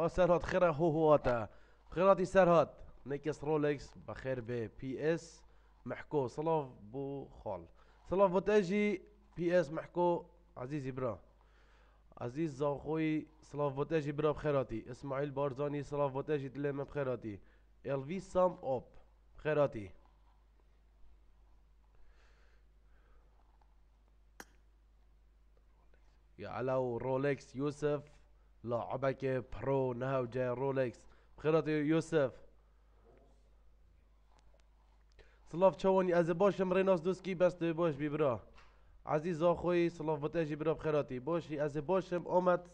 ها سرهات خير هو هواتا خيراتي سرهات نكس رولكس بخير به بي إس محكو. صلاف بو خال صلاف بوتاجي بي إس محكو. عزيزي برا. عزيز زاخوي صلاف بوتاجي برا بخيراتي. إسماعيل بارزاني صلاف بوتاجي تلم بخيراتي. إلفي سام أوب بخيراتي. يا علاو رولكس يوسف. لاعبك برو نهاو جاي رولكس بخيراتي يوسف. صلاف تشوني از باشم ريناس دوسكي بس دو باش بيبرا عزيز أخوي صلاف بتاجي برا بخيراتي باشي از باشم اومد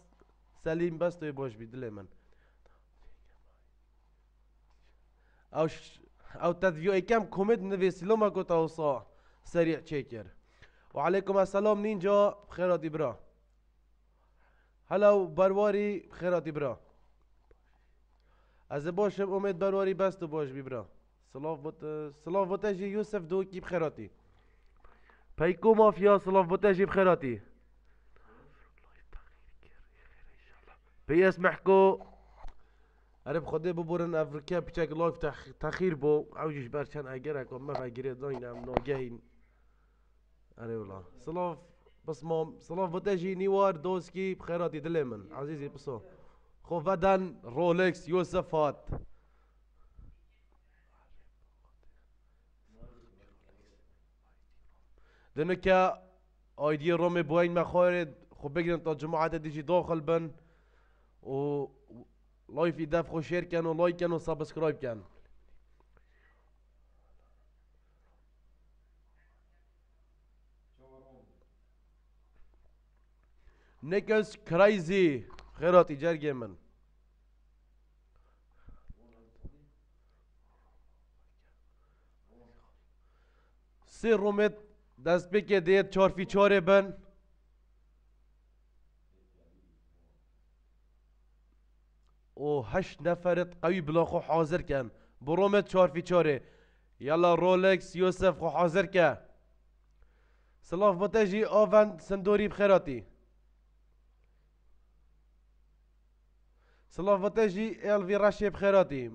سليم بس دو باش دلي من. أو ش... آو تدفيو اي كم كوميد نفيس لما كنت اوصا سريع تشيكر وعليكم السلام نينجا بخيراتي برا. هلا برواری خیراتی برا از باشم امید برواری بست و باش بیبرا سلاف بوت سلاف بوتش یوسف دو کیب خیراتی پیکو مافیا سلاف بوتش بخیراتی پیس حکو عرب خدا ببرن پیچ اگر لایف تخیر بو عوجش برچن اگر اگر مفه گیره داینم ناگهین عرب الله سلاف بس مام سلاف بوتاجي نيوار دوسكي بخيراتي دلمن عزيزي بصو. خو بدن رولكس يوسف فات دنكا ايدي رومي بوين ما خورد خو تا جماعة ديجي داخل بن و لايف خو شير كان و لايك كان و سبسكرايب كان نيكس كرايزي خيراتي جرجي من سي رومت دست بکه دید چار فی چاره بن و هشت نفرت قوي بلا خو حاضر كان برومت چار فی چاره يلا رولكس يوسف خو حاضر که سلاف بتجي اوفن سندوري بخيراتي سلاف بتجي الفي راشي بخيراتي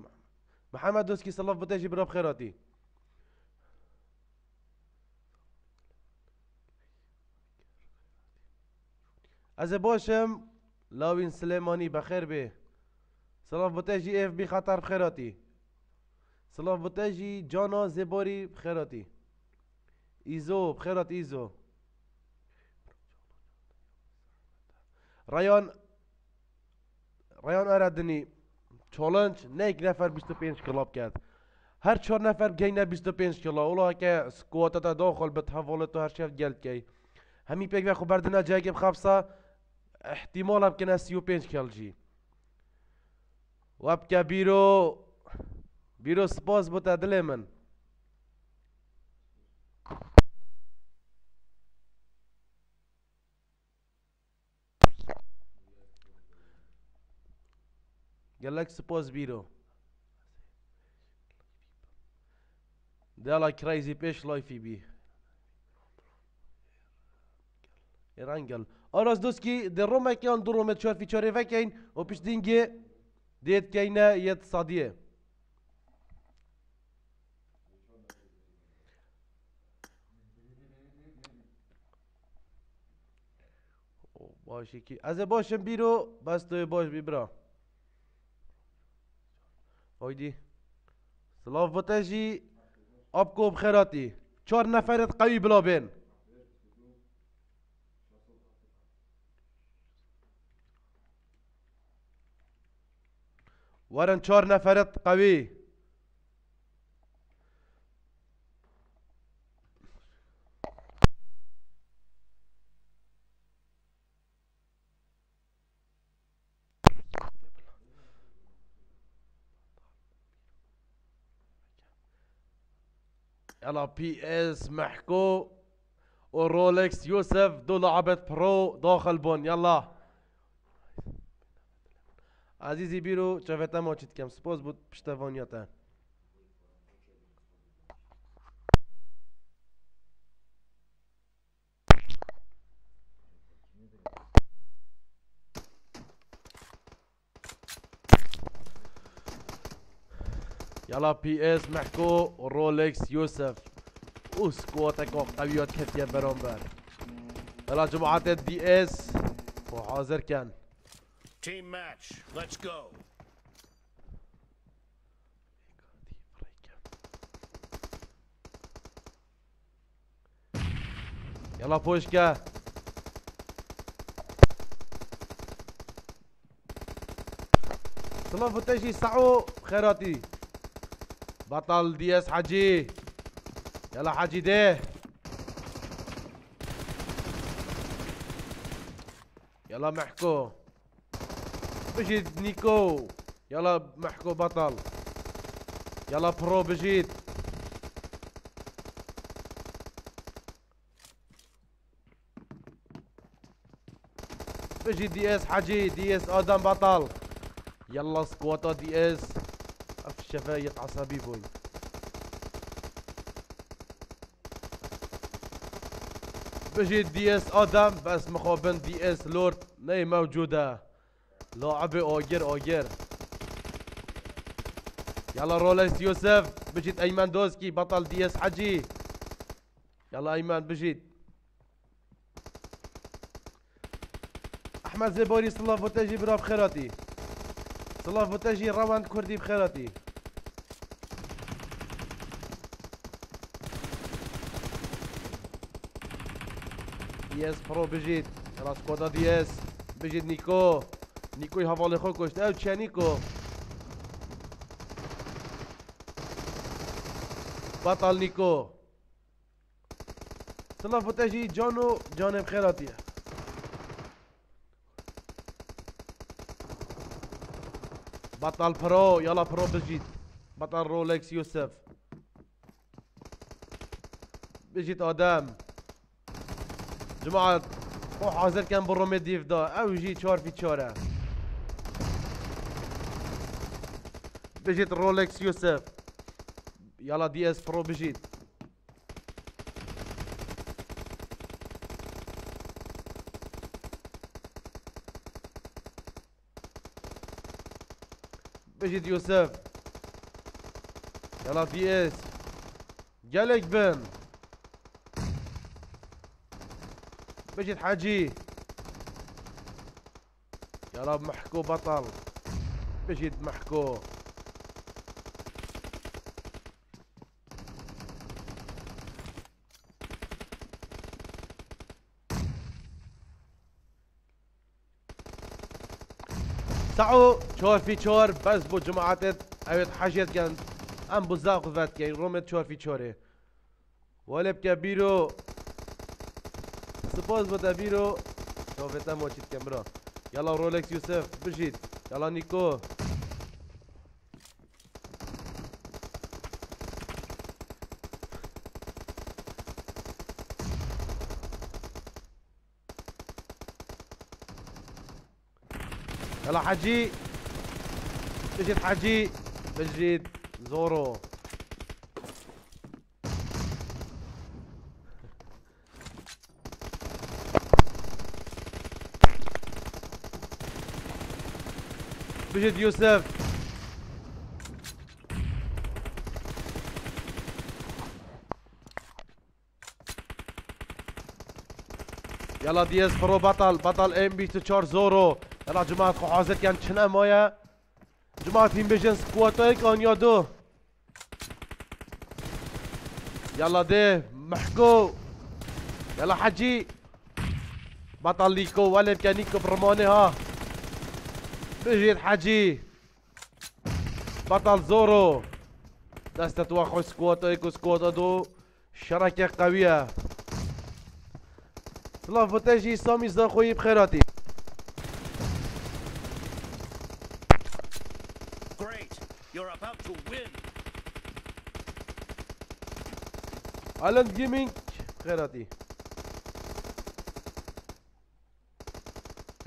محمد دوسكي سلاف بتجي برا بخيراتي از باشم لاوین سلیمانی بخیر به سلاف بتجی اف بی خطر بخیراتی سلاف بتجی جانا زباری بخیراتی ایزو بخیرات ایزو ریان ریان اردنی چالنج نه یک نفر 25 کلاب کرد هر چهار نفر گینه 25 کلا اولا که سکوات تا داخل به تحول هر شف گلد کی همی پیک و خبر جای که خفصه احتمال بکنه 35 کلجی و بکه بیرو بیرو سپاس بوده دل من. قال لك سبوز بيرو دالا كرايزي بيش لايفي بي إيرانجل أراز دوسكي دي روما كان دو روما تشار في تشاري فاكين وبيش دينجي ديت كاينة يد صادية باشی کی از باشم بیرو بس تو باش بیبرا هایدی سلاف بتجی آبکو بخیراتی چهار نفرت قوی بلا بین ورن چهار نفرت قوی يلا بي اس محكو ورولكس يوسف دول لعبة برو داخل بون يلا عزيزي بيرو شافت ما كم سبوز بود بشتفانياتا يلا بي اس محكو رولكس يوسف وسكواتك قويات كثير برامبر يلا جماعة الدي اس وحاضر كان Team match. Let's go. يلا بوشكا سلام فتشي سعو خيراتي بطل دي اس حجي يلا حجي ده. يلا محكو. بجيت نيكو. يلا محكو بطل. يلا برو بجيت. بجي دي اس حجي دي اس آدم بطل. يلا سكواتا دي اس اف شفاية عصبي بوي. بجي دي اس آدم بس مخابن دي اس لورد ني موجودة. لاعبي اوجر اوجر يلا روليس يوسف بجيت ايمن دوسكي بطل دي اس حجي يلا ايمن بجيت احمد زبوري صلاة فوتاجي برا بخيراتي صلاة فوتاجي روان كردي بخيراتي دي اس برو بجيت يلا سكودا دي اس بجيت نيكو نيكو يهفالي خو كشت أو تشا نيكو بطل نيكو صلاة فوتاجي جانو جاني بخيراتي بطل برو يلا برو بجيت بطل رولكس يوسف بجيت آدم جماعة روح حاضر كان برومي ديف دا أو جيت شور في شورة بجيت رولكس يوسف. يلا دي اس برو بجيت. بجد يوسف. يلا في اس. قالك بن. بجد حاجي. يلا محكو بطل. بجد محكو. تعو چهار فی چهار بس بو جماعتت اوید حاجت کن ام بو زاق ذات کن رومت چهار فی چهاره ولب که بیرو. سپاس بوده بیرو شافتا موچید کن برا یلا رولکس یوسف بجید یلا نیکو يلا حجي بجيت حجي بجيت زورو. بجيت يوسف. يلا دياز برو بطل بطل ام بي تشار زورو يلا جماعة حاضر كان چنا مايا جماعة تيم بيجن سكواتايك آن يا دو. يلا ده محكو يلا حجي. بطل ليكو ولا كان نيكو برماني ها. بجيت حجي بطل زورو. دستة واخو سكواتايك وسكواتا دو شركة قوية. سلاف بوتاجي سامي بخيراتي. About to win. ايلاند جيمنج خيراتي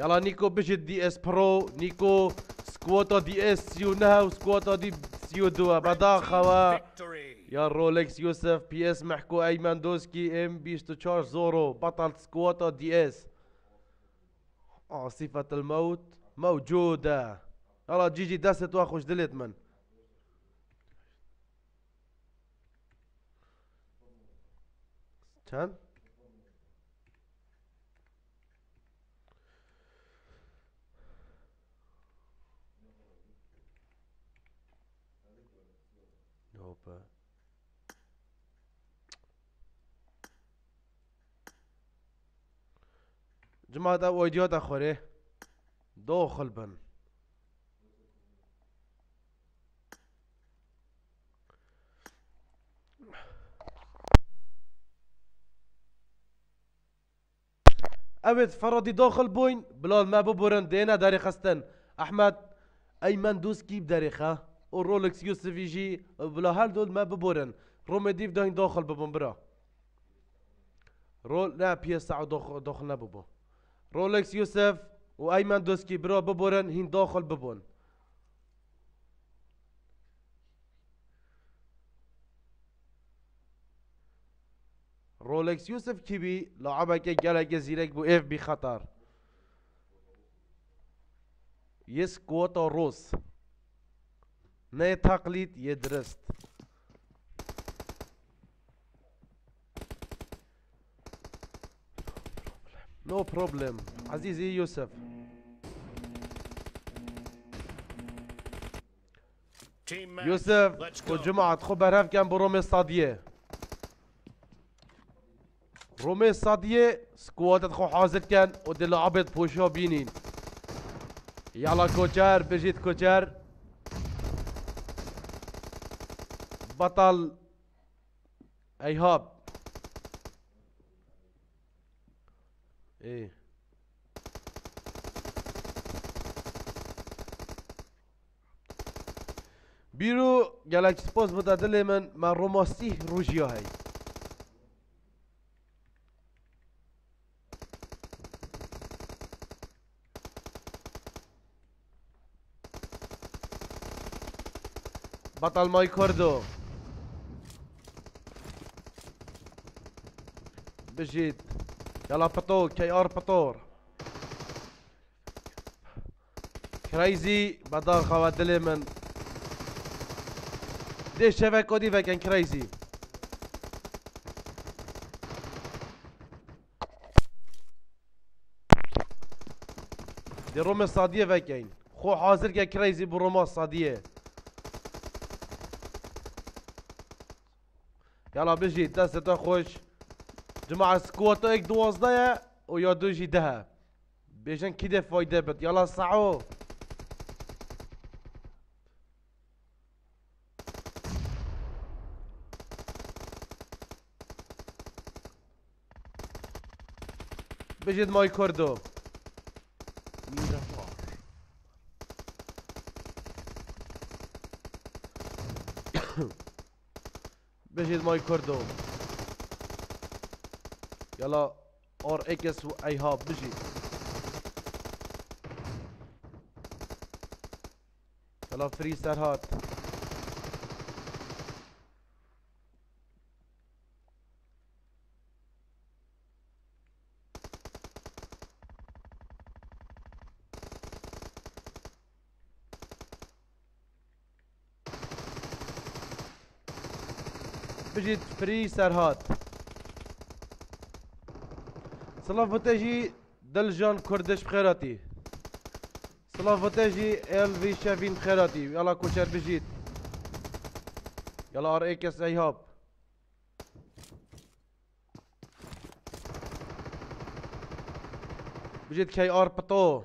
يلا نيكو بجد دي اس برو نيكو سكواتا دي اس سيو نها سكواتا دي سيو دوا بعدا خوا يا رولكس يوسف بي اس محكو ايمن دوسكي ام بيشتو تشارج زورو بطل سكواتا دي اس عاصفة الموت موجودة يلا جي جي دست واخوش دلت من كم؟ جماعة ده ويديوهات أخوري داخل بن أبد فرضي داخل بوين بلال ما ببورن دينا داري خستن. أحمد أيمن دوس كيب داري خا. ورولكس يوسف يجي بلا هل دول ما ببورن رومي ديف داين داخل ببون برا. رول لا بي اس داخل داخل نببو رولكس يوسف وايمن دوسكي برا ببورن هين داخل ببون رولكس يوسف كيبي لعبك قال جزيرك بو اف بي خطر. يس كوتا روس. نه تقليد يدرست نو بروبلم عزيزي يوسف. يوسف. والجماعة خبر هاف كان برومي صادية رومي صادية سكواد خو حاضر كان ودي لعبت بوشو بينين يلا كوجار بجيت كوجار بطل ايهاب بیرو گلک سپاس بوده دل من من روماستی روژیا هی بطل مای کردو بجيت يلا بطول كي آر بطور كريزي بدار خوات دلي من. دي شبك ودي فكان كريزي دي رومي الصادية فكين خو حاضر كا كريزي بروما الصادية يلا بجي دست خوش. جماعة سكواتو اك دوازده ويا دوجي ده بيجن كده فايدة بد؟ يلا صعو بجد ماي كوردو بجد ماي كوردو يلا ار إكس و ايهاب بجي. يلا فري ستار هات بجد فري سرهات سلافوتاجي دلجان كردش بخيراتي سلافوتاجي ال في شافين بخيراتي يلا كوشر بجيت يلا ار اي كاس ايهاب بجيت كي ار بطو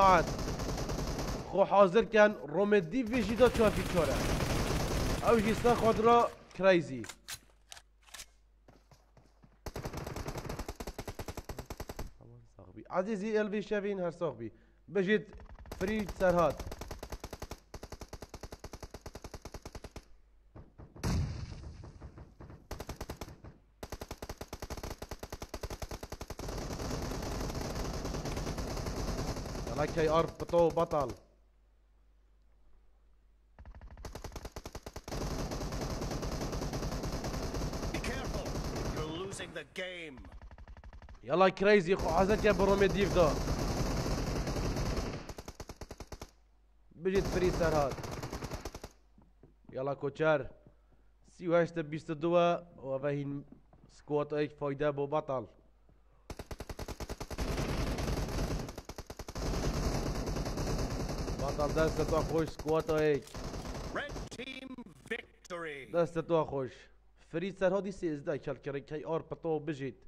ساعت خو حاضر کن رومدی ویژیدا چافی چاره او جیستا خود را کریزی عزیزی الوی شوین هر صاحبی بجید فرید سرهاد يلا كي ار بطو بطل. يلا كريزي خو حزك يا برومي ديف دا بجيت فريسر هاد. يلا كوتشار سي وهشت بيست دوا وفهين سكوات ايك فايدة بو بطل. دست تو خوش Red team victory. دست تو خوش. فريسر هادي سي ازدا كال كري كي آر بطو بجيت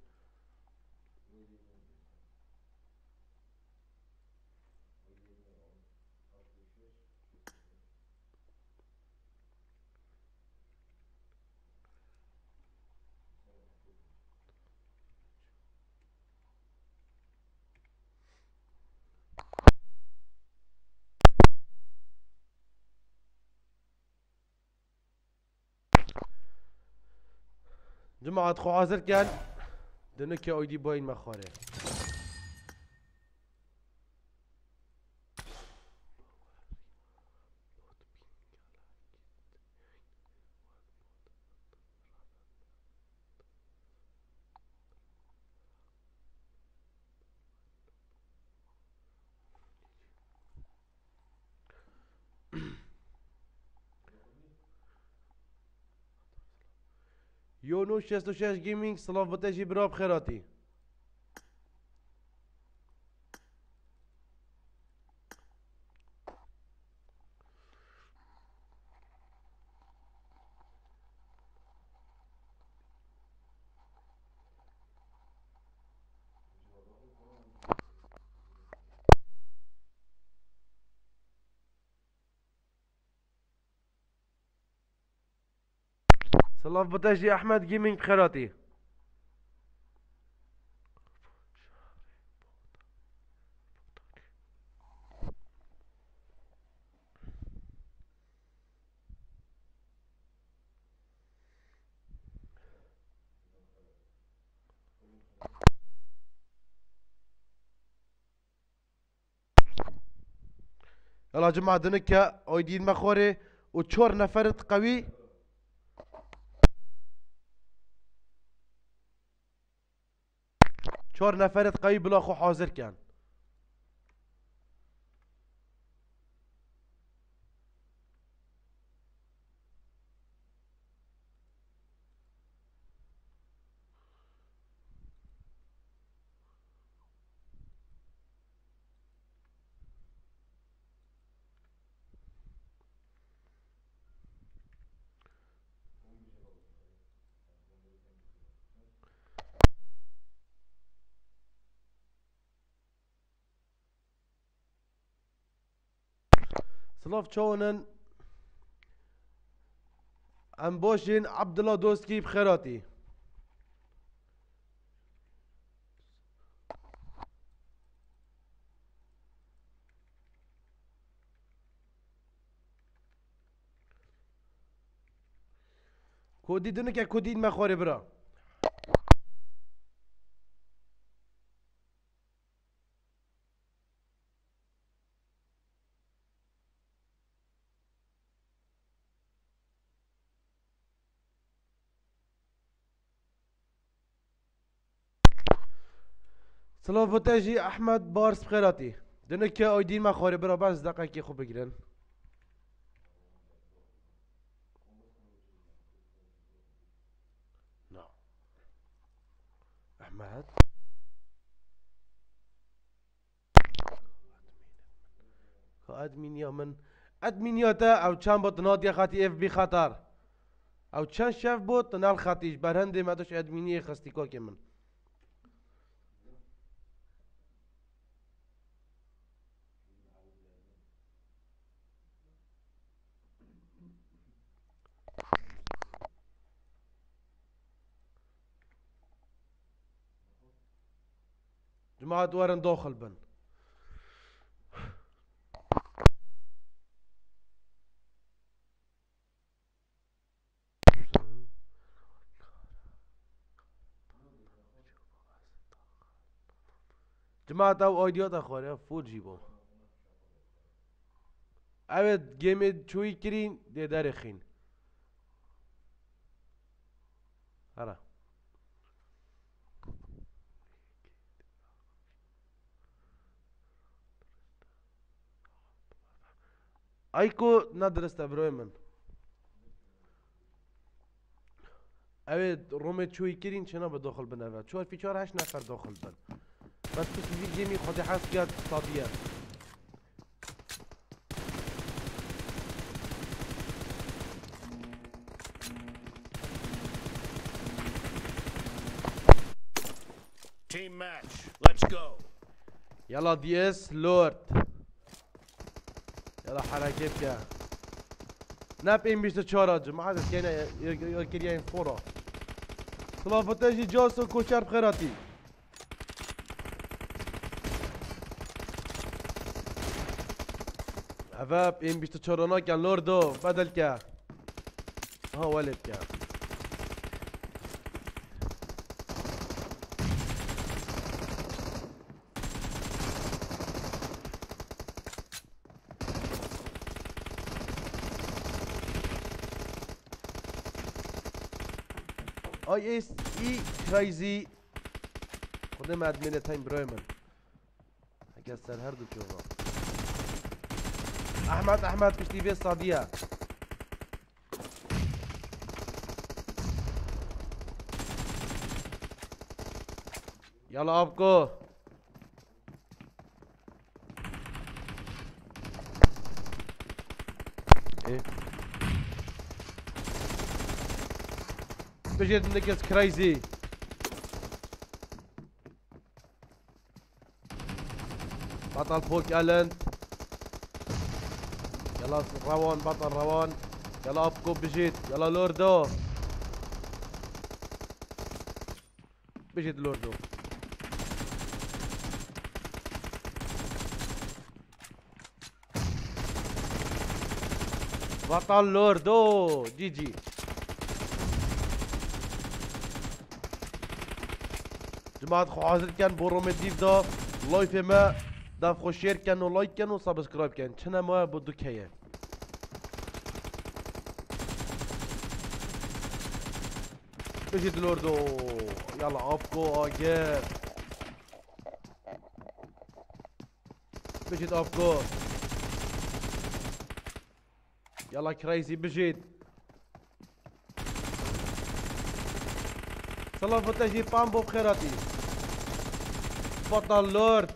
جماعة خو حاضر كان. دنك يا أيدي باين مخاره یونو 66 گیمینگ سلاف بتجی برا بخیراتی سلاف بتجي أحمد جيمنج بخيراتي يلا يا جماعة دنكا أويدين مخوري وتشور نفرت قوي. چهار نفرت قوی بلا خو حاضر کن. چونن ام باشین عبدالله دوستکی بخیراتی کودی دونه که کودین مخوری برا سلاف بوتاجی احمد بارس بخیراتی. دونه که آیدین مخوری برا بس دقیقه که خوب بگیرن. نعم احمد. ادمین یا من. ادمین یا او چند بود نادی خاطی اف بی خطر. او چند شف بود نال خاطیش برهنده مدوش ادمینی خستی که من. جماعة وارن داخل بن جماعة أو ايديوت اخواني فول جيبو Evet gemi çuy kirin de derixin. Ara. Ayko برای من Evet روم چوی کرین چنا به داخل بنوه چهار فی چهار هشت نفر داخل بن بس بس وی جیمی خودی حس کرد صادیه Team match. Let's go. يلا دي اس لورد يلا حركتك يا ناب این بیشتر چهار ما حدث کنه یکی این فورا خلافتشی جاس و کوچر بخیراتی عفاب این بیشتر چهارانا کن لوردو بدل که ها ولد که آی اس ای کریزی خودم ادمین تایم برای من اگر سر هر دو چوغا احمد احمد پشتی وی صادیه يلا ابكو بجد انك كرايزي بطل فوق النت يلا روان بطل روان يلا ابكو بجيت يلا لوردو بجد لوردو بطل لوردو جي جي جماعة خو حاضر كان بروم ديف دا. لايف ما داف خو شير كان و لايك كان و چنا ما بدو كيه بجد لوردو يلا ابكو اجر بجد ابكو يلا كريزي بجد سلام فتشي بامبو بخيراتي بطل لورد.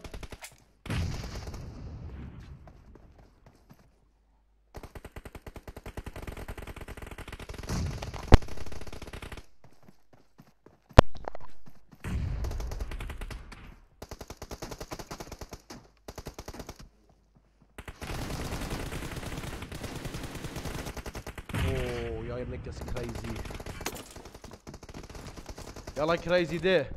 اوه يا ابنك كريزي يلا كريزي ده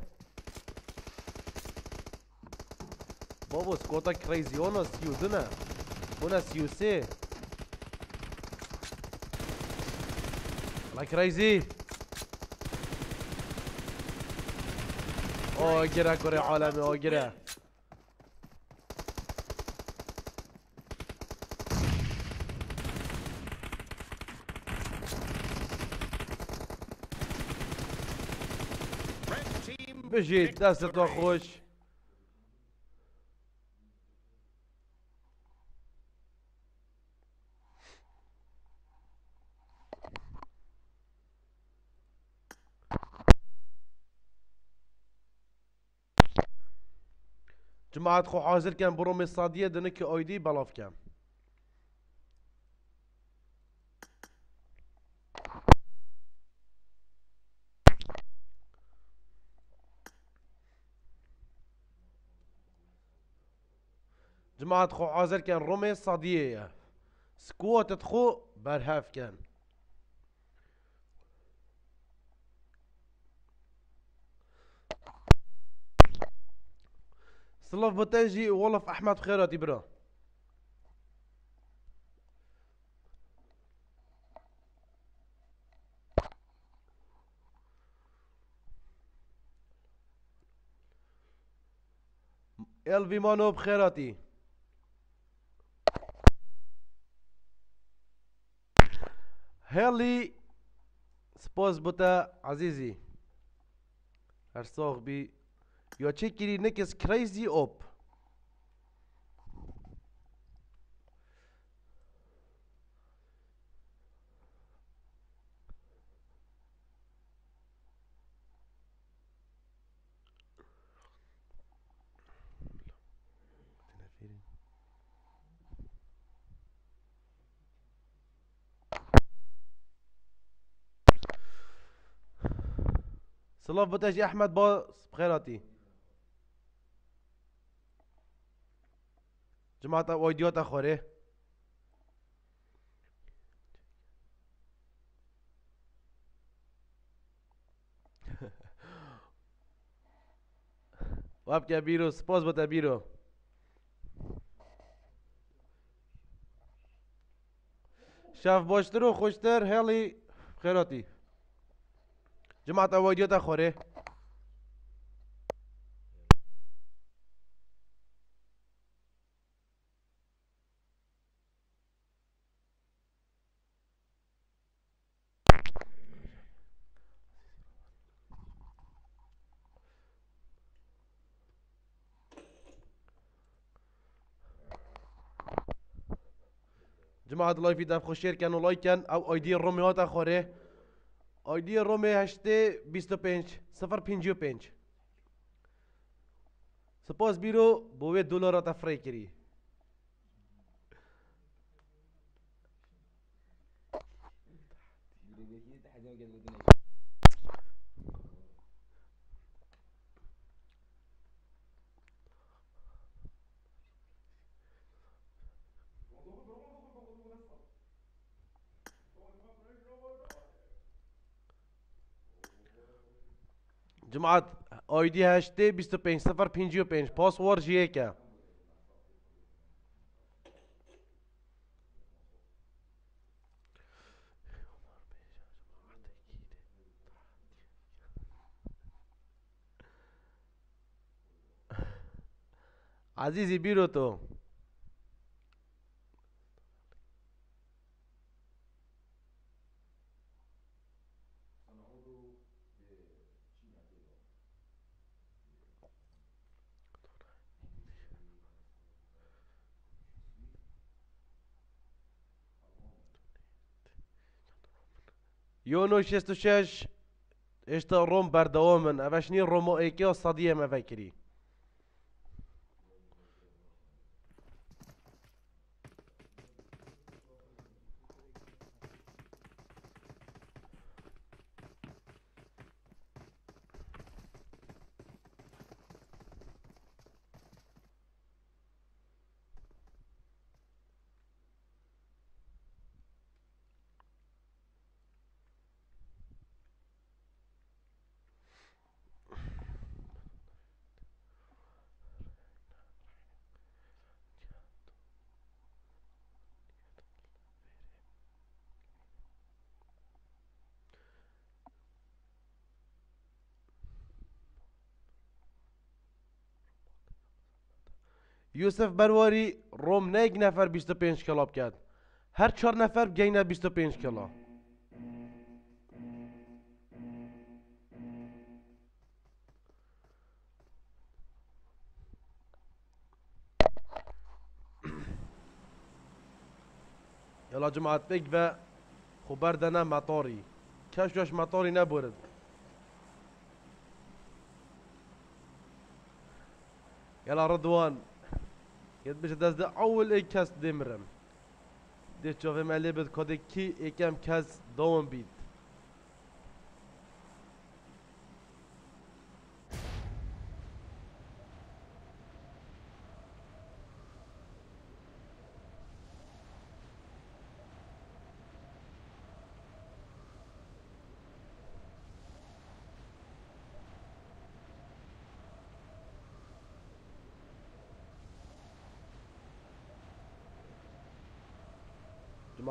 بابا سكوتا كريزي اونا سيو دنا اونا سيو سي يلا كريزي اوه جرا كوري عالمي اوه جرا. بجيت دست تو. خوش جماعة خو حاضر كان برومي صادية دنك ايدي بلاف كان جماعة خو حاضر كان رومي صادية سكوت تخو برهاف كان صلف بتنجي ولف أحمد خيراتي برا الفي مانو بخيراتي هيلي سپاس بوتا عزیزی. هر ساغ یا چه کری نکس کریزی اوب سلاف بتاجي احمد باص بخيراتي Jumata, o تا خوره. واب که بیروس باز با بیرو. شف باشتر و خوشتر هلی خیراتی. جماعت اوایدیتا خوره. جماعة الله يفيد اف خوشير كان و لايك كان أو أيدي الرومي هات اخوري أيدي الرومي هشتي 25 صفر 55 سپاس بیرو بوی دلار تا فری کری جماعة ايدي هشتي 25 صفر 55 باسورد جيكا عزيزي بيرو تو يونو 66 اشتا روم بردوامن اوشني رومو ايكي و صدية ما فكري یوسف برواری روم نه یک نفر 25 کلاب کرد. هر چهار نفر گینه 25 کلاب یلا جماعت بگ و خبر دنه مطاری. کشوش مطاری نبورد يلا رضوان. Jetzt bist du das der اول ای کس دمرم ده چاوه ملی بد کده کی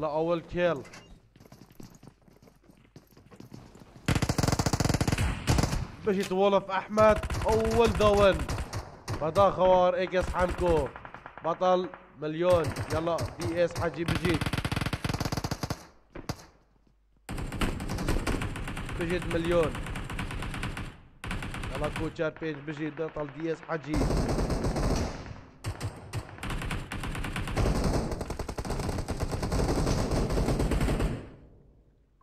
يلا أول كيل بجيت وولف احمد أول داون فدا خوار إكس حنكو بطل مليون. يلا دي اس حجي بجيت بجيت مليون. يلا كوتشار بيج بجيت بطل دي اس حجي.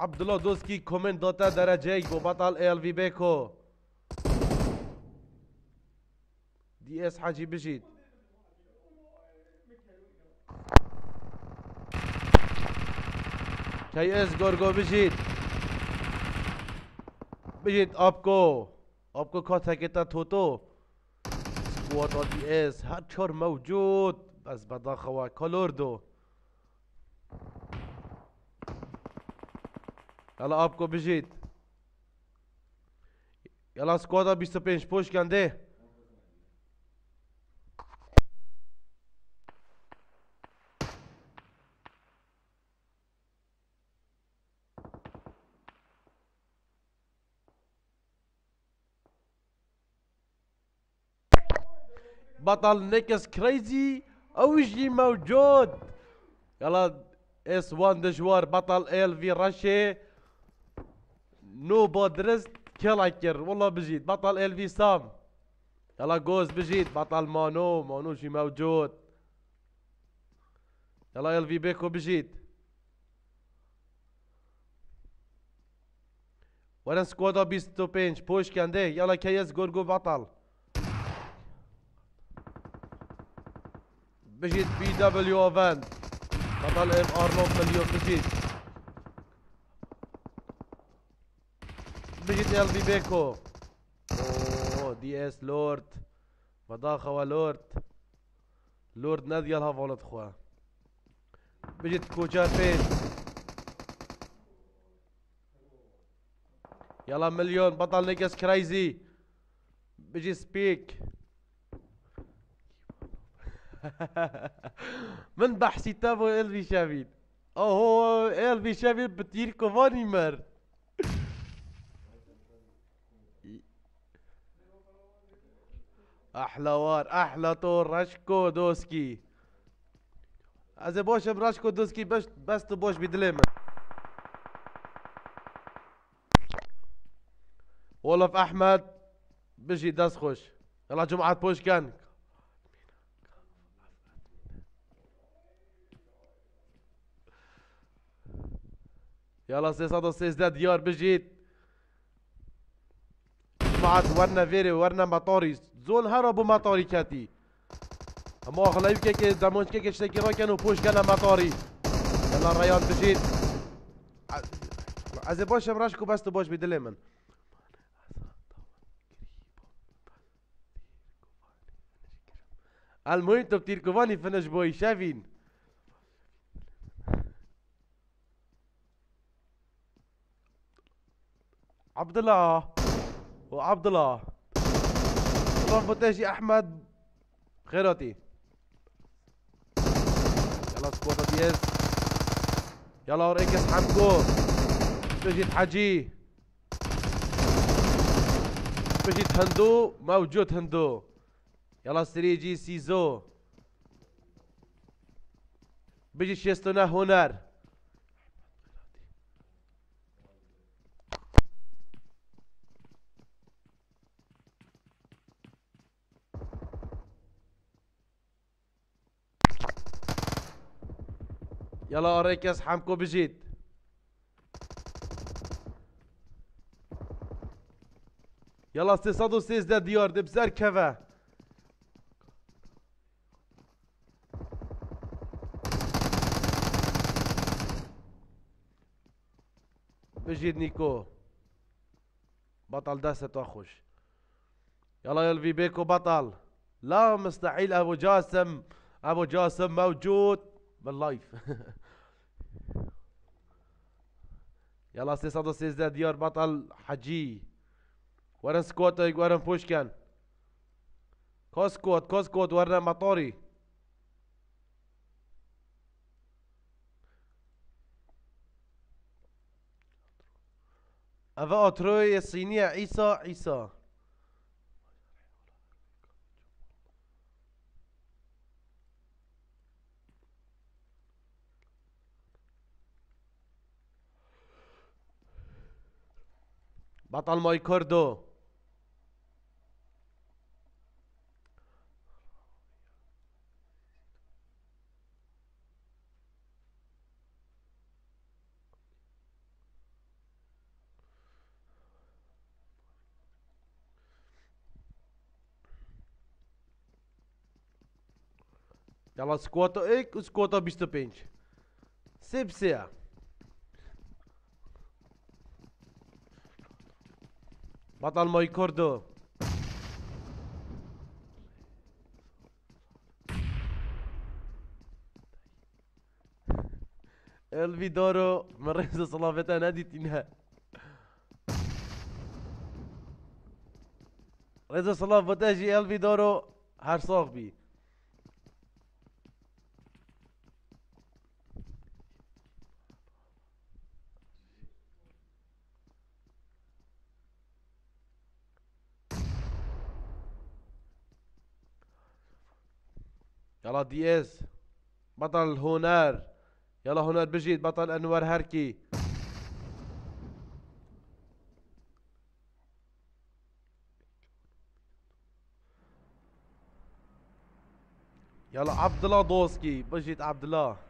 عبد الله دوسكي كومنت دوتا درجه بو بطل ال في بيكو دي اس حاجي بجيت كي اس جورجو بجيت بجيت ابكو ابكو كوتا كتا توتو سكواد دي اس هاتشور موجود بس بدا خوا كولوردو يلا ابكو بجيت يلا سكوادا 25 بوش كنده بطل نيكس كريزي اوجي موجود يلا اس 1 دجوار بطل ال في رشي نو بودرست كلاكر والله بجيت بطل ال في سام يلا جوز بجيت بطل مانو مانو شي موجود يلا ال في بيكو بجيت وأنا سكوادا بيستو بينش بوش كان ده يلا كيس جورجو بطل بجيت بي دبليو اوفنت بطل ام ار مليون بجيت بجيت ال في بيكو أوه دي إس لورد. مضاخة لورد لورد نادي لها فولت خوا. بجيت كوجار بين يلا مليون. بطل نيكس كرايزي بيجي سبيك. من بحثي تابو إلفي شافين أوه إلفي شافين بتير كوفاني مر أحلى وار أحلى طور رشكو دوسكي. از باش برشكو دوسكي بس بس تو باش بدلمه ولف أحمد بيجي داس خوش. يلا جمعة بوش كان يلا سي صدى سي زداد ديار بجيت. جماعة ورنا فيري ورنا مطاري هربوا مطاري كاتي اما اغلبي كيك دمونش كيك اشتكي را كانوا بوش كان مطاري يلا ريان بجيت از باش براشكو بس تو باش بدلي من. المهم تو بتيركوفاني فنش بوي شافين عبد الله وعبد الله طلع بوتاجي أحمد. خيراتي. يلا سكوتا دياز. يلا اوريكس حمكو بجيت حجي بجيت هندو موجود هندو. يلا 3 جي سيزو. بيجي شيستونا هونر. يلا اوريكس حمكو بجيت يلا سي صدو سيز دا ديار دبزار كفا بجيد نيكو بطل داسة اخوش يلا يلفي بيكو بطل. لا مستحيل أبو جاسم. أبو جاسم موجود. باللايف يلا سي صدر سيزدا ديار بطل حجي ورن سكوت ورن بوشكان كوسكوت كوسكوت ورن مطوري هذا أتروي الصينية عيسى عيسى بطل ماي كوردو يلا سكواتو ايك وسكواتو بيستو بينش سيب سيا بطل ماي كوردو الفيدورو من رئيس صلافتا نادي تنها رئيس صلافتا جي الفيدورو هر صاحبي اس بطل هونار. يلا هونار بجيت بطل انور هركي. يلا عبد الله دوسكي بجيت عبد الله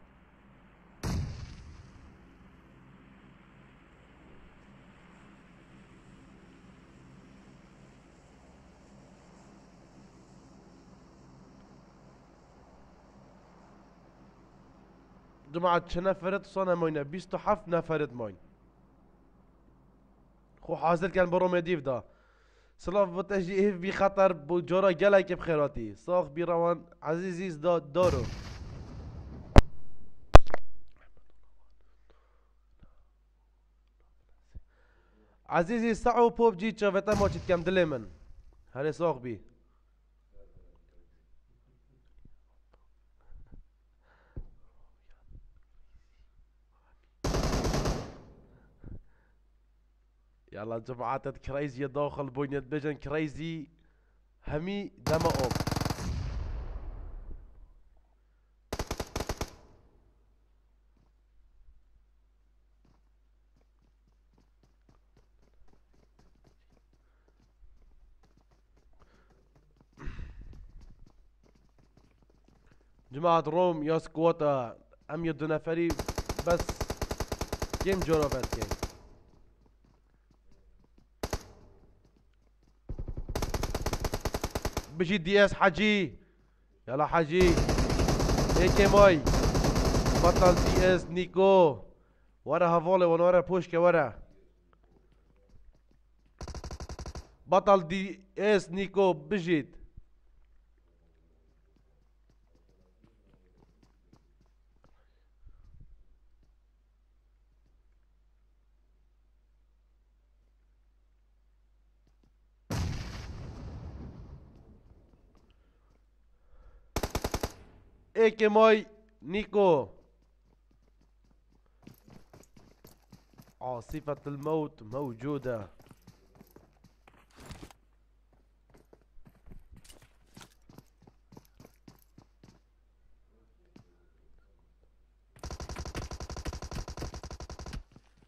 جماعة چه نفرت صنع موينة بيستو حفت نفرت موين خو حاضر كان برو مديف دا. سلاف بتجي إيه بي خطر بو جورا جلاك بخيراتي صاخ بي روان عزيزيز دا دارو. عزيزي سعو بوب جي تشافتا ما كم دليمن هاري صاخ يلا جماعة كريزي داخل بنية بجن كريزي همي دم اوب جماعة روم يا سكواتا أم يدو نفري بس كم جربت كم بجي دي اس حجي يلا حجي هيك ماي بطل دي اس نيكو. ورا هافولي ورا بوشكا ورا. بطل دي اس نيكو بجيت. ايكي ماي نيكو عاصفة الموت موجودة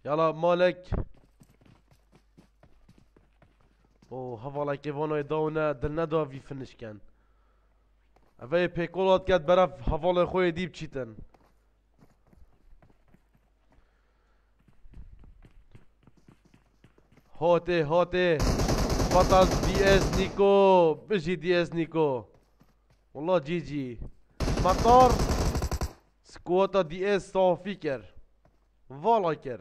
يلا مالك اوه هفالا كيفونو يدونا دلنا دو في فنش كان اوه پیکولات کرد برف حوال خوی دیب چیتن هاته هاته بطل دي اس نيكو بجي دي اس نيكو والله جي جي مطار سكواتا دي اس صافي كر فوالا كر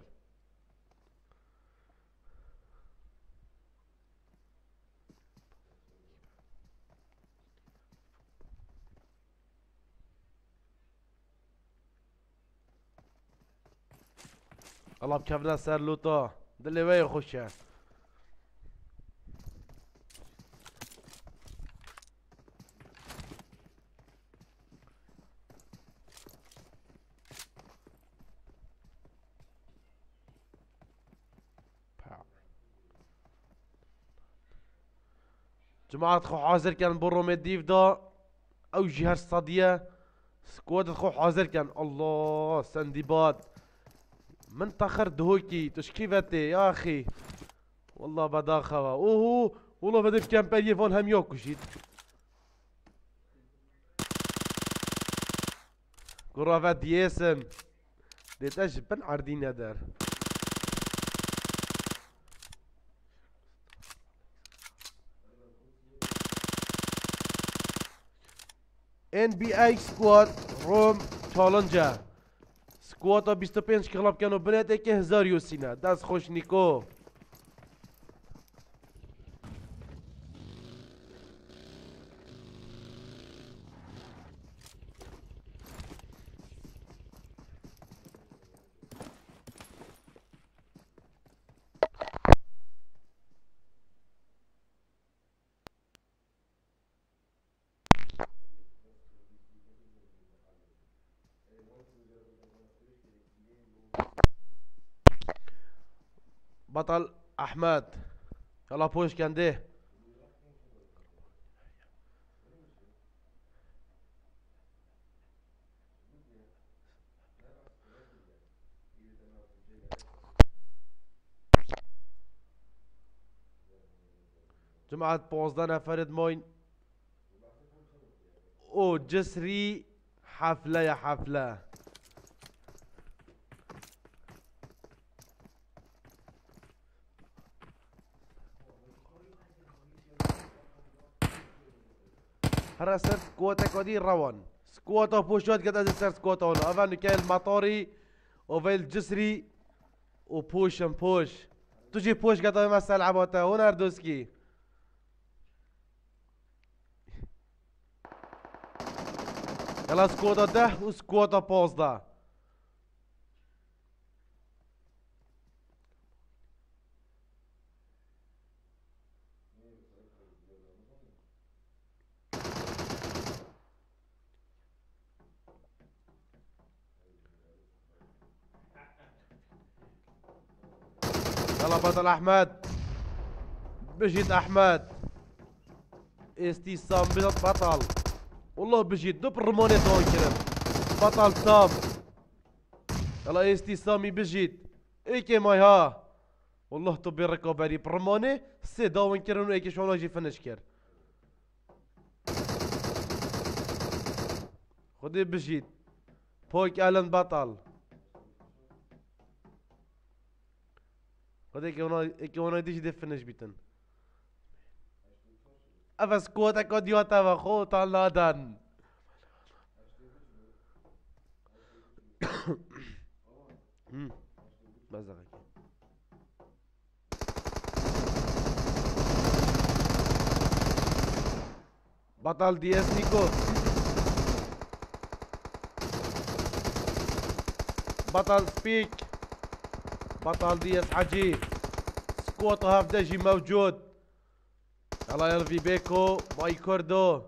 الله مكملين سر لوطا. دلي وين خوشه جماعة خو حاضر كان برو مديف دا. أو جهر صدية سكواد خو حاضر كان. الله سندباد. من تاخر دهوكي تشكيفتي يا أخي والله بداخوا اوه والله بدف كان بليفون هم يوكشيت كرافات دياسم ديتاج بن عردين دار NBA سكواد روم چالنجر سکوات ها 25 کلاب کنو بنده که هزار یوسینه دست خوش نیکو بطل أحمد. يلا بوش كنده جماعة بوزدانا فرد موين. أو جسري حفلة يا حفلة. هرا سر سكوتا كودي روان. سكوتا بوشوت قد ازل سر سكوتا هنا افان كاين المطوري وفيل الجسري وبوش بوش. تجي بوش قد ما سلعب وتا هنا أردوسكي. يلا سكوتا ده وسكوتا بوز ده يلا بطل أحمد. بجيت أحمد. استي سام بطل والله بجيت دب الرموني دون كرم. بطل سام يلا استي سامي بجيت. ايكي ماي ها. والله تبي ركوبري برموني سي داون كرن ايكي شلون أجي فنش كر خدي بجيت. بوك الن بطل. خد هيك هنا هيك هنا يديش يدفنش بيتن افس كوتا كوديوتا وخو طالنا دان بزغك بطل دي اس نيكو بطل سبيك بطل دياس حجي. سكوت هاف دجي موجود. يلا يلفي بيكو ماي كوردو.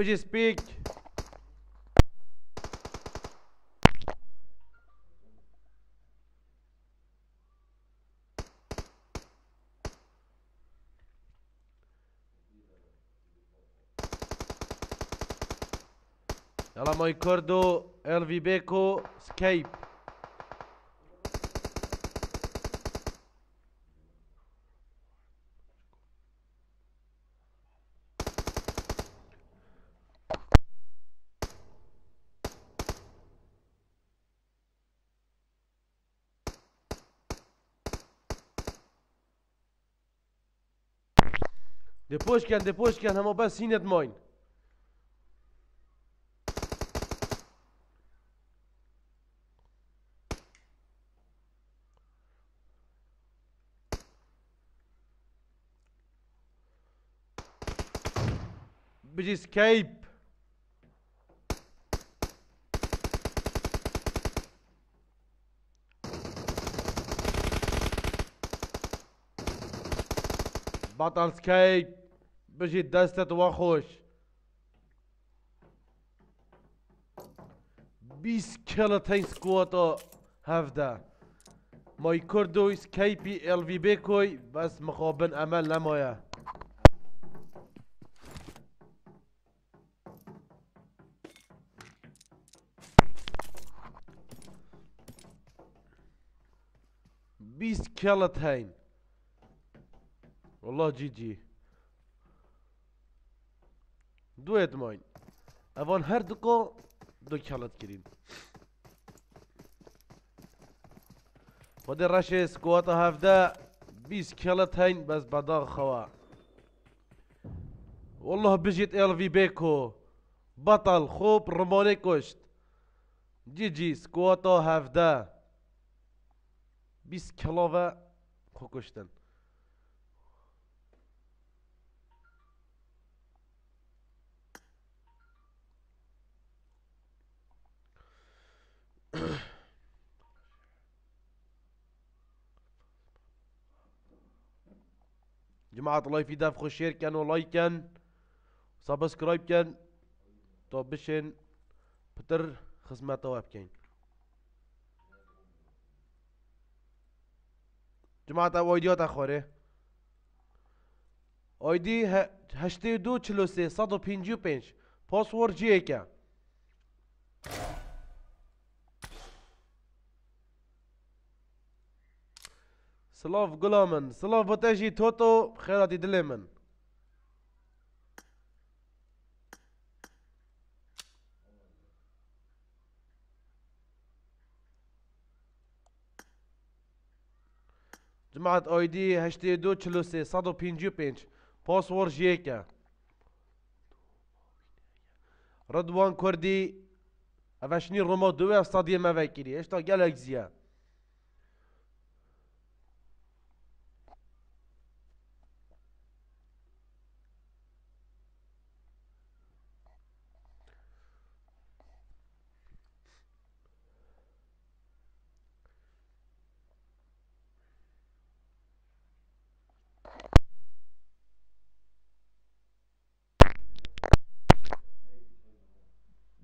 بيجي سبيك يلا ماي كوردو ال في بيكو سكيب پۆش کیان دێ پۆشکیان هەمە بس سینەت موين بجي سكايب بطل سكايب بجي دستت واخوش. 20 کلتای سکوات و هفته مای کردو اسکیپی ال وی بکوی بس مقابل عمل نمایه. بیست کلت هین والله جی جی. دو ادماین. اوان هر دو کو دو کلت کرین خود رشه سکوات هفته بیس کلت هین بس بداغ خواه والله بجیت الوی بیکو. بطل خوب رمانه کشت. جی جی سکواتا هفده. بیس کلاوه خوکشتن جماعة الله يفيدها في شير كان ولايك كان سبسكرايب كان تو بشن بتر خدمة تواب كان جماعة اويديات اخوره آیدی هشته دو چلو سه صد و پینجی و پنج پاسورد جیه که سلاف گلا من سلاف بتجي توتو خيراتي دلي من جماعة اي دي هشتي دو چلو سي صدو پينجو پينج پاسور جيكا رضوان كردي افشني روما دوه استاديه ما وكيري اشتا جالاكسيا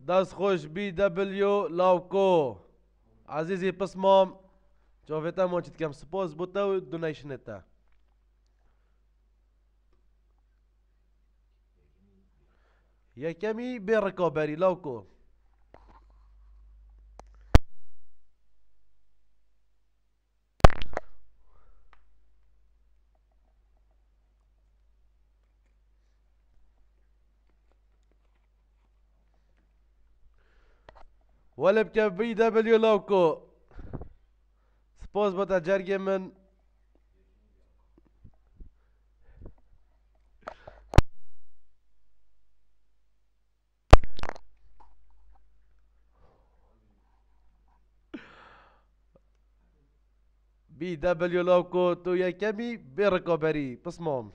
دست خوش بی دبلیو لاوکو عزیزی پسمام جاویتا موچید کم سپوز بوتا و دونیشنتا یکمی بی رکابری لاوکو ولا بكم بي دبليو لوكو. سبوز بتا جرجي من بي دبليو لوكو تو يا كمي بيركوبري بسموم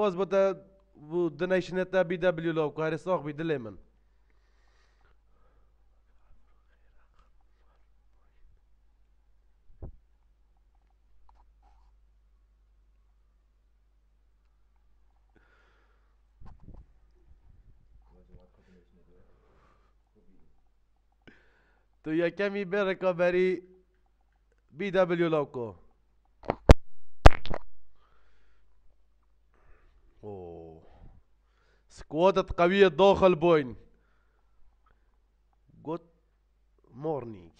باز بوتا بو دنيشنتا بي دبليو لو كاري صاخ بي دليمن تو یکمی بر رکابری بی دبلیو لوکو سكوادت قوية داخل بوين جود مورنينج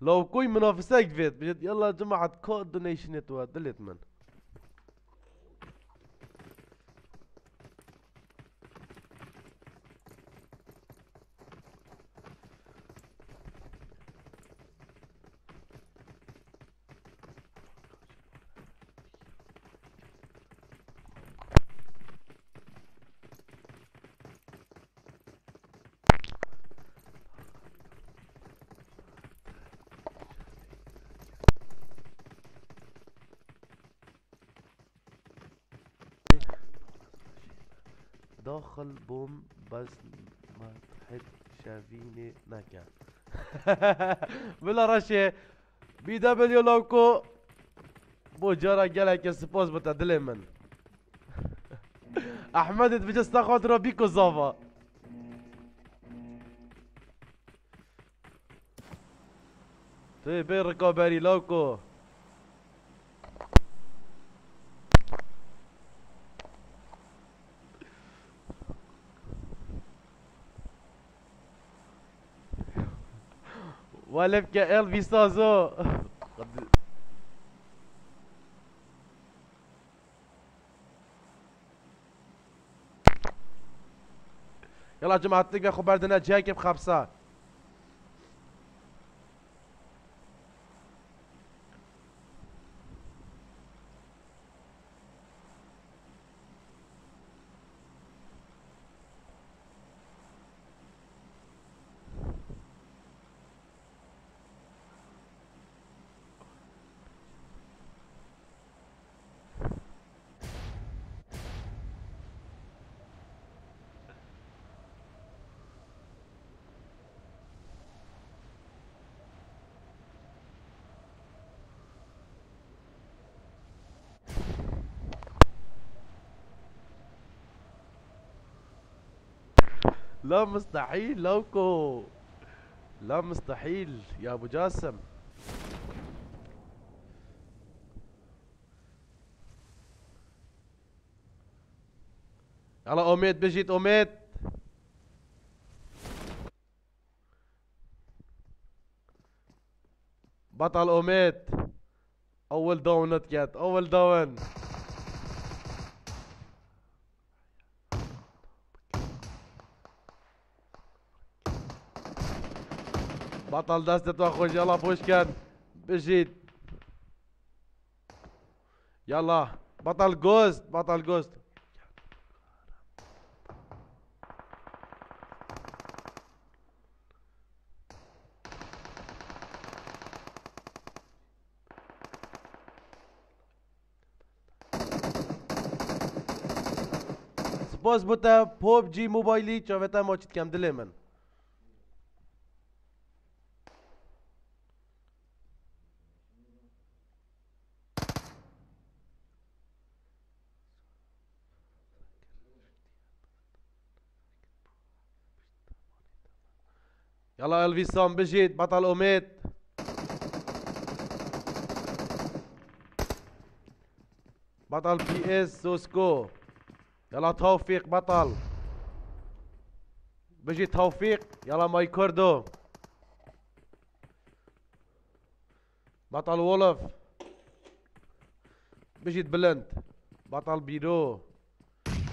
لو كوي منافسة بجد يلا جماعة كود دونيشن دلت من. داخل بوم بس ما تحب شافيني نكا. بلا رشة. بي دبليو لوكو. بو جرى قالك سبوز بتدلمن أحمد بجس تاخد روبيكو زافا طيب ريكوبري لوكو. ولبك الفي سازو. يلا جماعة تلقى خبر دنا جايك بخمسة لا مستحيل لوكو. لا مستحيل يا أبو جاسم. يلا أوميد بجيت أوميد. بطل أوميد. أول داون كات أول داون. بطل دستة اخوش يلا بوشكن بجيت يلا بطل جوست بطل جوست سپاس بوتا پوب جی موبایلی چاوتا ما چیت کم. دل من يلا الفيسون بجيت بطل اميد بطل بي اس سوسكو يلا توفيق بطل. بجي توفيق يلا ماي كوردو بطل وولف بجيت بلند بطل بيرو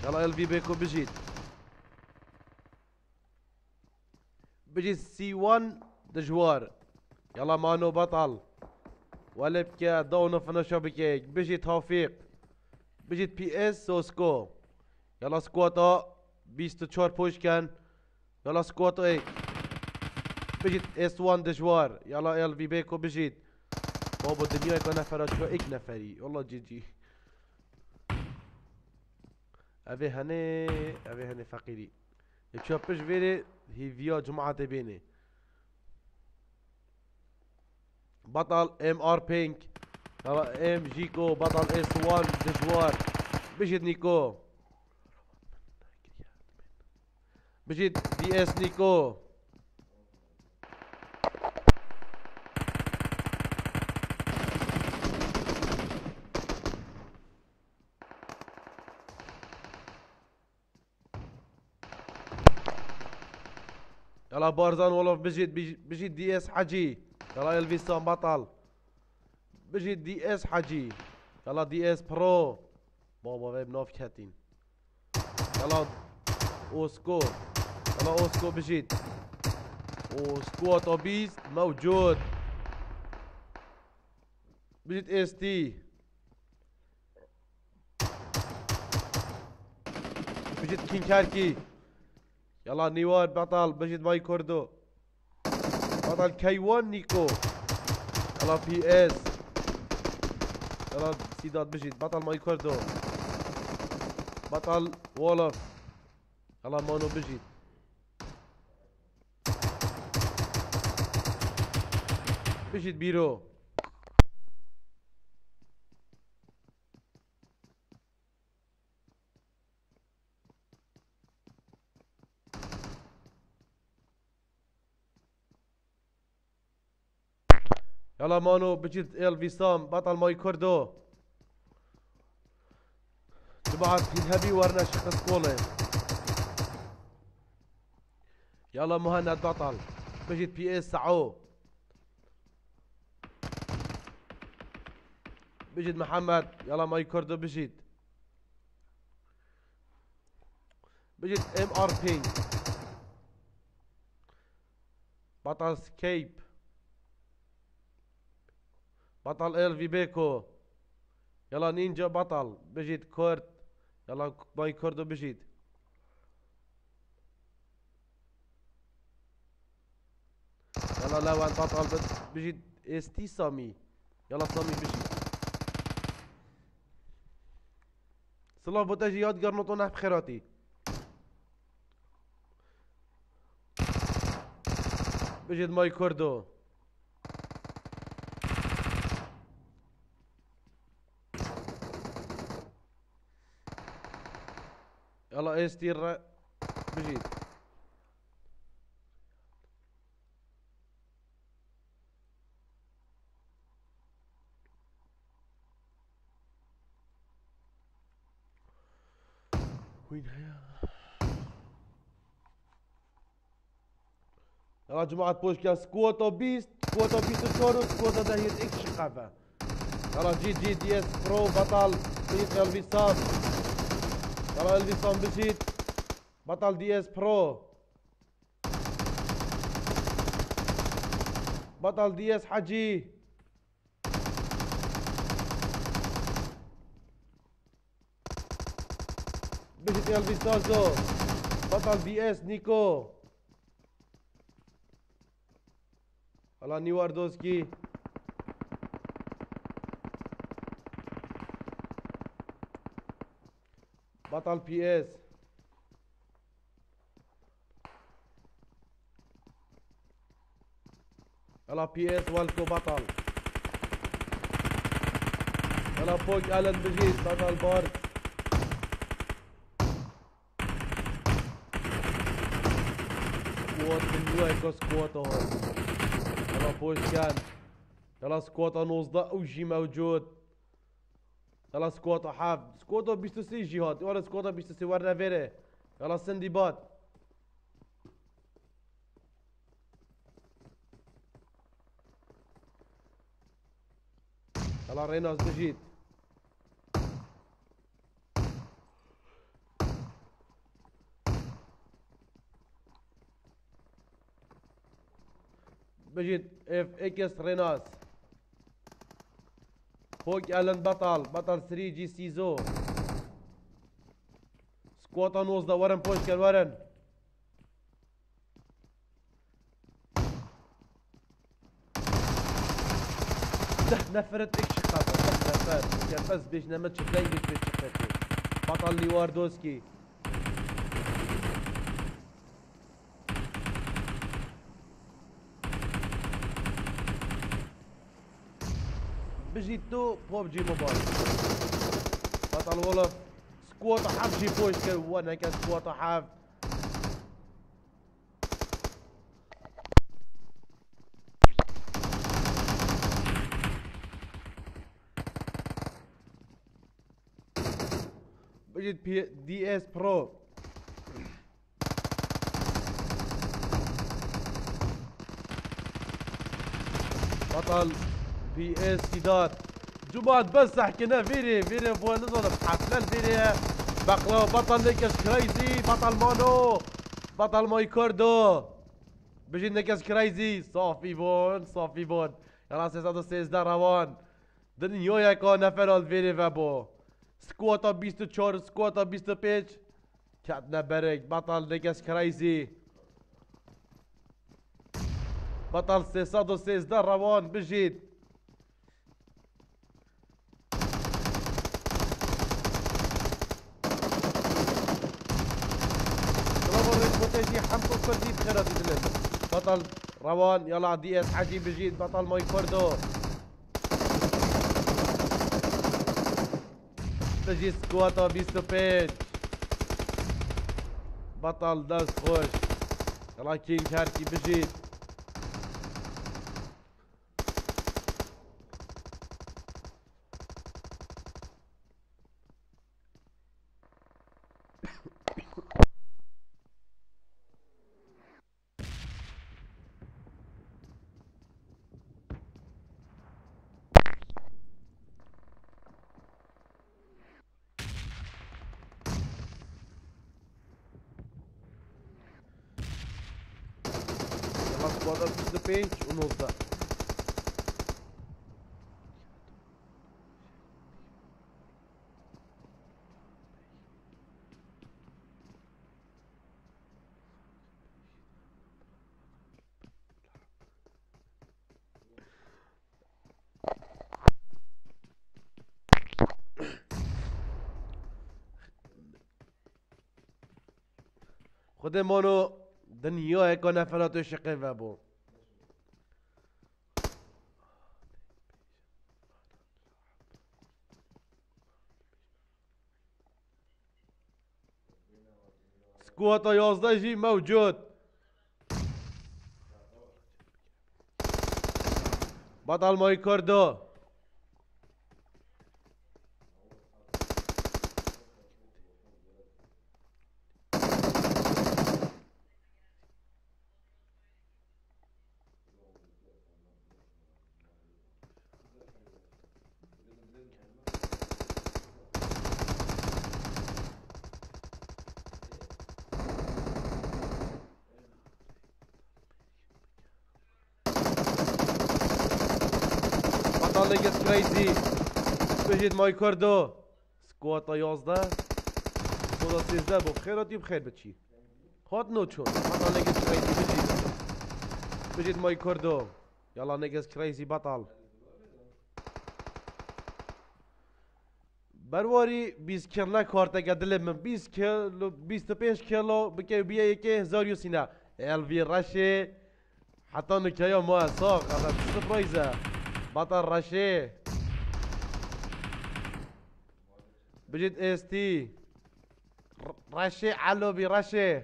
يلا الفي بيكو بجيت. بجي سي 1 دجوار. يلا مانو بطل. ولبكا دون فنشو بكيك. بجي توفيق. بجيت بي إس سوسكو يلا سكواتا 24 پوش كان يلا سكواتا إيك. بجيت إس 1 دجوار. يلا إل في بيكو بجيت. بابا الدنيا يكون نفرات شو إيك نفري. والله جي جي. أبي هني أبي هني فقيري. يتشوبش فيري هي فيا جمعة بيني بطل ام ار بينك ام جيكو بطل اس 1 دجوار بجد نيكو بجد دي اس نيكو يلا بارزان ولف بجد بجد دي إس حجي. يلا الفيسون بطل. بجد دي إس حجي. يلا دي إس برو. بابا ويب نوف كاتين. يلا اوسكو يلا اوسكو بجد اوسكو اوتوبيس موجود. بجد إس تي. بجد كينكاركي. يلا نيوان بطل بجد ماي كوردو. بطل كي 1 نيكو. يلا بي إس. يلا سيدات بجد بطل ماي كوردو. بطل وولف. يلا مانو بجيت بجيت بيرو. يلا مانو بجيت ال فيسام بطل ماي كوردو جماعة هبي ورنا شخص كولي يلا مهند بطل بجيت بي اس سعو بجيت محمد يلا ماي كوردو بجيت بجيت ام ار بي بطل سكيب بطل ال في بيكو يلا نينجا بطل بجيت كورت يلا ماي كوردو بجيت يلا لوان بطل بجيت اس تي سامي يلا سامي بجيت صلاح بوتاجي ياد قرنطونا بخيراتي بجيت ماي كوردو تي الر- بجيت. وين هي؟ يلا جماعة بوشكا سكواتو بيست سكواتو بيست تشورو سكواتو ده هي إكس شقافة يلا جي جي دي إس برو بطل بيت الفيسام يلا الفيسام بجيت بطل دي اس برو بطل دي اس حجي بجيت الفيسازو بطل دي اس نيكو يلا نيواردوسكي بطل بي اس يلا بي اس والكو بطل. يلا فوق ألن بجيت بطل بارك سكوات من نوعك سكوات هون؟ يلا بوش كان. يلا سكوات نوز وجي موجود. يلا سكوات حاف. سكوات بيشتو سي جهاد ولا سكوات بيشتو سي ورنا فيري يلا سندي بات يلا ريناز بجيت بجيت اف إكس ريناس فوق ألن بطل بطل 3 جي سيزو سكواتا نوزدا ورن بوشكن ورن ده نفرت اكش خاطر؟ ده نفر كان بس بيش نمت شفلين بيش شفتي بطل ليواردوسكي. بجيتو بوبجي موبايل بطل ولف سكوات حاف جي بوش كان وأنا كان سكوات حاف بجيت بي دي اس برو بطل بي إس سيدات جمعة بس حكينا فيري فيري بو نضرب حفلة فيري بقلا بطل نكس كرايزي بطل مانو بطل ماي كوردو. بيجي نكس كرايزي صافي بون صافي بون. يلا سيزادو سيزدا روان. دنيا يكو نفرال فيري فابو سكواتا بيستو چور سكواتا بيستو بيج كاتنا برك بطل نكس كرايزي. بطل سيزادو سيزدا روان بجيت. كل دي بخيرات يدلم بطل روان يلا دي اس حجي بجيد بطل ماي كوردو. تجي سكواتا بيستو بيج بطل دست خوش. يلا كينج هاركي بجيد. 5 unutda. خودمانو دنیای کنه فلا تو شقه و بو سكواتا يازده جي موجود. بطل ماي كوردو بطل ليجس كريزي بجيت ماي كوردو سكواتا يازده سودا سيزده بو بخيراتي بخير بتشي هات نوتشون بطل ليجس كريزي بجيت بجيت ماي كوردو يلا نيجس كريزي بطل برواری 20 کیلو کارت گدل من 20 کیلو 25 کیلو بکه بیا یکی هزار یو سینا الوی رشه حتى نكايا ما ساق هذا بطل رشه بجد اس تي رشه علو برشه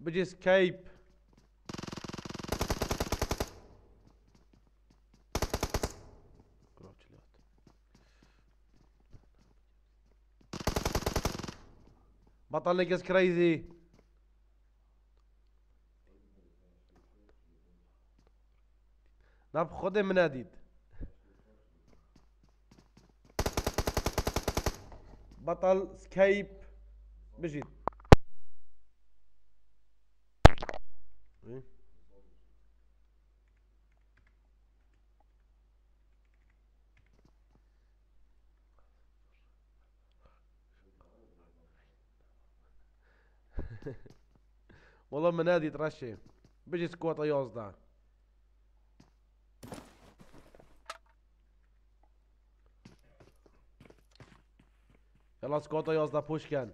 بجي سكايب. بطل نيجس كريزي. ناب خده مناديد بطل سكايب إيه؟ والله منادي ترشي بيجي سكواتا يوزدا يلا سكواتا يوزدا بوشكان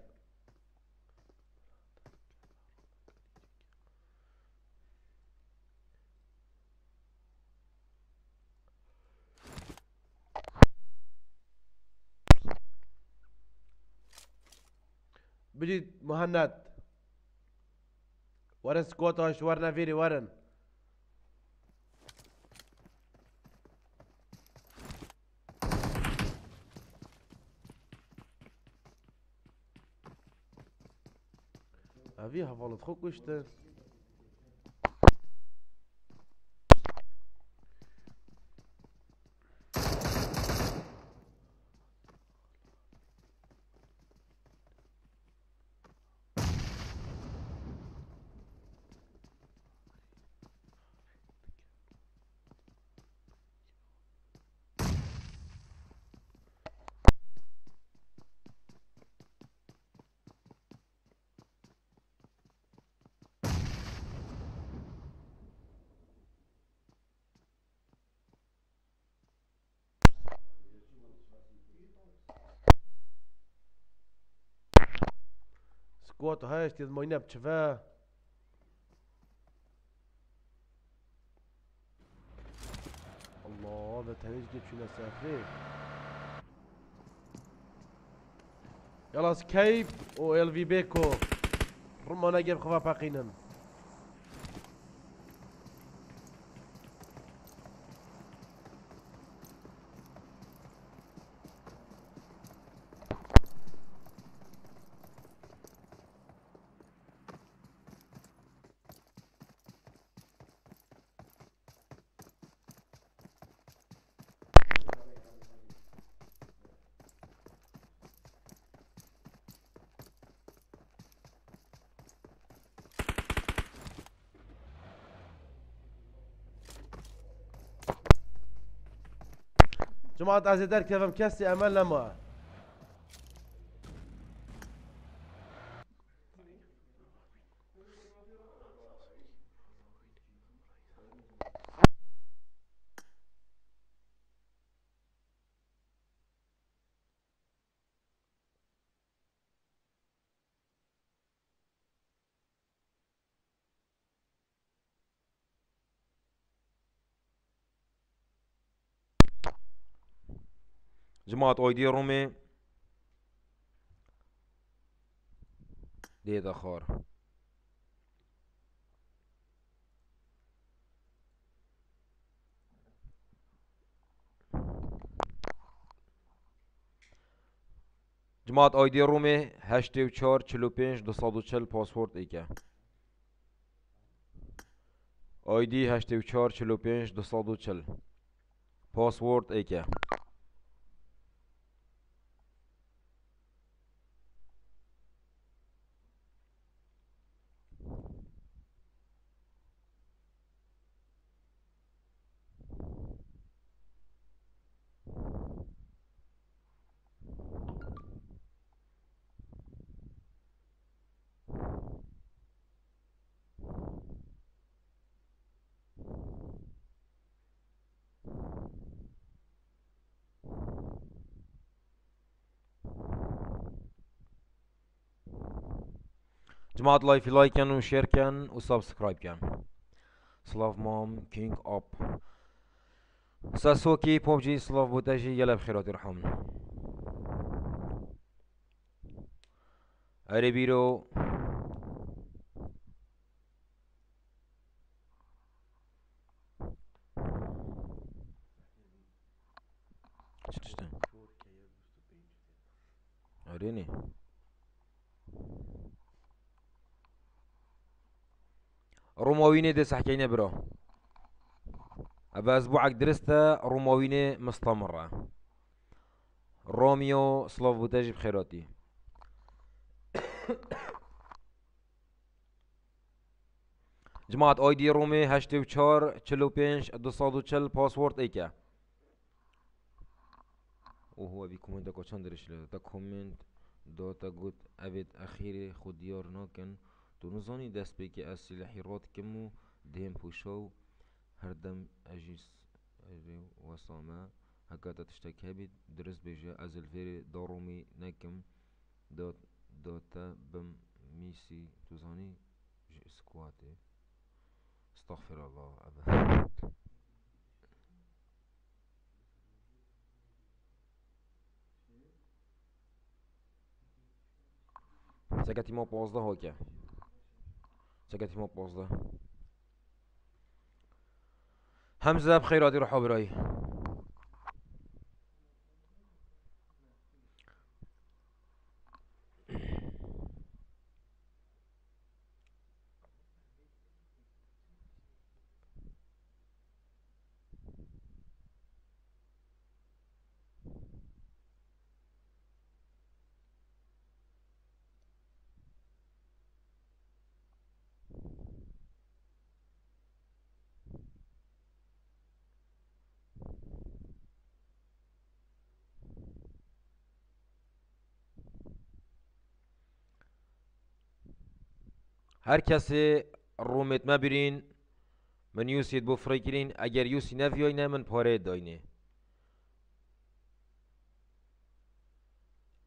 بيجي مهند. ورن سكوتا شورنا فيري ورن. أبيها والله تخو كشتن هاش تيد موينة بتشفاه الله هذا تهيج جيب شو نسافري يلا سكيب و ال في بيكو رمانا جيب خفا باقينن جماعة أعزائي كيفم كاسي أمل لما جماعة ايدي رومي. ديت اخار جماعة ايدي رومي هشتي و چار چلو پنج دو صد و چل پاسپورت ایکه. آیدی هشتي و چار چلو پنج دو صد و چل پاسپورت ایکه جماعة لايف لايكن وشيركن وسبسكرايب كان سلاف مام كينج اب ساسوكي بوبجي سلاف بوتاجي يلا بخيرات يرحمنا اريبيرو روماويني دي حكينا برو. أبا أسبوعك درستا روماويني مستمرة. روميو سلوفوتاج بخيراتي. جماعة آي دي رومي هشتي وچار چلو پنج دو صاد و چل پاسورد ايكا وهو بي كومنت داكو چند درش دا كومنت دوتا قد أبد أخيري خوديار ناكن تو نزانی دست به که از سلاحی راد کم و هر دم اجیس وسامه هکاتا تشتک هبید درست بیجا از الفیر دارومی نکم. دات داتا بم میسی توزانی سكواتي استغفر الله أبا. سكتي ما بوزده هوكا سكتي ما بوزده حمزة بخير هادي روحوا براي هەر رومت ما برین من یوسید بو فڕێکرین اگر یوسی نەڤیۆینە من پۆرێت داینێ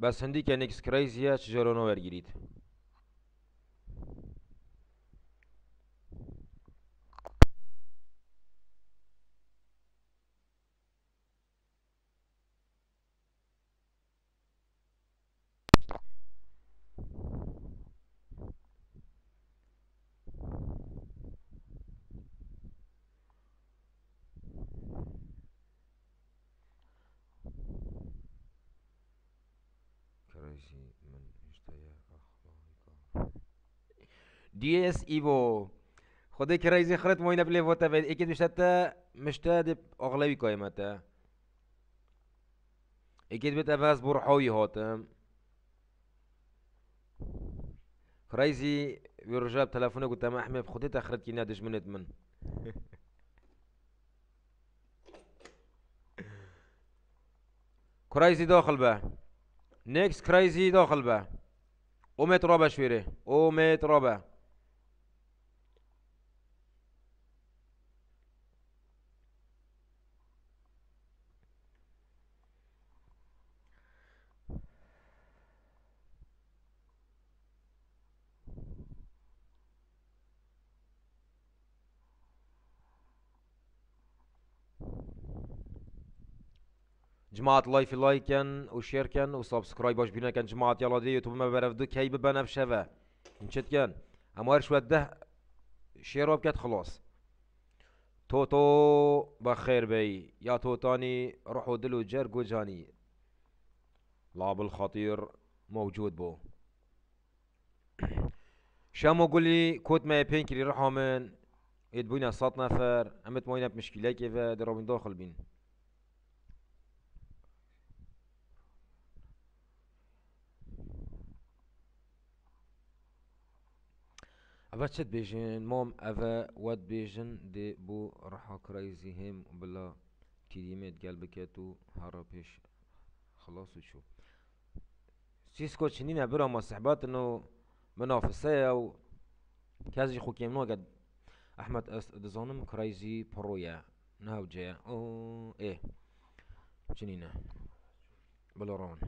بەس هەندی کە نێکسکرایزیە چ ژەرۆنەوەرگیریت دي اس ايفو خدي كرايزي خرط موينة بلي فوتا بيد أكيد مشتا مشتا اغلبي قيمتا أكيد بيت افاز برحوي هاتم كرايزي بيرجع بتلفونه قلت ما احمد خديت اخرت كي نادش منت من كرايزي داخل به نيكس كرايزي داخل به اوميت رابع شويري اوميت رابع جماعة لايف لايكن وشيركن وسبسكرايب باش بينا كان جماعة يلا دي يوتيوب ما برفدو كي ببنا بشفا نشت كان اما ارش وده شير وبكت خلاص. توتو بخير بي يا توتاني روحوا دلو جرقو جاني لعب الخطير موجود بو. شامو قولي كوت ما بينكري روحوا من يدبونا صوت نفر. امت موينة بمشكلة كيف دروبين داخل بين بيجن موم أفا واد بيجن دي بو راح كرايزي هم بلا كلمات قلبكاتو هارا بيش خلاص وشو. سيسكو تشنينا برا ما صحبات انه منافسية و كازي خو كيمنو قد احمد دزانم كرايزي برويا. نهاو جايا. أو إيه. تشنينا بلا رون.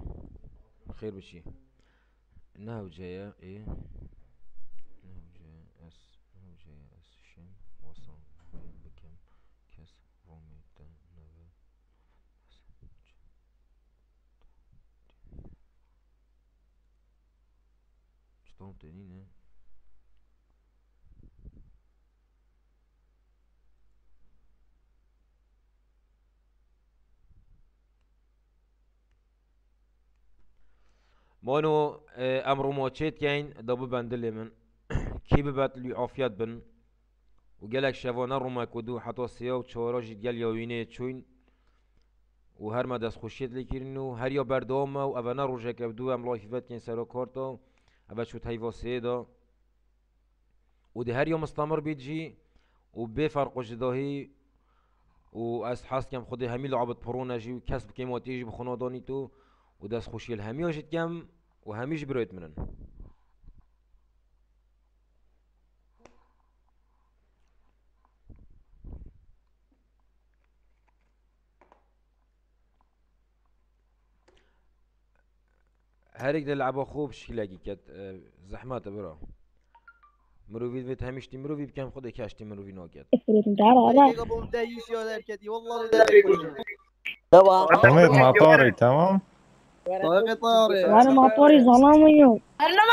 خير بشي. نهاو جايا. إيه نهاو جايا اس نهاو جايا اس شم وصل بكم كاس رومي دا نوى شطوم تانينا مانو آه، امرو موتشيت كاين دابو باندلي من كي ببات لي عافيات بن. وقالك شافونا روما كودو حتى سياو تشوراجي قال يويني تشوين. وهر ما دست خوشیت لیکرینو هر یا بردام و اونا روزه که بدو ام لایفیت کن سر کارتا اول شو تایوا سیدا و ده هر یا مستمر بیجی و به فرق جداهی و از حس کم خود همی لعبت پرو نجی و کسب کیماتی جی بخونا دانی تو و دست خوشی همی آجد کم و همیش برایت منن. هريك لعبة خوب شكلاكي كات آه، زحمات برا. مروفي بيت همشتي مروفي بكم خود كاشتي مروفي دايوش يا ذاك والله تمام. تمام. طارق طارق وأنا مع طاري ظلام اليوم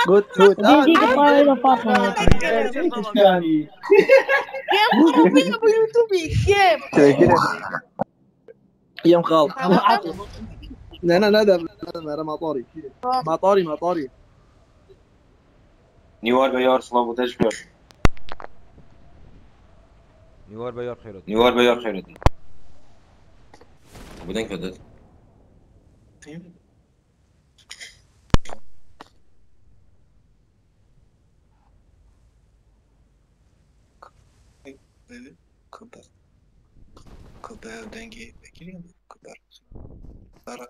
جود جود بيديك الطاري اذا فاطمه يعني يوم خالد لا لا لا ده انا مطاري مطاري مطاري Nivar Beyar Slavu Teşbir. نوار بيار خيرت Nivar Beyar Khairuddin. Buradan kadar. Kıbar. Kıbar dengi bekliyor mu? Kıbar. Barak.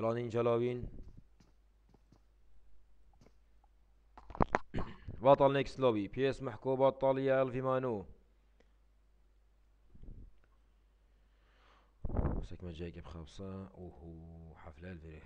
نينجا لاوين بطل نيكس لوبي بيس محكو بطل يا الفيمانو خمسة كما جايك بخمسة وهو حفلة الفريح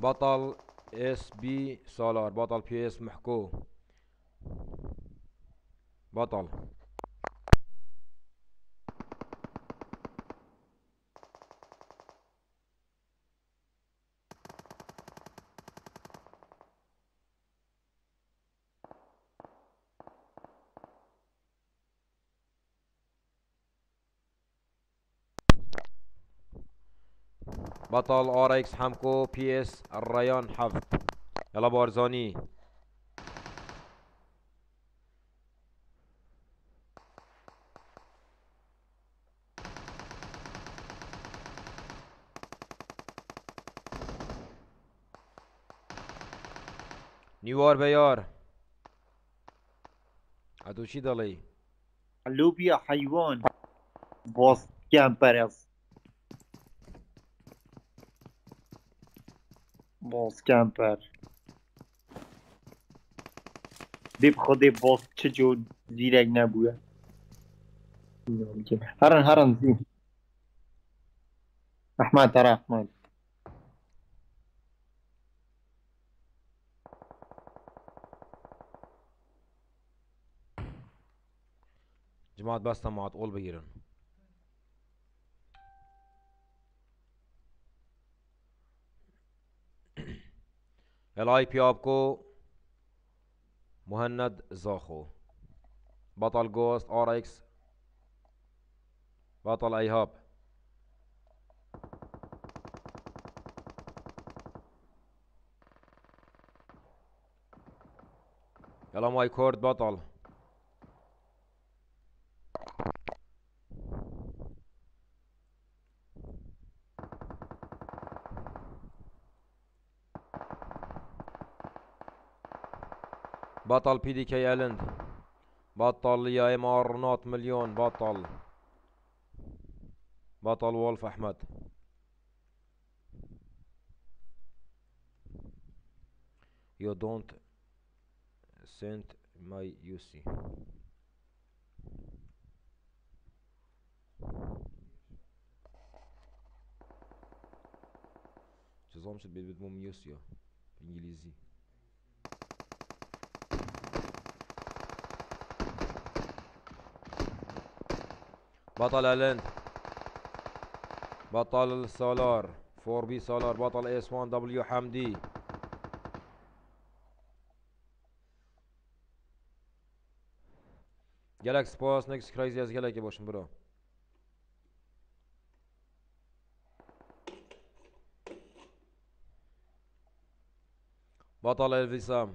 بطل اس بي سولار. بطل بي اس محكو بطل. بطل آر إكس حمكو بي اس الريان حفظ يلا بارزاني نيوار بيار عدو شي دلي لوبيا حيوان بوس كامبرز بوس كامبر دي بخدي بوس تشجو زيرك نبويا هرن هرن زي احمد ترى احمد جماعة بس مع طول بيرن الاي بي ابكو مهند زاخو بطل جوست ار إكس بطل ايهاب يلا ماي كورد بطل بطل بي دي كي آلند. بطل يا ام ار نوت مليون بطل. بطل وولف احمد. You don't send my UC جزام شد بيد مو ميوسيا بالانجليزي بطل الند بطل السولار 4 بي سولار. بطل اس 1 دبليو حمدي. جالك سباس نكس كرايزي از يا باشم برو. بطل الفيسام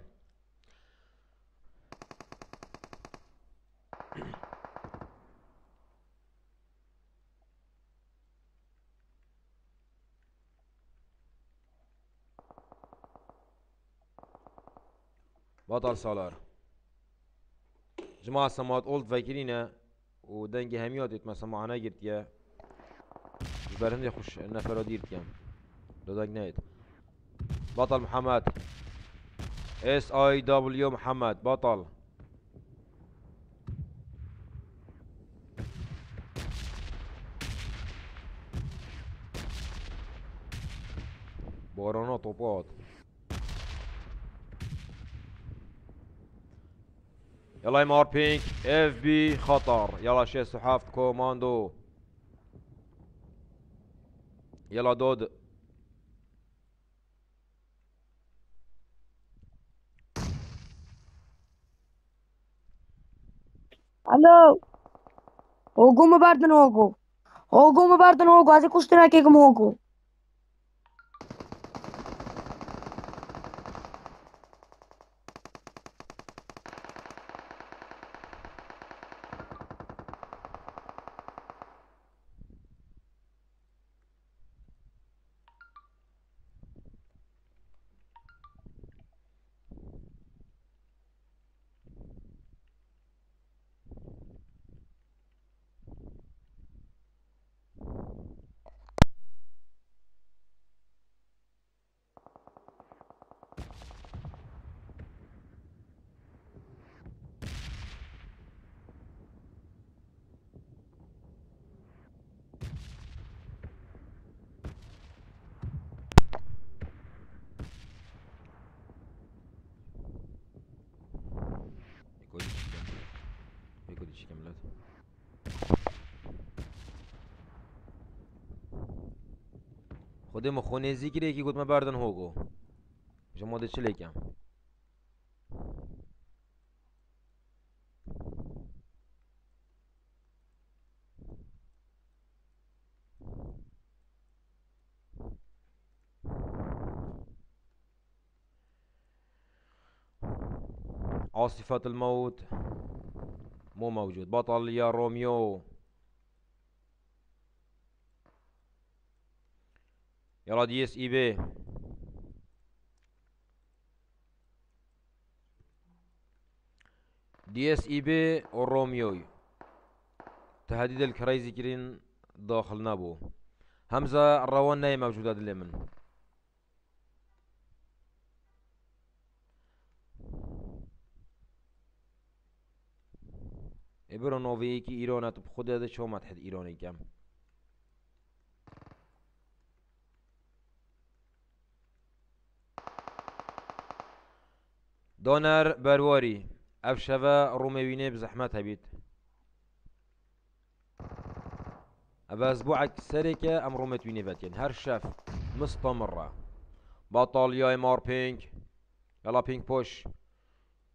بطل سولار جماعة سماوات اولد فايكرينا ودنجي هميات يتما سماعنا قلت يا جبرهن يخش النفر ديرت يام لو دنج نايت بطل محمد اس اي دبليو محمد بطل بورانا طوبات يلا ام ار بينك اف بي خطر يلا شي سحافة كوماندو يلا دود الو ಹೋಗು ಬರ್ತಾನೆ ಹೋಗು ಹೋಗು ಬರ್ತಾನೆ ಹೋಗು ಅದೇ ಕುಸ್ತಿನ ಹಾಕಿ ಹೋಗು خودی مخونه زیگیری که گفت ما بردن هوگو. شما ده چه لیکم؟ عاصفة الموت مو موجود. بطل يا روميو يلا دي اس اي بي. دي اس اي بي وروميو تهديد الكريزي كرين داخل نابو. همزة الروان ناي موجودة من ابرونوفي کی ایران تو خود از شما متحد ایرانی کم دونر برواری اف شوا روموینه بزحمت هبید ابا اسبوعك سركة ام رومت وينيفاتين هر شف مستمرة بطل مار بينك يلا بينك بوش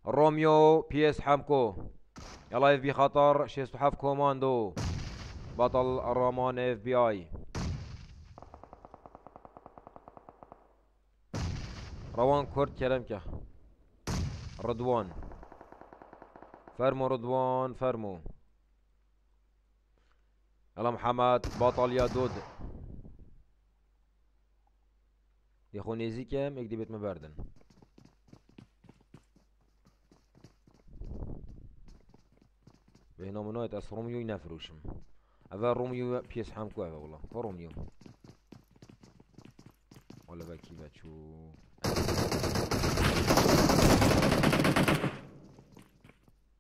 روميو بيس حمكو يلا اف بي خطر شيست حف كوماندو بطل الرومان اف بي اي رضوان. فرمو رضوان فرمو يلا محمد بطل يا دود. يا خو نيزي كم يكدي بيت مبردن. بهنا منايت أس روميو ينفروشم. اول روميو بيس حام كو والله. فروميو ولا باكي باتشو.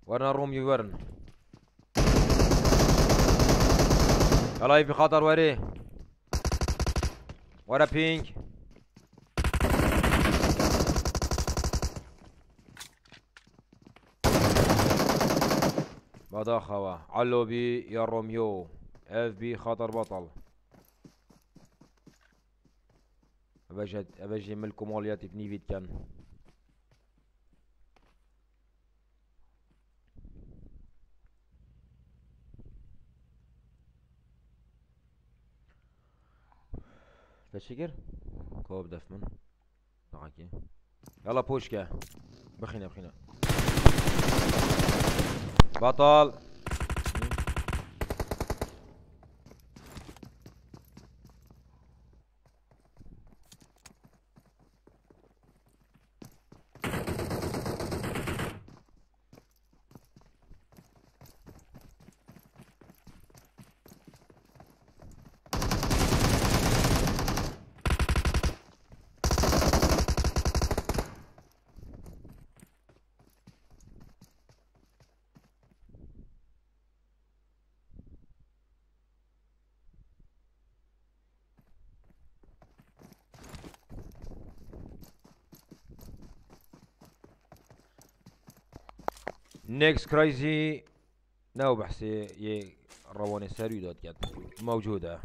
ورنا روميو ورن يلا في خطر وري. ورا بينك. خوا. علو بي يا روميو. اف بي خطر بطل. ابجد ابجي ملكو مالياتي في نيفيد كان. تشكر كوب دفمن معاكي. يلا بوشكا. بخينا بخينا. بطل. نيكس كرايزي ناو بحسي ي رواني ساري داد كات موجودة.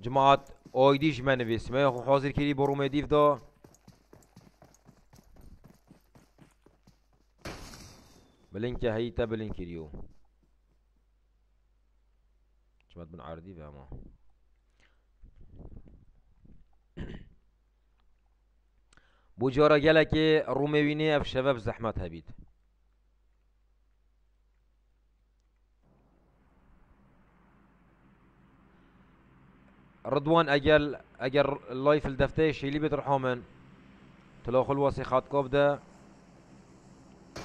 جماعة اويديش ما نفيس ما يخو حاضر كيري برو مديف دا. بلينك هيتا بلينك ريو جماعة بن عردي بها بو جارا گلک روموینی اف شباب زحمت هبید رضوان اگر اگر لایف الدفته شیلی بيت رحومن تلاخل واسخات كوب ده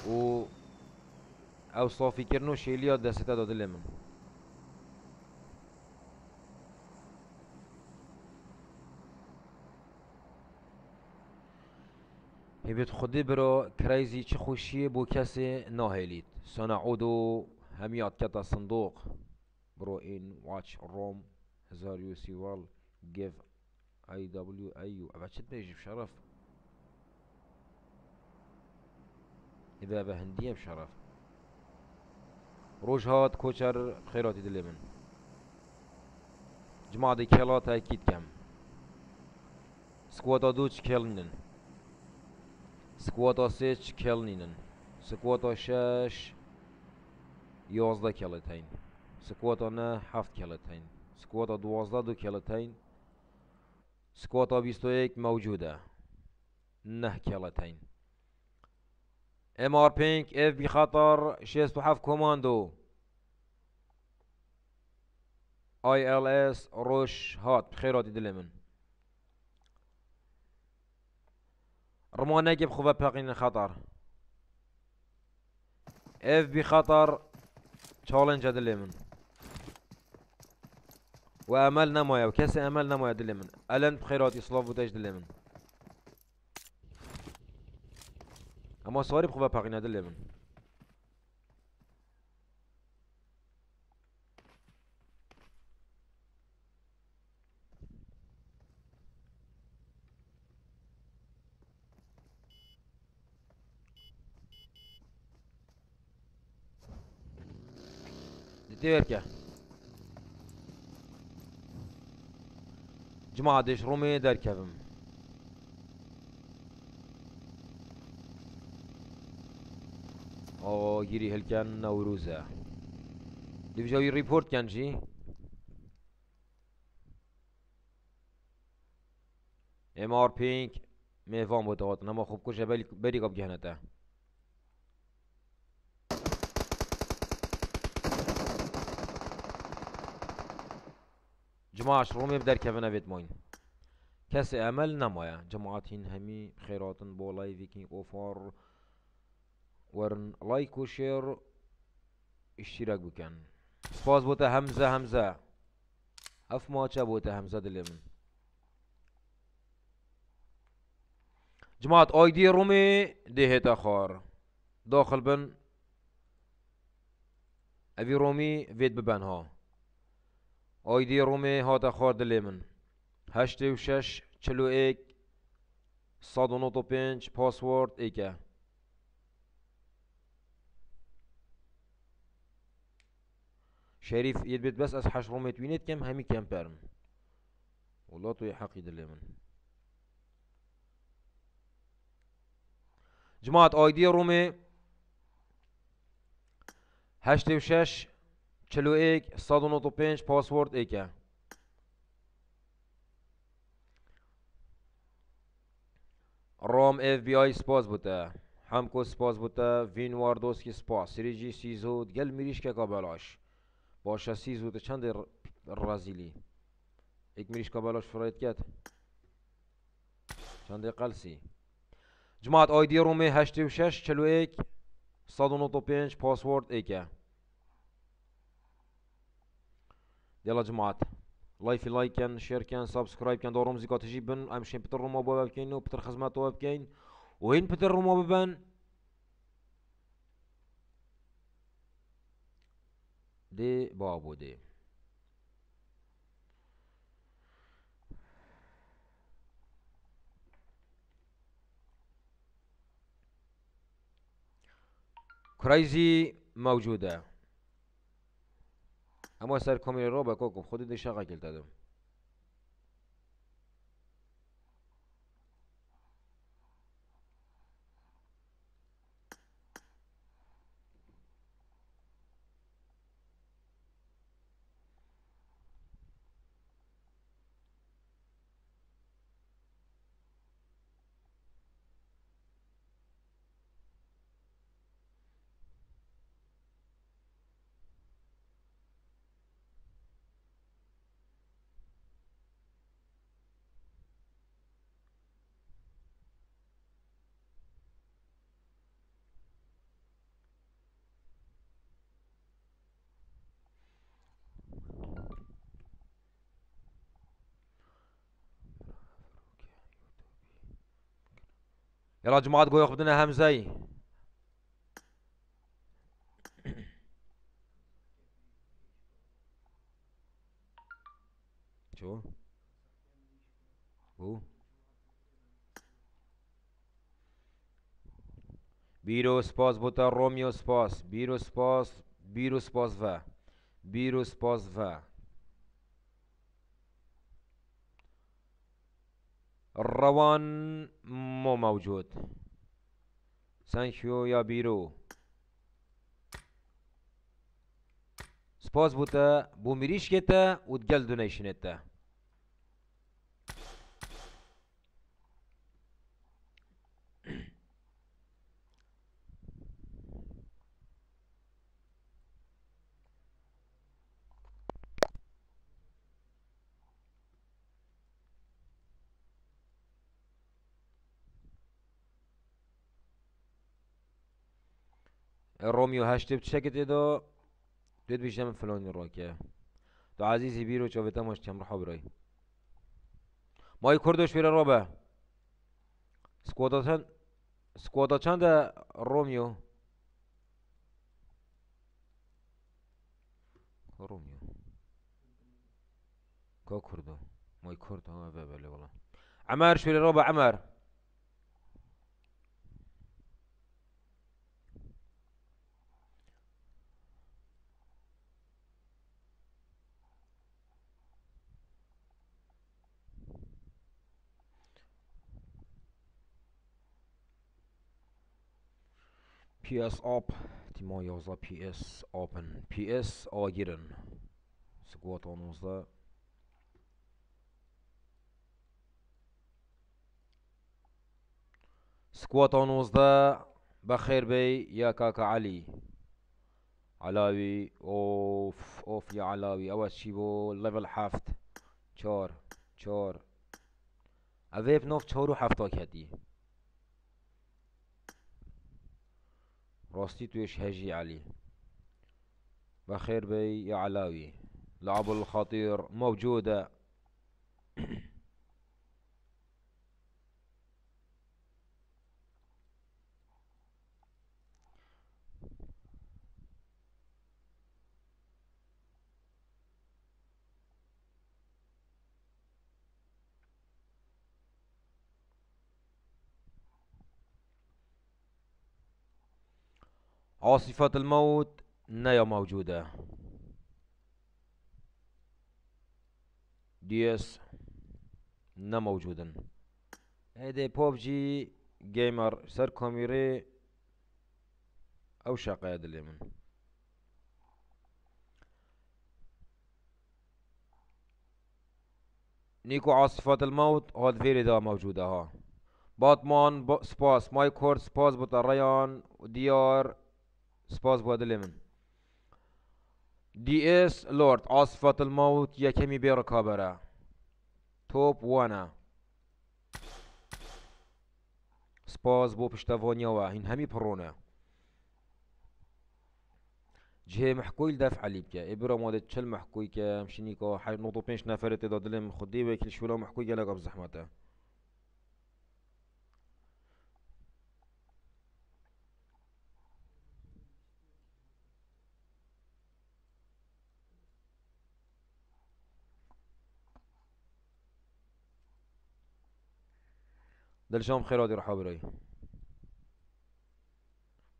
و أو صافي كرنو شيليا دسته داد لمن هبت خودی برو کریزی چه خوشیه بو کسی ناهلید سنعودو همیات کتا صندوق. برو این واتش روم هزار یو سی وال گیف آي دبليو ايو أبا چت بيجي بشرف إذا بهندية بشرف روج هات كوشر خيراتي دلي من. جماعة دي كيلات أكيد كم. سكواتا دوش كيلنن سكواتا سيش كيلنينن سكواتا شش يازده كيلتين سكواتا نه هفت كيلتين سكواتا دوازده دو كيلتين سكواتا بيستو ايك موجودة نه كيلتين ام ار بينك اف بخطر شيستو حف كوماندو اي ال اس روش هات بخيرات دلمن رمانه جيب خوبه باقين خطر اف بخطر تشالنج دلمن وامل نمايا وكاس امل نمايا دلمن ألن بخيرات يصلاف وتاج دلمن أما سواري بخوبه باقين دلمن ديركه الديركة جمادش رومي بم. او گیری هلکن نوروزه دیویجاوی ریپورت کن جی ام آر پینک میوان بودوات نما خوب کشه بری کب گهنته جماعة رومي بدر كفنا بيت موين كاس امل نمايا هين همي خيرات بو لايفيكي اوفر ورن لايك وشير اشتراك بكن سباز بوتا همزة همزة اف ماتشا بوتا همزة دلمن جماعة اي دي رومي دي هتا خار داخل بن. ابي رومي فيت ببن ها. آیدی رومی هات خورد لیمن هشت و شش چلو ایک صد و پنج پاسورد ایکه شريف يثبت بس از حش رومي توينت كم همي كم بيرن والله تو حقي دلمن جماعة ايدي رومي هشت و شش چلو صد و پنج پاسورد ایکه رام اف بی آی سپاس بوده. همکو سپاس بوده. وین واردوسکی سپاس. سریجی سیزود گل میریش که کابلاش. باشه سیزود چند رازیلی ایک میریش کابلاش فرایت کرد. چند قلسی جماعت آیدی رومی هشتی و شش چلو ایک صد و پنج پاسورد ایکه يلا جماعة. لايفي لايكن شير كان سبسكرايب كان دورهم زيكا تجيبن امشي بتر روما بواب كاين وبتر خزمات بواب كاين وين بتر روما ببان دي بابو دي. كرايزي موجودة. اما سر کامیرا رو بکن خودی دشا قکل يلا جماعة تقول ياخذ لنا همزي شو؟ هو؟ بیرو سپاس بوتا رومیو سپاس بیرو سپاس بیرو سپاس و بیرو سپاس و روان مو موجود. سانشيو يا بيرو. سپاس بوتا بو ميريش كتا وتقل دونيشنتا روميو هاشتب تشكت دو. دويت فلانی رو که. دو عزيزي بيرو تشوفي تموش تم مای براي ماي كردوش بيرا روبا سكوادا تن رومیو؟ تن روميو روميو كو كردو ماي كردو بابا والله. عمار شو رابه عمار PS op Timo yazda PS open. PS a girin Squat onumuzda سكوات onumuzda بخير بي. يا كاكا علي. علاوي. أوف. أوف يا علاوي. اول شي بو ليفل حفت. چهار چهار اوه بنوف چهار و هفتا کدی راستی توش هجي علي بخير بي يا علاوي لعب الخطير موجودة. عاصفة الموت نيا موجودة. ديس موجودا. هيدي بوبجي جيمر سر كوميري أو شقا هذا اليمن نيكو عاصفات الموت هاد فيري دا موجودة ها. باتمان. سباس ماي كورد سباس بوتا ريان ديار سپاس با دل دی اس لورد آصفات الموت یەکەمی بێڕکابەرە توپ وانا سپاس بۆ پشتەڤۆنیەوە هین هەمی پڕۆنە جهه محكوي لدفع ماده ابره مود که محكوي که حي نوضو بينش نفرت دو دلم خودی و شو لو محكوي لك زحمته دلشام خيرات يرحب براي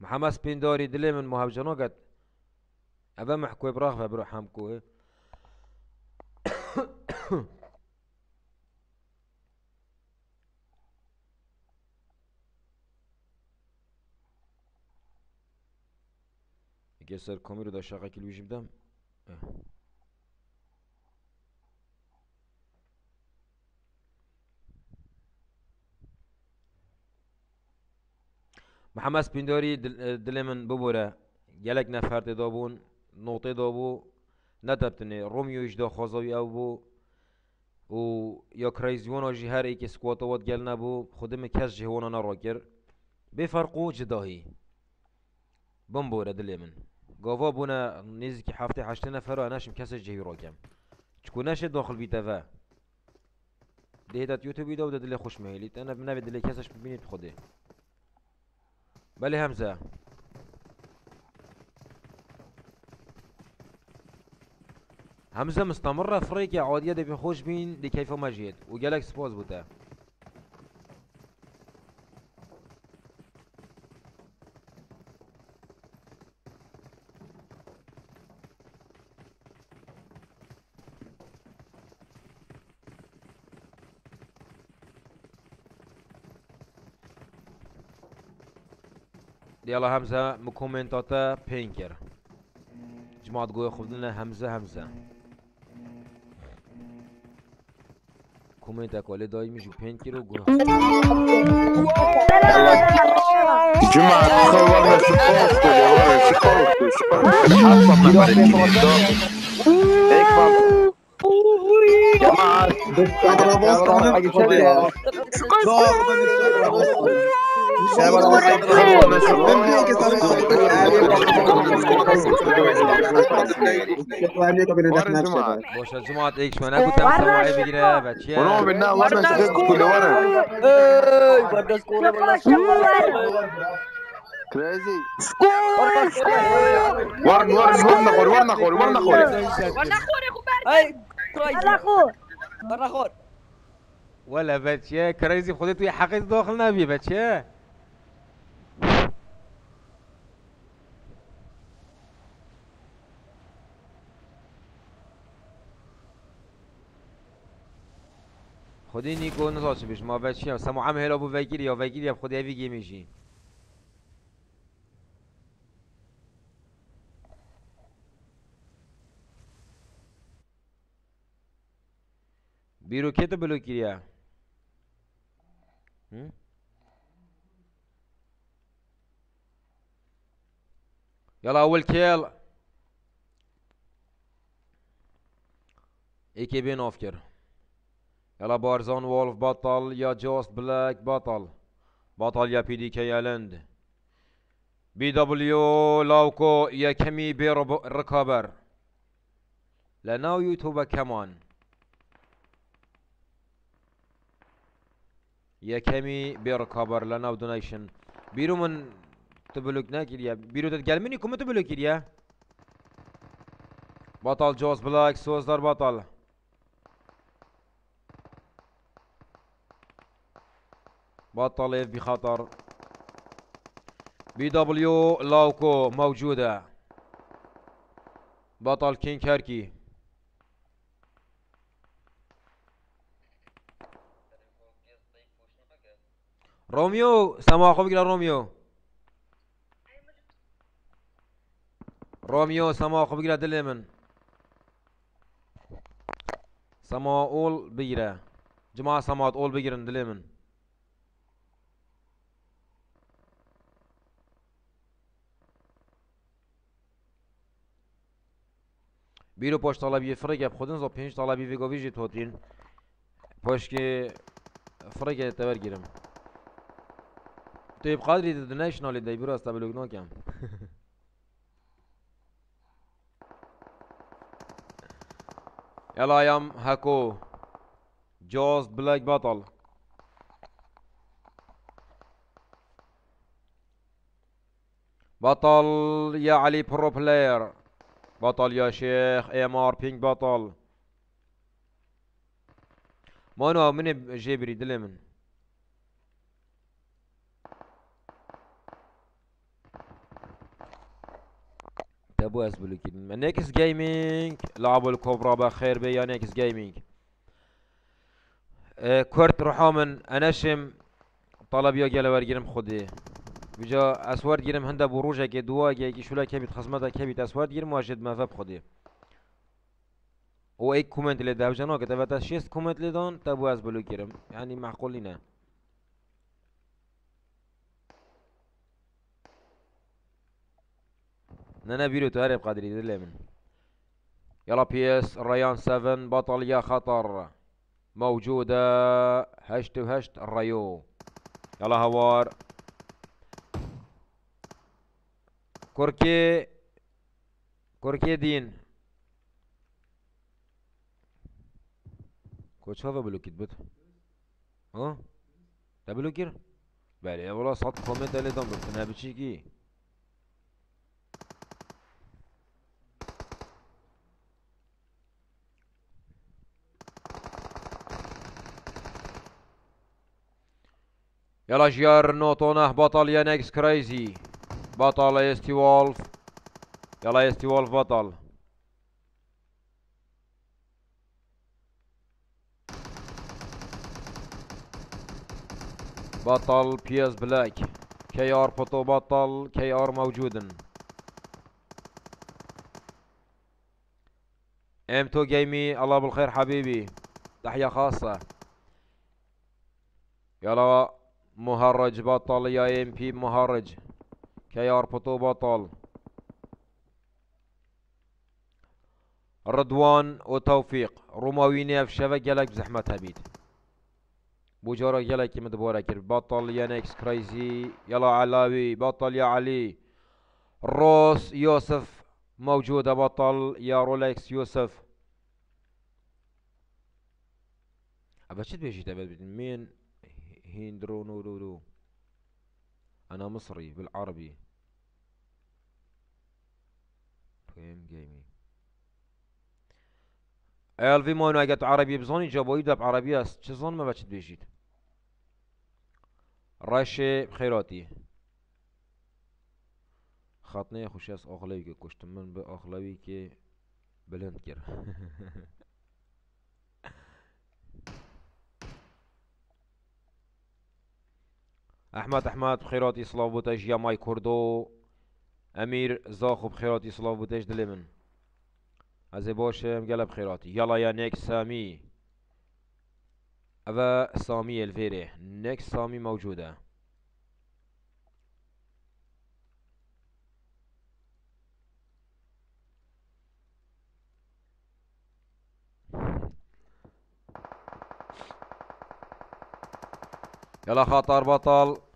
محمد سبينداري دلي من مهبجنو قد أبا محكوي براغ فبرو حامكوي يكسر كوميرو دا شاقا كيلو يجيب دم. آه. محمد سپینداری دل, من ببوره گلک نفر دابون نوطه دابو ندبتنه رومیوش دا او بو و یا کریزیون آجی هر ای که سکوات واد گل نبو خودم کس جهوانا نرا کر بفرقو جداهی بمبوره دل من گاوا بونه نیزی که هفته هشته نفر رو انشم کس جهی را کم چکو نشه داخل بیته و دهیدت یوتیوبی دا و دل خوش مهیلیت انا بنوی دل کسش ببینید خوده بله همزة. همزة مستمرة افريقيا عادية دي بيخوش بين دي كيف ما جيت وجالك سبوز بوتا دیالا همزه مکومنتاتا پین کر جماعت گوی خودن همزه همزه کومنت اکاله دایی میشو پین کر و گوی جماعت خواهر سپاس کنه آره سپاس کنه سپاس کنه جماعت دستان را باز کنه باشه جماعت ایک شما نگو تم بگیره بچه اونو به نه وارد شده کله واره ای وارد کله واره كريزي سكور ورن ورن ورن خور ورن خور ورن خور ورن خور يا خبال اي ورن ورن خور ولا بچه كريزي خودت توی حقیت داخل نبی بچه خودی نیکو نزاچ بیش ما بچی هم؟ سمو هم هلا بو وگیری یا وگیری هم خودی اوی گیمیشی بیرو که تو بلو کریه هم؟ يلا اول كيل اي كي بي نوفكر يلا بارزان وولف بطل يا جوست بلاك بطل بطل يا بي دي كي يلند بي دبليو لاوكو يا كمي بي رب- ركابر لناو يوتيوب كمان يا كمي بي ركابر لناو دونيشن بيرو من تبلوك ناكل يا بيرو تتقال مني كم تبلوك يا بطل جوز بلاك سوزدر بطل بطل اف بخطر بي دبليو لاوكو موجودة. بطل كين كركي روميو سما خو بگیرم روميو. روميو سما خو بگیره دل من. سما أول بگیره جماعة سماعات أول بگیرن دل بیرو پشت طلبی فرق خودن زو پنج طلبی ویگو ویجی توتین پشت که فرق تبر گیرم تو قادری د نشنال دی برو است بلوگ ناکم يلا يام هاكو جوز بلاك بطل بطل يا علي برو بلاير بطل يا شيخ ام ار بينك بطل مانو من جيبري دلمن تبو از بلوكين نيكس جيمنج لعبوا الكوبرا بخير بي يا نيكس جيمنج كورت رحامن انشم طلب يا جلا ورگيرم خودي بجا اسوار گیرم هنده بروجه که دوا که کی شولا کبیت خدمت کبیت اسوار گیرم واجد ما فب خودی. أو ایک کومنت لی ده جنا که تبت شست کومنت لی دان تبو از بلو گیرم. يعني معقولی نه. نانا بيرو تعرف قادر يدل من. يلا بيس الريان 7 بطل يا خطر. موجودة هشت وهشت الريو يلا هوار. كوركي كوركي دين. كوتش هذا بلوكيت بت ها؟ ده بلوكير بله والله صوت كومنت اللي دم بتنا بتشيكي يلا جيار نوتونه بطل يا نكس كريزي. بطل يستي وولف. يلا يستي وولف بطل. بطل بيس بلاك كي ار بوتو بطل كي ار موجودا. ام تو جيمي الله بالخير حبيبي. تحية خاصة. يلا مهرج بطل يا ام بي مهرج. كي بوتو بطل. رضوان وتوفيق روماويني في شبك جلك بزحمتها بيت بوجورا جلك مدبورة كير. بطل يا نيكس كريزي. يلا علاوي. بطل يا علي. روس يوسف. موجودة بطل. يا رولكس يوسف. أبا شد بيجي تبع مين؟ هيندرو نورو. أنا مصري بهم جيمنج ال ماینو اگه تو عربی بزانی جوابی دب عربی است. چه زن ما بچت بیشید رش خیراتی. خطنه خوش از آخلاوی که کشتم من به آخلاوی که بلند کرد احمد احمد خیراتی سلاو بوتا جیا مای کردو. أمير زاخو بخيراتي صلاة بوتاج دلمن از باشم قلب خيراتي. يلا يا نيك سامي. أبا سامي الفيري. نيك سامي موجودة. يلا خطر بطل.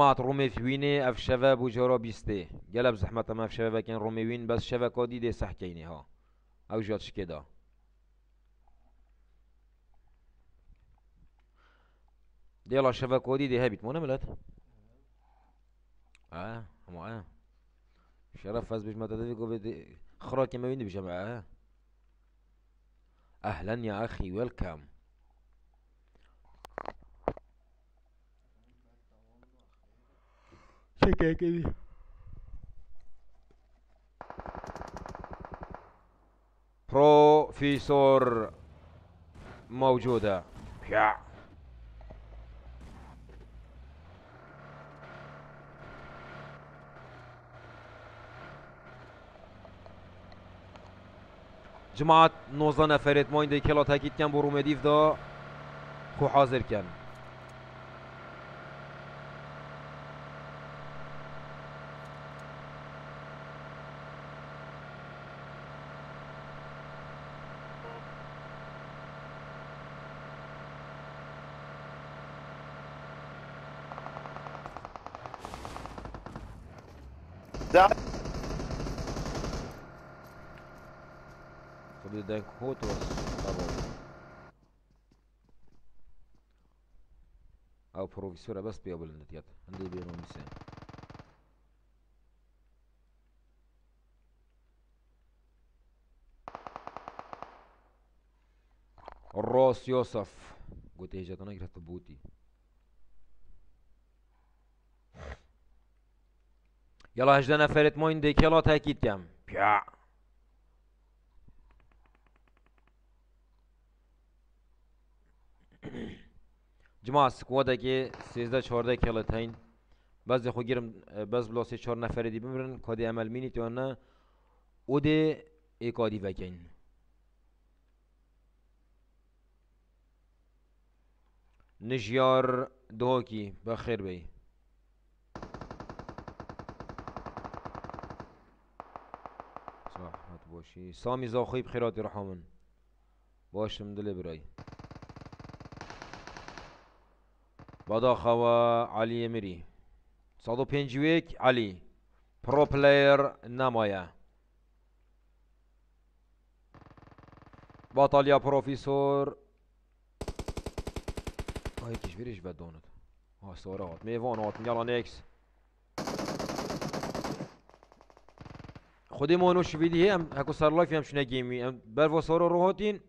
جماعة رومي فيويني أف شباب وجورو بيستي. قلب زحمة ما أف شباب كان رومي وين بس شباب كودي دي صح كيني ها. أو جاتش كده ديلا شباب كودي دي هابت مو نملت؟ آه مو آه. شرف فاز بيش ما تدري بدي خراك ما وين بجماعة؟ أهلا يا أخي ويلكم. كده بروفيسور موجودة جماعة نوزده نفرت ما این کلا تاکید کن برو مدیف دا. خو حاضر کن. بروفيسورة بس بيقبل النتيات عندي بينهم مثال الراس يوسف. قلت إيه جات أنا قرأت بوتي. يلا هجده نفرت ما این دیکلا تاکید کم پیا جماعة سكوادا كي سيزدا چهارده کلا تاین. بس خو گیرم بس بلا سه چهار نفر دی بمرن. کادی عمل مینی تو نه او دی ای کادی وکین. نجیار دوکی بخیر بی. صحت باشی. سامی زاخوی بخیراتی رحمن باشم دل برای. صد و پنج و یک علی پرو پلیر نمایه باطالیا پروفیسور آه یکیش بریش بداند آه سارات میوانات یالا نیکس خودی مانوش ویدی هم هکو سر لایف هم شونه گیمی ام بر و سارو رو هاتین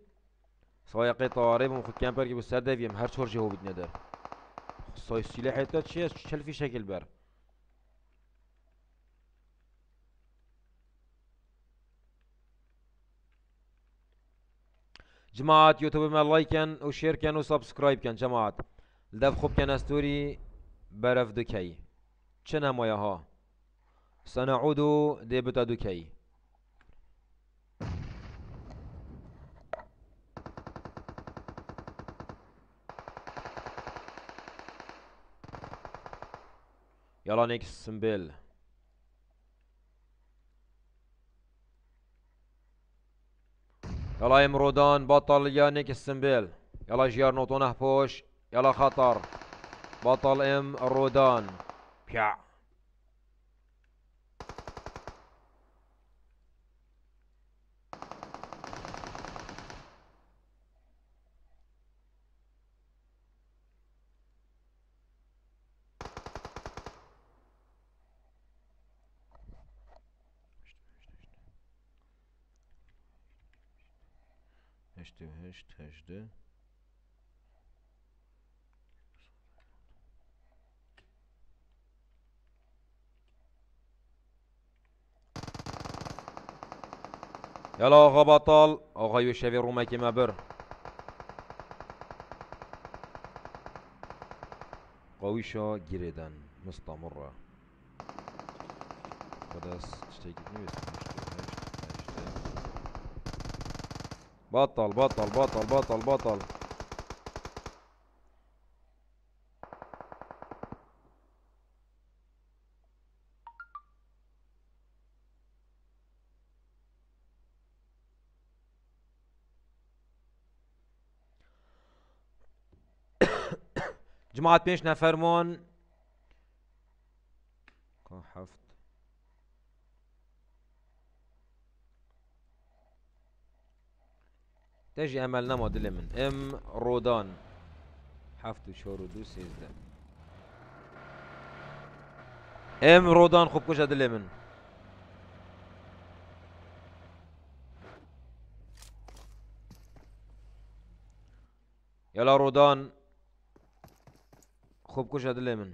سایقه طاره بم خود کمپر که بسر دویم هر چهار جهو بید ندار سای سلاح تا چیه؟ چل في شکل بر. جماعة يوتيوب ما لايكن وشير كان وسبسكرايب كان جماعة لدف خوب كان استوري برف دكي چنا مايا ها؟ سنعود ديبتا دكي يلا نيكس سمبل. يلا امرودان بطل يانيك السنبيل يلا جيار نوطونه بوش يلا خطر. بطل ام رودان. هشت. هشته يلا آقا بطل آقا يشوي رومكي ما بر قويشة جريدا مستمرة خلاص تشتاق نيوز بطل بطل بطل بطل بطل. جماعة بيش نفرمون حفت تجي أمل نما دلمن إم رودان. حفت شور ودو سيزده. إم رودان خوب كوشا دلمن يلا رودان خوب كوشا دلمن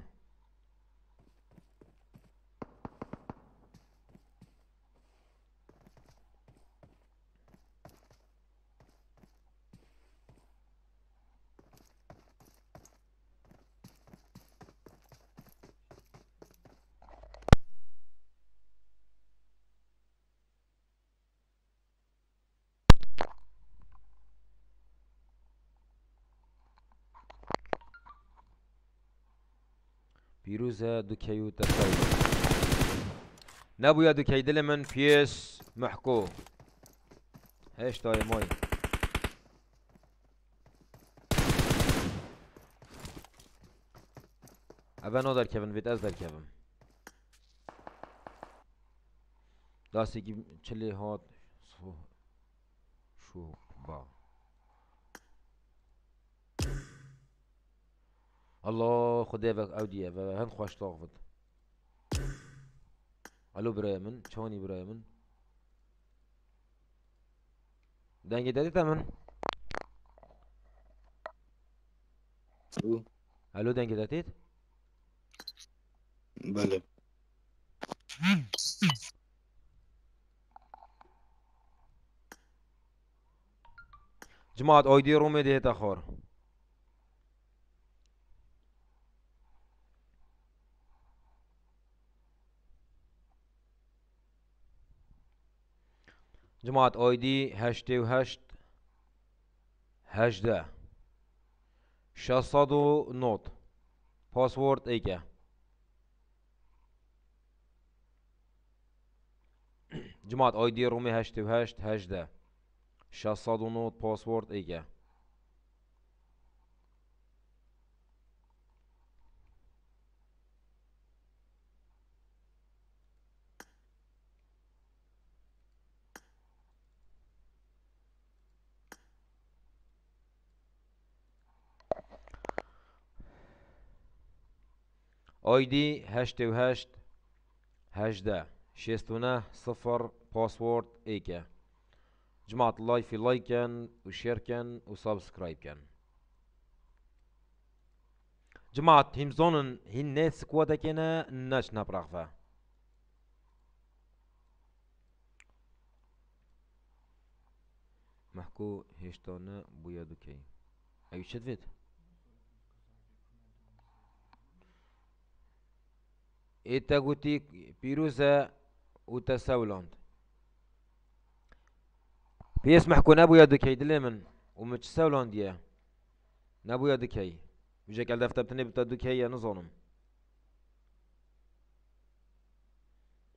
پیروزه دکیو تساوی نبویا دکی دل من پیس محکو هش تای مای ابا نو در کبن ویت از در کبن داستی کی چلی هات شو با بك اوديه هن خوش طاغفت. ألو برای من چونی برای من دنگی دادی تمن ألو دنگی دادید بله. جماعة ايدي رومي دي تخور جماعة ID هشتي وهشت هجده. شصد و نوت. password ايكا جماعة ID room ي هشتي وهشت هجده. شصد و نوت password ايكا آیدی هشت و هشت هجده شست و نه صفر باسورد ايكا جماعة الله في لايكن وشيركن وسبسكرايبكن جماعة همزونن هين ناس سكواتكنا ناش نبرغفا محكو هشتانا بويا دوكي ايو شدفت ايتا قوتي بيروزا وتساولاند بيسمح كون ابو يدكي دلمن ومش ساولاند يا نابو يدكي بيجيك على دفتر بتني بتا دكي نظنم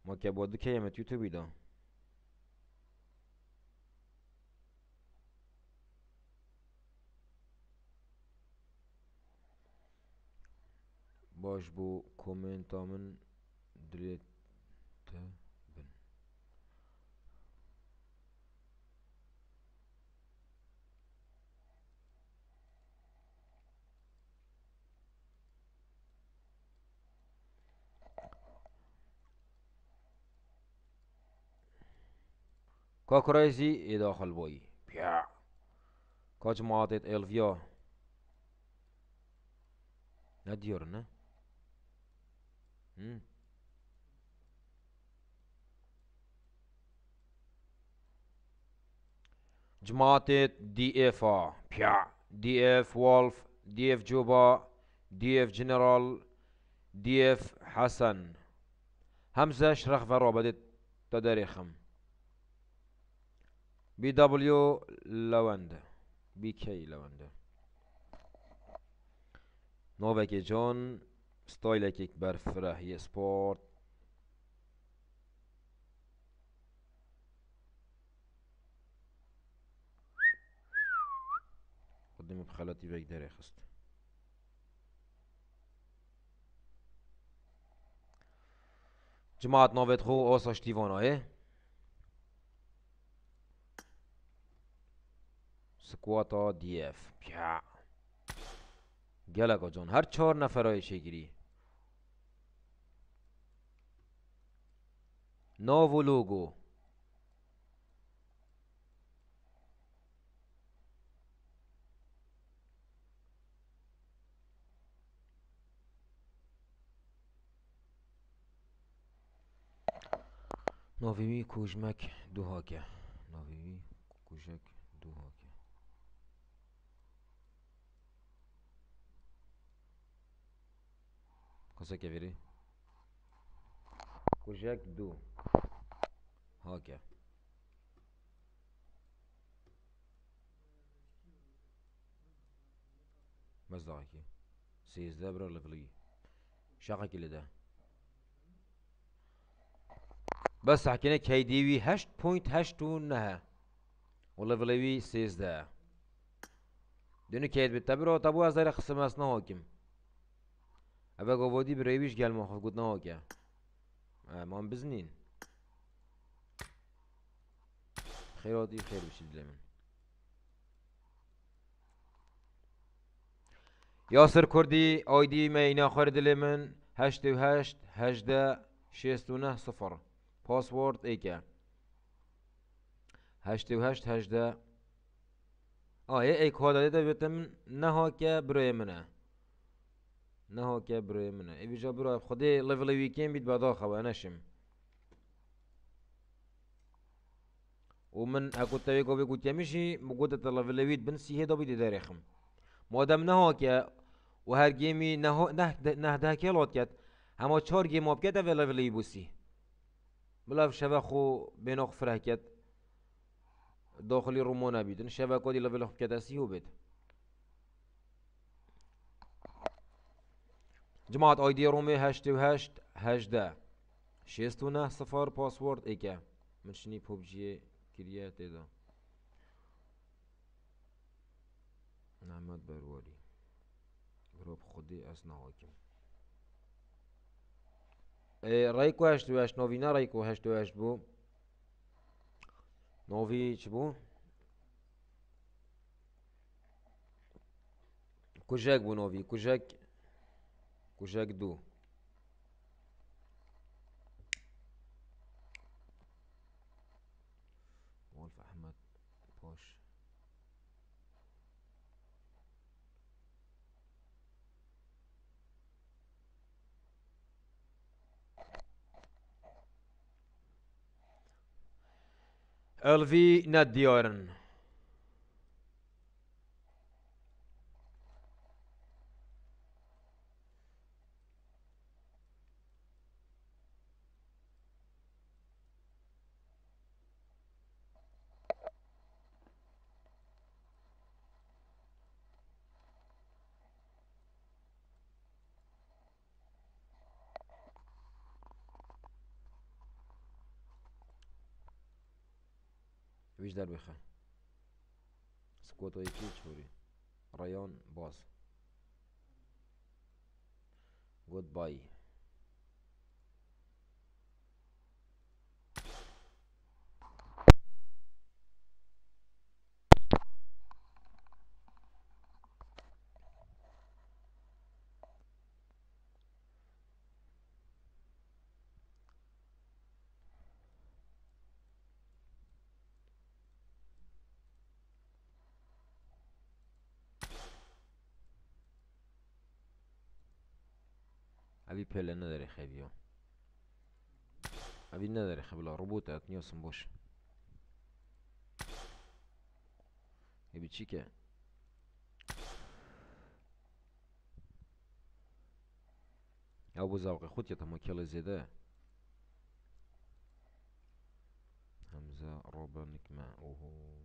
ما كابو دكي مت يوتيوب ده باش بو كومنتا من دريت بن. كاكرايزي داخل بوي بيا كاج ماتت الفيا نديرنا مم. جماعة دي اف بيا دي اف وولف دي اف جوبا دي اف جنرال دي اف حسن همزة شرخ فرو بدت تداريخم. بي دبليو لوندا بي كي لوندا نوفاكي جون. ستایلک یک بر فرحی سپورت خودم به بگ داره خست جماعت نوید خو آساش دیوانه سکواتا دی اف پیا گلگا جان هر چهار نفر های شگیری Novo Lugo. Novimi Kuzmek Duhoke. Novimi Kuzmek Duhoke. Consegue ver aí? کوچک دو. ها که مصداقی سیزده برا شاقه شاقکی لده بس حكينا كي دي وي هشت بوينت هشتو نها وليفل سیزده. سيزده دونو كيد بتبرو تبو ازار خصم اسنا هاكم ابا قبودي بريويش قال مخف قد نهاكي ما بزنین خیراتی خیر بشید من یاسر کردی آیدی مینا آخر دل من هشت و هشت هجده شست و نه صفر پاسورد ایکه هشت و هشت هجده آه ای کد داده بیتم نه ها که برای منه نه که برای منه ای بیجا برای خودی لیول ویکند بید بعدا خواه نشم ومن اكو تبي كوبي كنت يمشي موجودة تلفلويت بن سيه دو بيدي داريخم مادام نه که و کلات کرد اما چهار گیم آب کرد اول لولی بوسی بلا شبه خو بیناخ فره کرد داخلی رومو نبید شبه کدی لول خوب کرد اسی اي دي رومي هشت و هشت هجده. شست و نه صفر باسورد ایکه. من شنی پوبجی کریه تیدا. نعمت برواری. براب خودی از نهاکم رایکو هشت و هشت نوی نه رایکو هشت و هشت بو. نوی چی بو؟ کجاک بو نوی کجاک وجاك دو وولف احمد بوش Elvi Nadioren. ویش در بخه سکوت و یکی چوری رایان باز. گود بای. ابي بيلا ندري خيبيو ابي ندري خبلا ربوتا اتنيو سمبوش. ابي تشيكا أبو زوقي خوت يتم كيلا زيدا همزة روبا نكمة أوهو.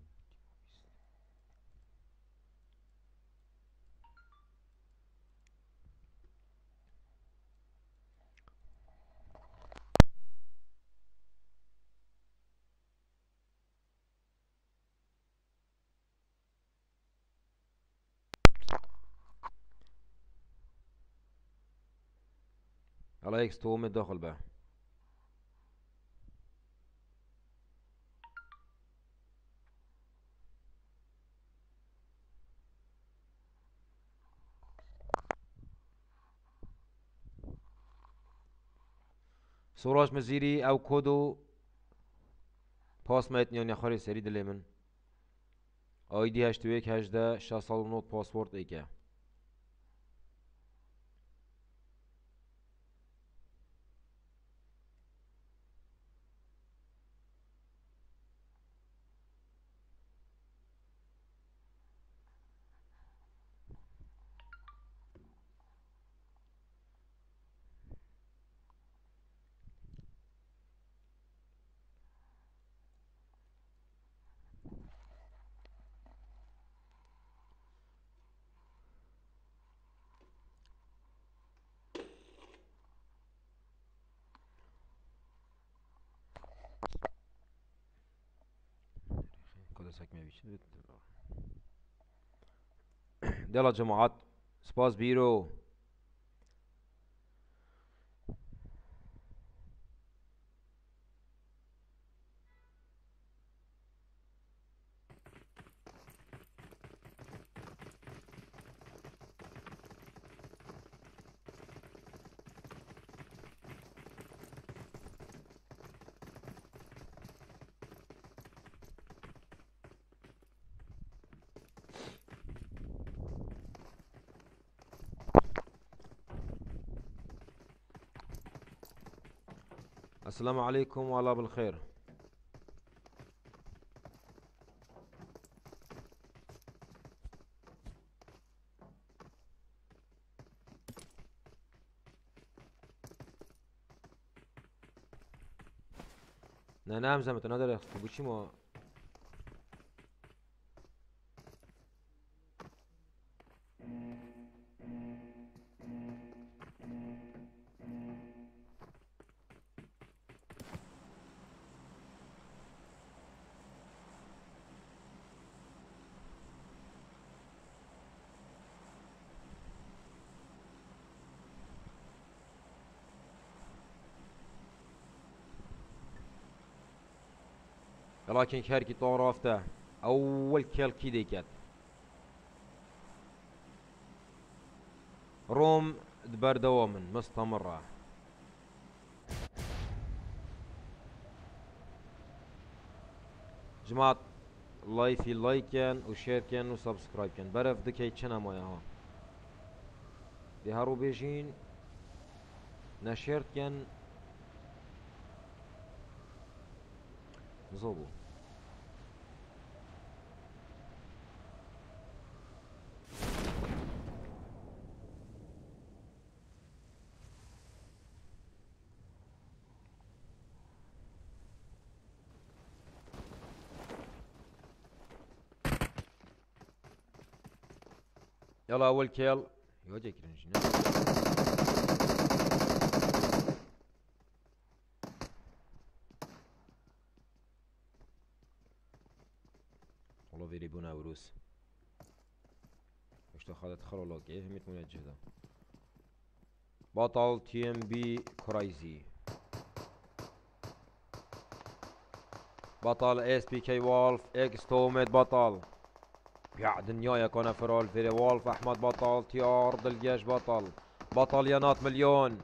تو من داخل بقى. سوراج مزيري أو كودو. پاس متنیان یخاری سری دلی من. آیدی هشت و یک هجده و نوت پاسپورت ایکه كده ساكمة بيش يلا جماعات سباس بيرو. السلام عليكم والله بالخير. نه نه همزه متنا داره بوچی لكن كاركي طورافته أول كيل كي ديكات روم دبر دواما مستمرة. جماعة لایفی لایک کن و شیر کن و برف دکی چه نمایه ها دی هرو بیجین نشرت کن زوبو يلا أول كيل. يوجه كرنج والله فيري بونا وروس. وش خالد خرولوك. إيه هميت منجهده بطل تي إم بي كرايزي بطل إس بي كي وولف. إكس توميد بطل. يا دنيايا كون فرول فيري وولف أحمد بطل تي ارض الجيش بطل. بطل ينات مليون.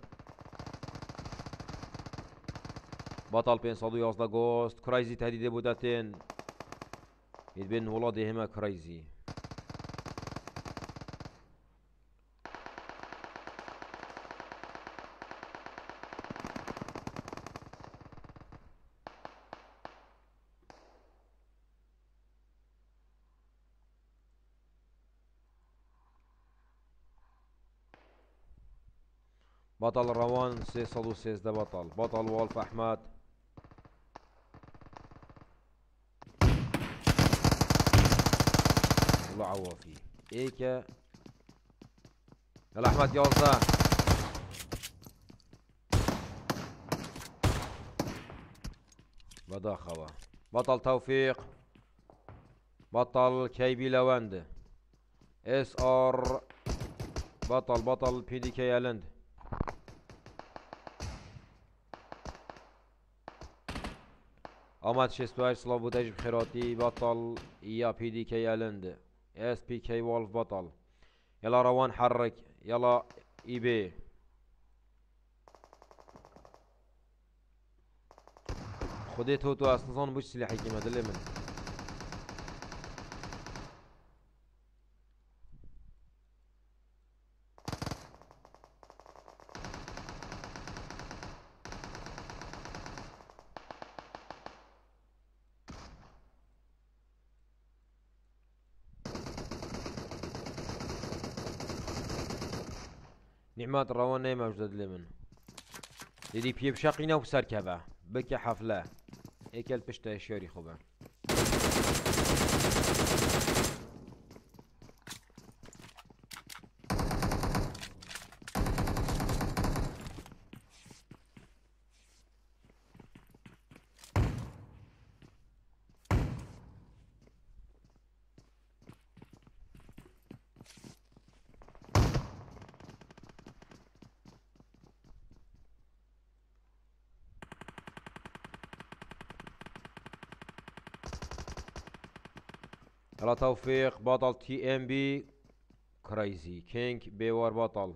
بطل بين صدو يوصل جوست كرايزي تهديد بوداتين. يدبن ولادي هما كرايزي. بطل روان سي صدو سيس ده بطل. بطل وولف أحمد. الله عوافي إيكا. يلا أحمد يوزا بدا خوا بطل توفيق. بطل كيبي لوند. إس آر. بطل بطل بي دي كي الند 68 سلاو بودج بخيراتي بطل يا بي دي كي الند اس بي كي وولف بطل. يلا روان حرك يلا اي بي خديت هوتو أصلا بوش سلاحي كيما نعمات روان نيمة وجدد لي من. يدي بيه بشاقينا وسركبه بكي حفلة ايكل بشتا شوري خوبه توفيق بطل تي ام بي كرايزي كينج بيوار بطل.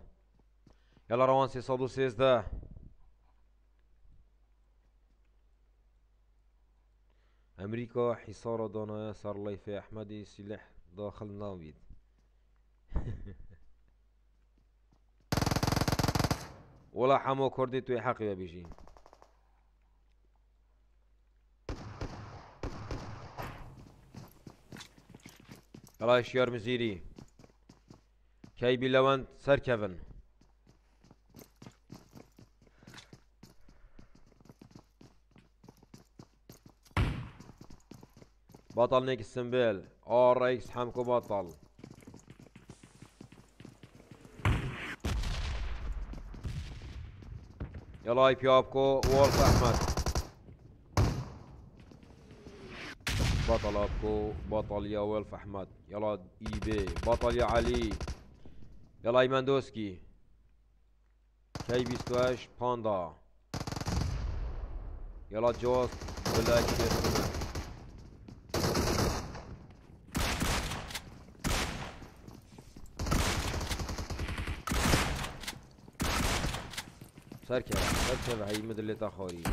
يلا روان سي صدو سيز ده أمريكا حصار دانا صار لي في أحمدي سلاح داخل ناويد. ولا حمو كردي توي حقي بيجي. شيار مزيري كيبي لوانت سركفن بطل السنبيل ار إكس حمكو بطل يلا اي بي ابكو وولف احمد بطل ابكو بطل يا ويلف أحمد. يلا اي بي بطل يا علي. يلا إيماندوسكي. كي بيستواش باندا. يلا بلاك شيرتنا سركب سركب هي مدلة تاخوري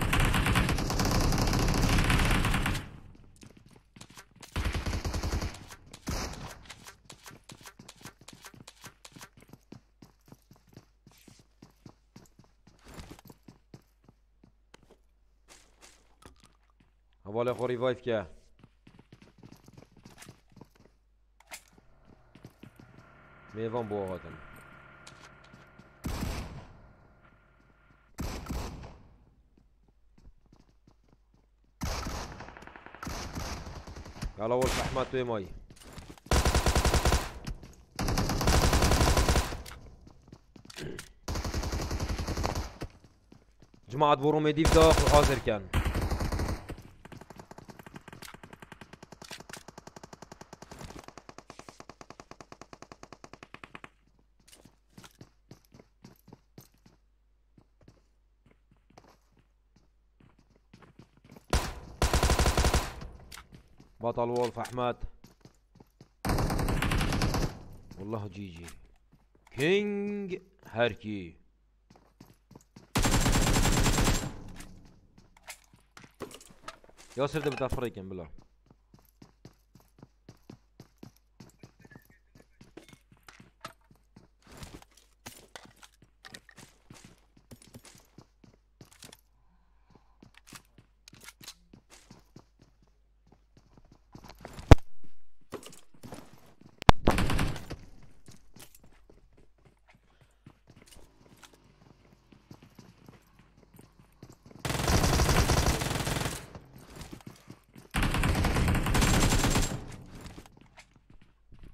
خو ریوایو کیا Meyvan bu adam. يلا ولف احمد توي مي جماعة بورو ميديف داخل حاضر کن. بطل وولف أحمد. والله جي جي كينج هركي. ياسر ده بتفريقين بالله.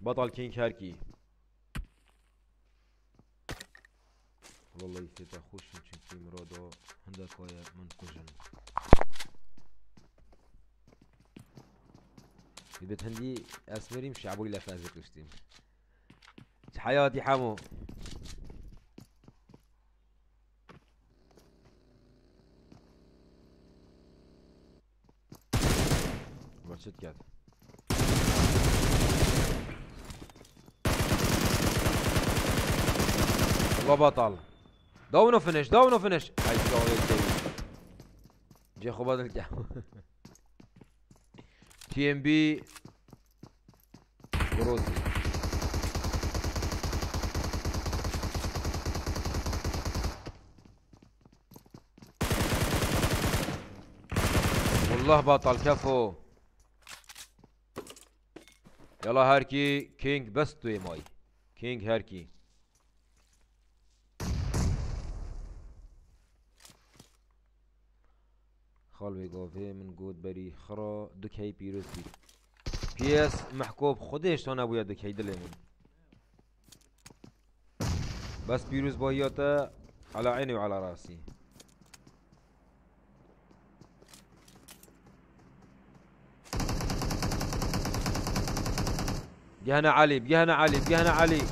بطل كينج هاركي والله يفيد خوش چونكي مرادو هندك ويا من كوجن بيت هندي اسمري مش عبوي لفازك كشتين حياتي حمو ما وبطل داون فينش داون فينش هاي شلون جي خو بدل الجو تي ام بي بروزي والله بطل كفو يلا هاركي كينج بس توي ماي كينج هاركي خالوي قوفي من قود بري خرا دكي بيروز بي بيس محكوب خودش تانا بويا دكي دلي من. بس بيروز باياتا على عيني وعلى راسي بيهنا علي بيهنا علي بيهنا علي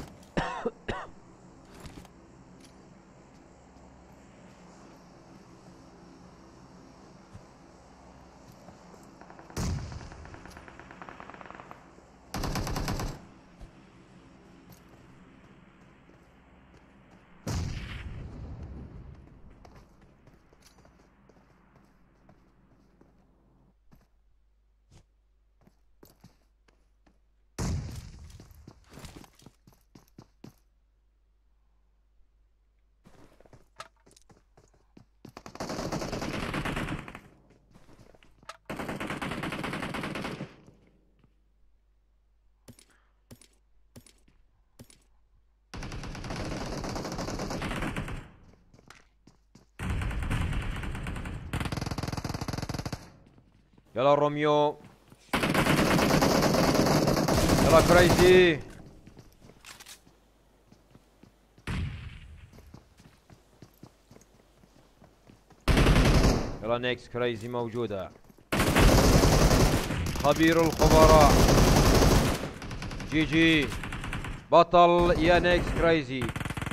يلا روميو. يلا كريزي يلا نيكس كريزي موجودة. خبير الخبراء. GG. بطل يا نيكس كريزي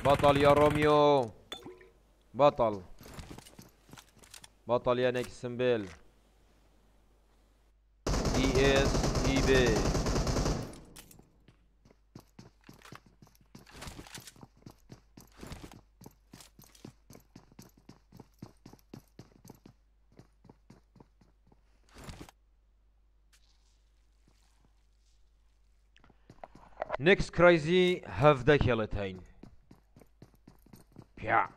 بطل يا روميو. بطل. بطل يا نيكس سمبل He is eBay. Next crazy have the guillotine. Yeah.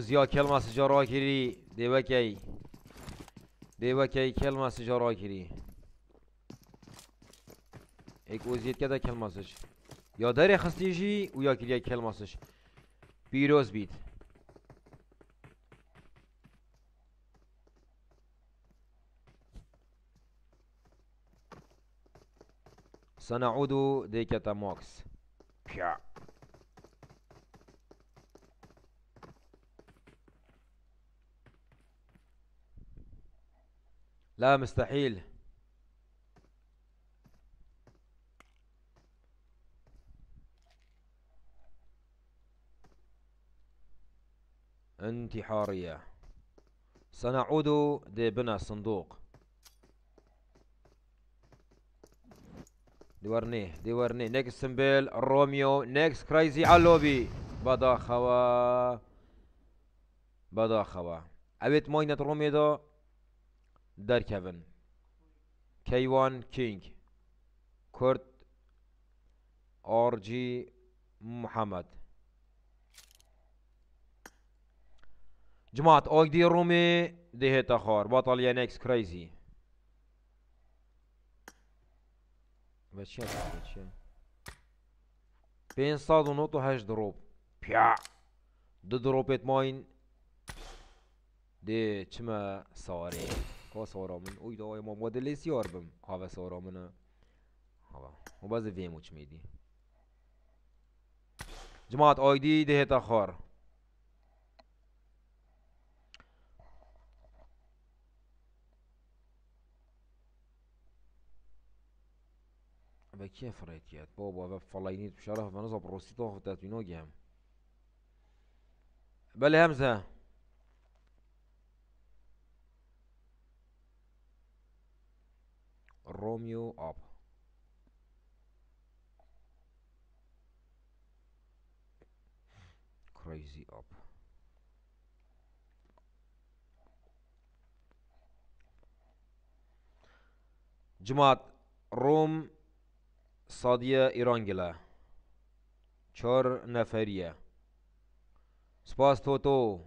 اوزیا کلمه سجارا کری دیوکی دیوکی کلمه سجارا کری ایک اوزیت کده کلمه سج یا داری خستیجی و یا کلیه کلمه سج پیروز بید. سنعود ديكة ماكس بيا لا مستحيل. انتحارية. سنعود لبناء الصندوق. دورنيه دورنيه نيكس سمبل روميو نيكس كرايزي على اللوبي بدا خوا بدا خوا أبيت موينة روميو دو در كيفن كيوان كينج كورت ار جي محمد جماعة اويدي رومي دي تخار بطل يانكس كرايزي بچه بچه بين صاد ونوت وهاش دروب. بيا دو خواست آرامن اوی دا ما مدلی سیار بم. حوست آرامن ها و باز ویمو چ میدی. جماعت آیدی دهتا خار. و کی فرید کرد؟ بابا و فلاینی تو شرف و نصب روسی تو خود تطوینا گیم بله همزه. روميو آب. كريزي آب. جماعة روم صادية إيرانجلا چهار نفریه. سپاس توتو.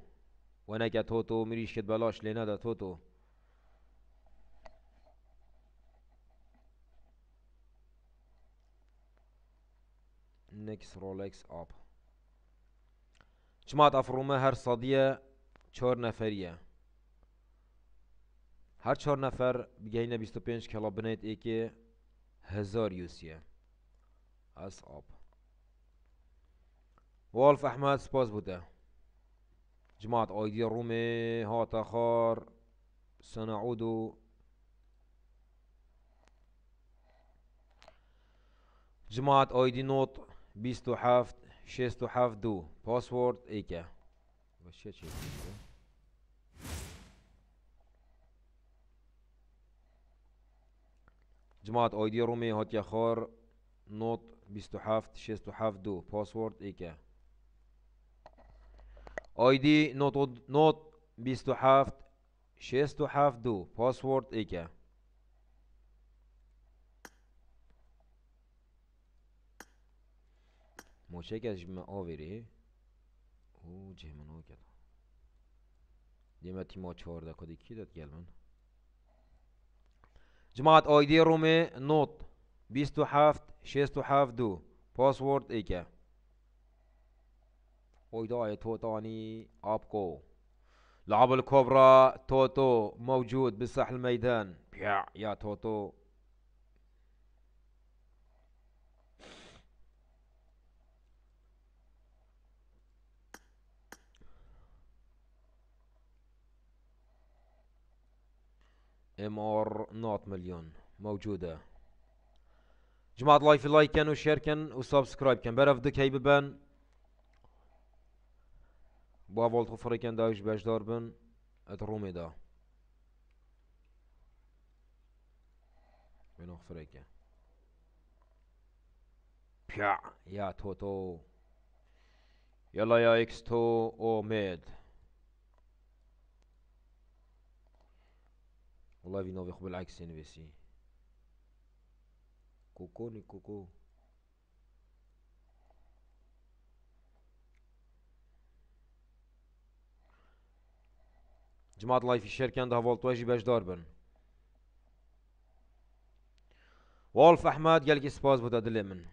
و نکه توتو میریش کد بلاش لینا دا توتو. نەکس ڕۆلەکس آب. چمات ئەفڕۆمە هەر سەدیە چۆر نەفەریە هەر چۆر نەفەر بگەینە 25 کلا بنێت ئێکێ هزار یوسیه. از آب. والف احمد سپاس بوده. جماعت ایدی رومه ها خار سەنەعود و جماعت آیدی نوت بیست و هفت شست و هفت دو. پاسورد ایکه. چه جماعت آیدی رومی هات یا خور نوت بیست و هفت شست و هفت دو. پاسورد ایکه. آیدی نوت نوت بیست و هفت شست و هفت دو. پاسورد ایکه. جمع آوری أو جهمن ها کرد دیمه تیما چهارده کدی کی داد گلمن جماعة ايدي رومي نوت بيستو حافت شيستو حافت دو باسورد ايكا ايدا اي توتاني ابكو لعب الكوبرا توتو موجود بساحل الميدان بيع يا توتو إم آر نوت مليون. موجودة. جماعة لايف لايكن وشيركن وسبسكرايبكن برف دك هي ببن با فولت خفريكن دايش باش داربن اترومي دا. بينو خفريكن بيا يا توتو يلا يا إكس تو أو ميد والله في نوفي خو بالعكس يعني بسي كوكوني كوكو جماعة لايف الشير كان ده فولت واجي باش داربن وولف أحمد قال لك سباز بودا دليمن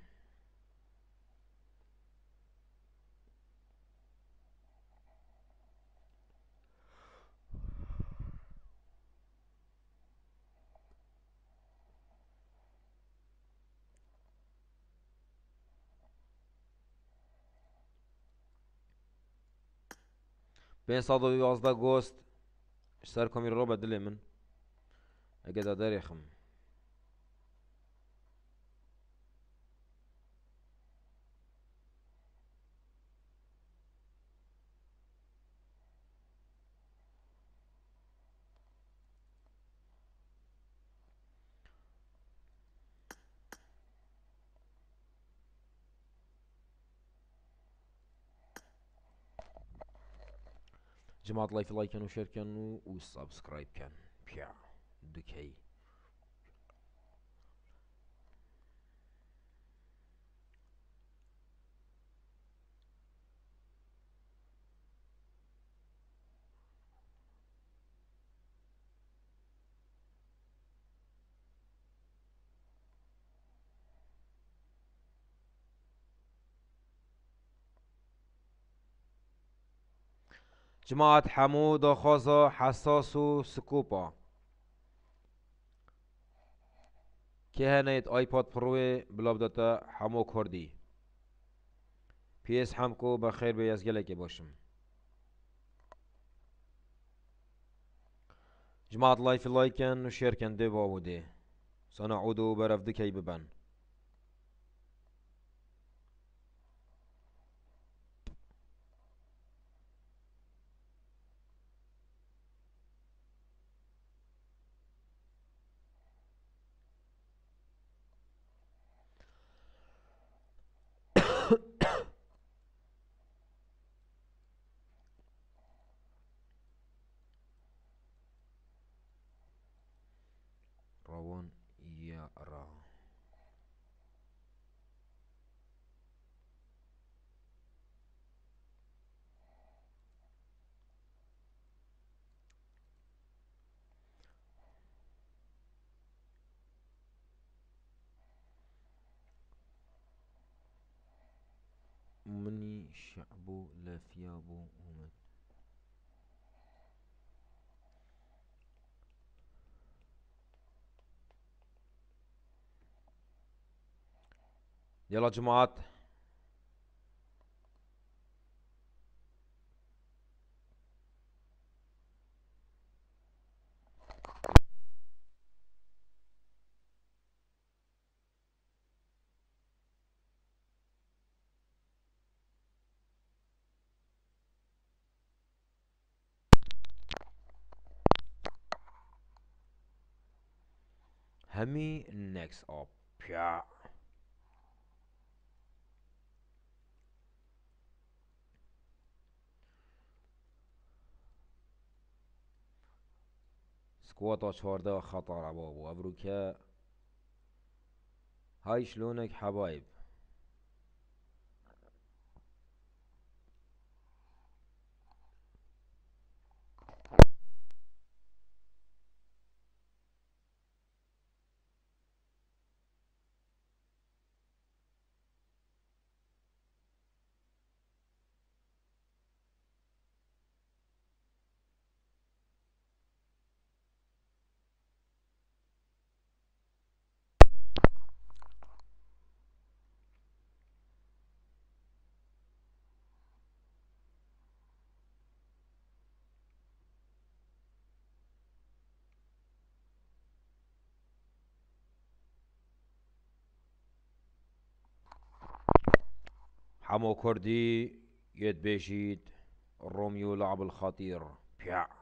بين صاد و يازده گوست سر کامیرا رو بدله من اگه داده ریخم جماعة لايف لايك كان وشير كان وسبسكرايب كان. بيا دكي جماعة حمود وخوزة حساس وسكوبا كهنيت ايباد برو بلا بداتا حمو كردي بيس حمكو بخير بيزگلك باشم. جماعة لايف لايكن وشيركن دي بابودي سنعود برفدكي ببن روان يرى شعبو لا ثيابو ومن يلا جماعات. همي next up. yeah. سكواتا چهارده خطر بابا ابروكا هاي شلونك حبايب حمو كردي يد بيشيد روميو لعب الخطير. بيع.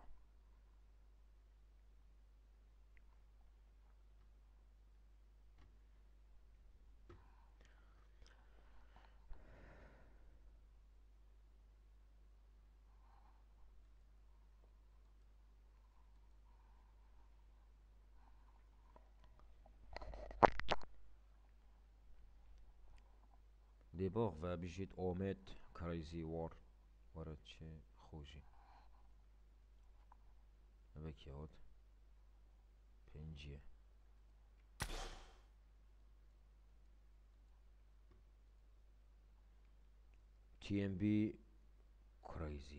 Buch و بجید اومد کرایزی وار. وارا چه خوشی بکیاد پنجیه. تی ام بی کرایزی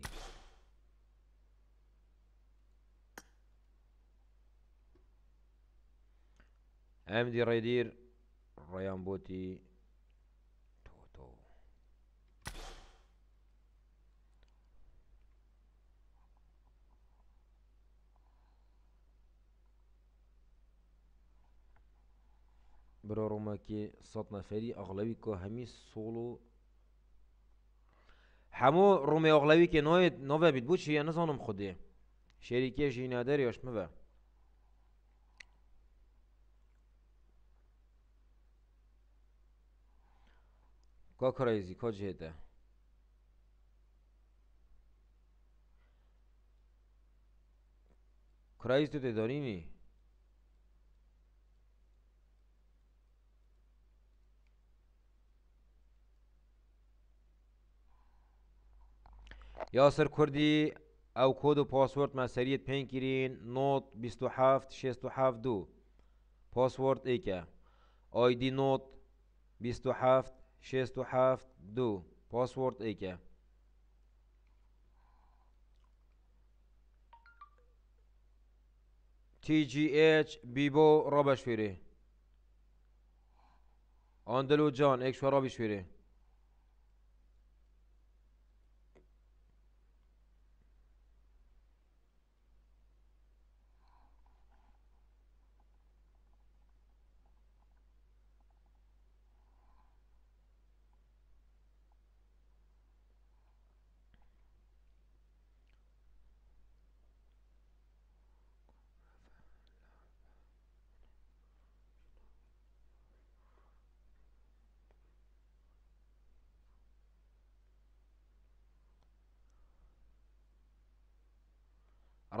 ام دی رایدیر رایان بوتی برۆ ڕوومەکی سەد نەفەری ئەغڵەوی کۆ هەمی سۆڵ و هەموو ڕوومێ ئۆغڵەوی کە نۆێت نۆڤە بیت بچی یە نزانم خودێ شێری کێژی نادەری ۆشمەوە کۆ کڕێزی کۆ جێتە کرایز تو تێدانینی یا کردی او کود و پاسورد من سریت پین کرین نوت بیست و هفت شیست و هفت دو. پاسورد ای که؟ آیدی نوت بیست و هفت شیست و هفت دو. پاسورد ای که؟ تی جی ایچ بی بو را بشویری آندلو جان ایک شورا بشویری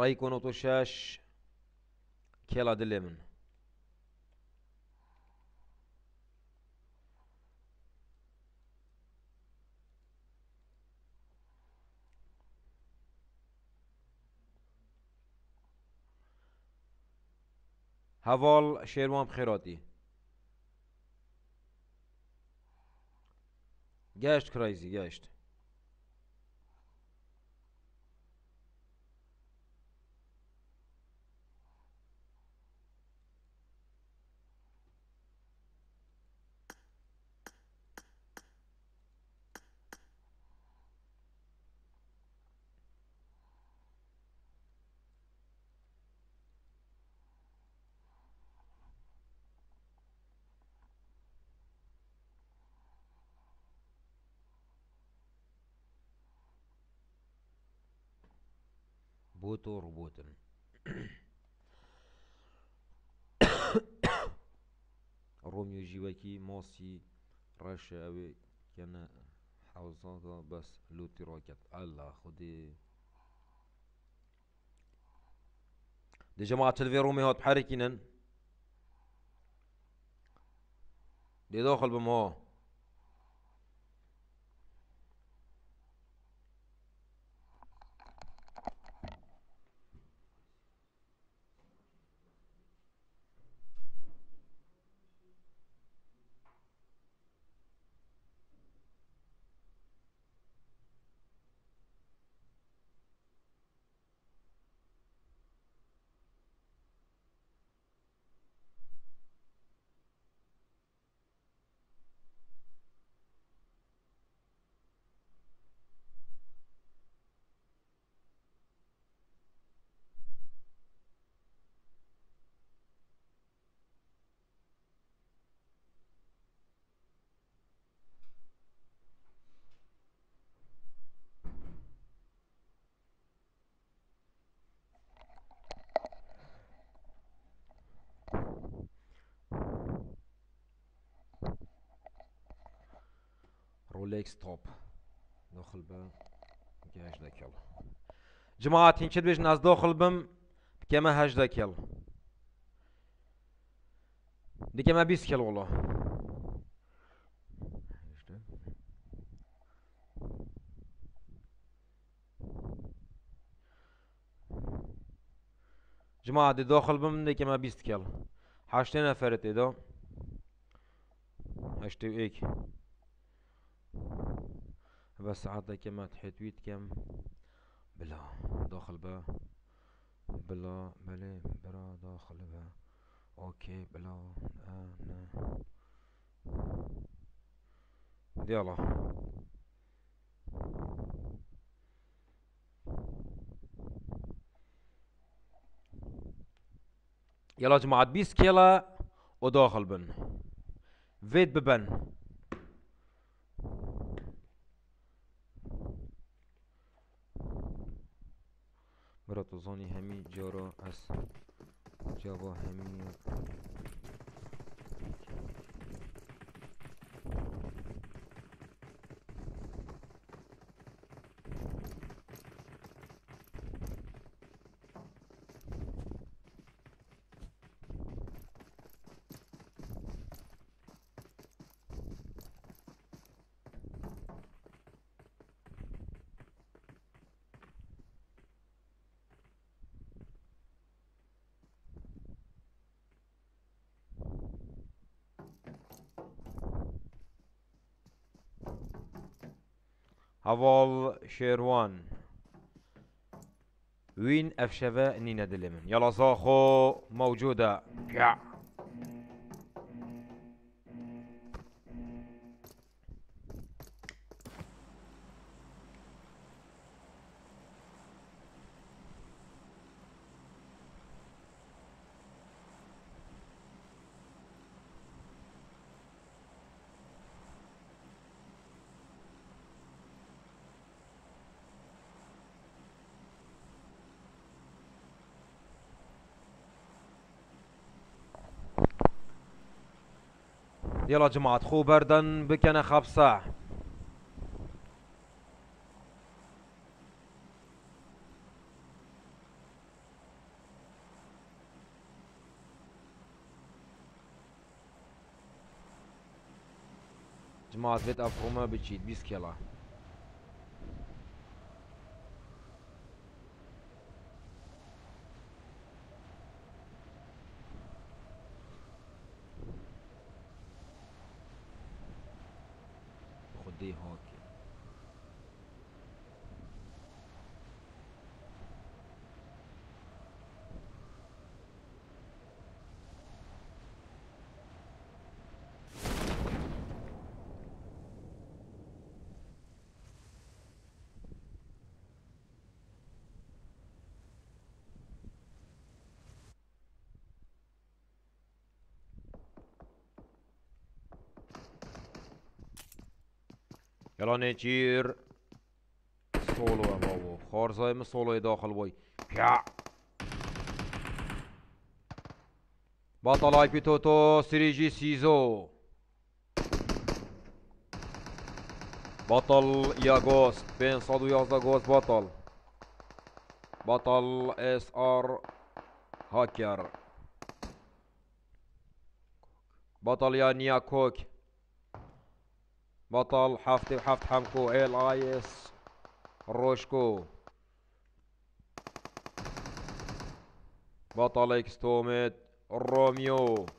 رایکون تو شش کلا دلمن هاول شیروان خیراتی گشت کرایزی گشت ڕووبۆتن ڕۆمی و ژیوەکی مۆسی ڕەشە ئەوێ کەنە حوزڵدا بەس لوتی ڕۆکەت ئەللا خودێ دي جماعة تلفي رومي هوت بحركينن دي رولكس توب داخل با هاش داكل جماعة تنشد بيش ناس داخل بم كما هاش داكل دي كما بيس كل والله. جماعة دي داخل بمن كما بيست كيل. حاشتين نفرت إذا هشتو إيك. بس عاد كما تحتويت كم؟ بلا داخل با بلا بلي برا داخل با أوكي بلا أنا يلا. يلا جماعة بيس كيلا وداخل بن. فيت ببن. براتوزانی همین جا را از جا همی هوال شيروان. وين افشفا نينا دلمن يلا زاخو موجودة. يا. يلا جماعة خو بردن بكنا خبصة جماعة بيت أفهمها بتشيد بيسكيلا خدي هوكي يلا نجير سولو يا بابا خارزاي من سولو داخل وي يا بطل اي بي توتو سيريجي سيزو بطل ياغوست بين صادو يازدا غوست بطل بطل اس آر هاكر بطل يا نيا كوك بطل حفتي وحفت حمكو ال اي اس روشكو بطل إكستوميد روميو.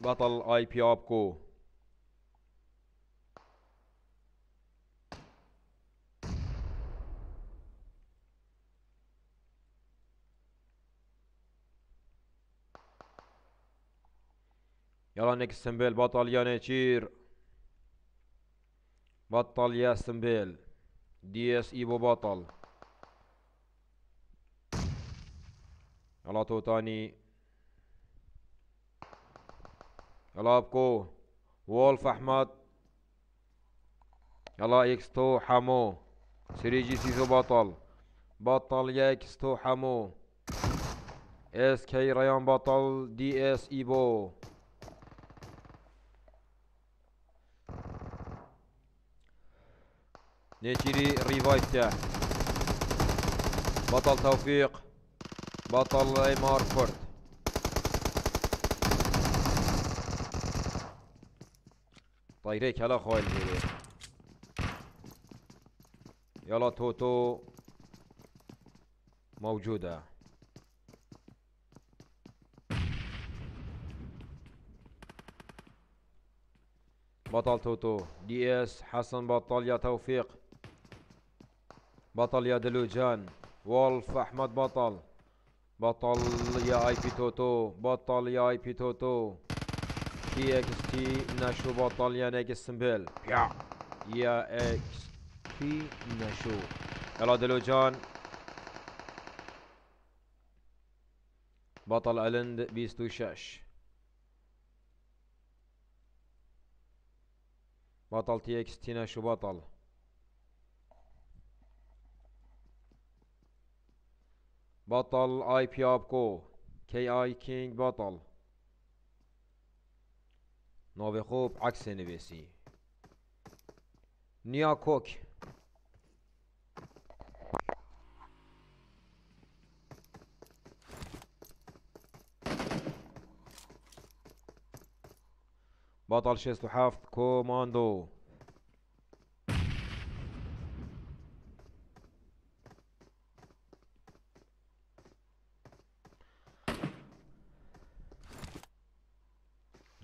بطل آي بي أبكو. يلا نيكست سمبل بطل يانيتشير. بطل يا سمبيل دي اس ايبو بطل. يلا تو تاني. يلا ابكو وولف احمد. يلا إكس تو حمو. سريجي سيزو بطل. بطل يا إكس تو حمو. اس كي ريان بطل. دي اس ايبو نيتيري الريفايف تاعه بطل توفيق. بطل إيمار فورد. طيريك هلا خويا الهيري يلا توتو. موجودة. بطل توتو. دي إس. حسن بطل. يا توفيق. بطل يا دلوجان. وولف أحمد بطل. بطل يا آي بي توتو. بطل يا آي بي توتو. تي إكس تي نشو بطل يا نيكس سمبل. يا. يا إكس تي نشو. يلا دلوجان. بطل ألند بيستو شاش بطل تي إكس تي نشو بطل. بطل اي بي ابكو كي اي كينج بطل. نوفي خوب عكس نبيسي نيا كوك بطل شيستو حافظ كوماندو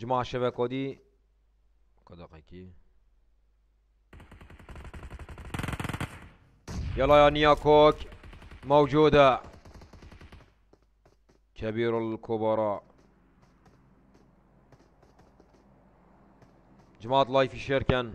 جماعة الشبكة دي دقيقة يلا يا نياكوك موجودة. كبير الكبراء. جماعة لايف الشركة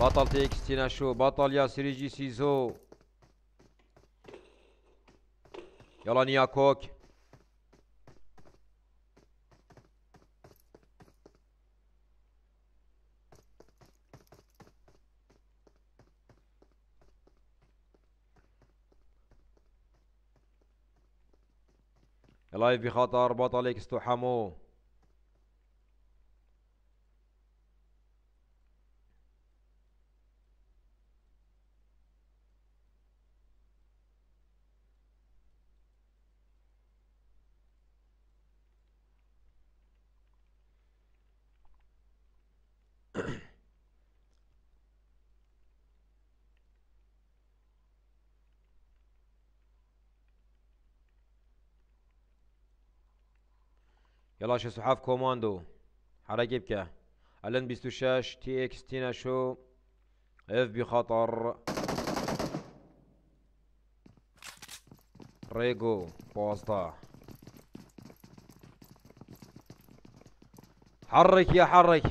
بطل تيكس تينا شو بطل يا سيريجي سيزو يلا نيا كوك لايف بخطر بطل إكس حمو يلا شو سحاف كوماندو. حركة بكا الان بيستو شاش تي إكس تينا شو. اف بخطر. ريجو بوسطا حرك يا حرك.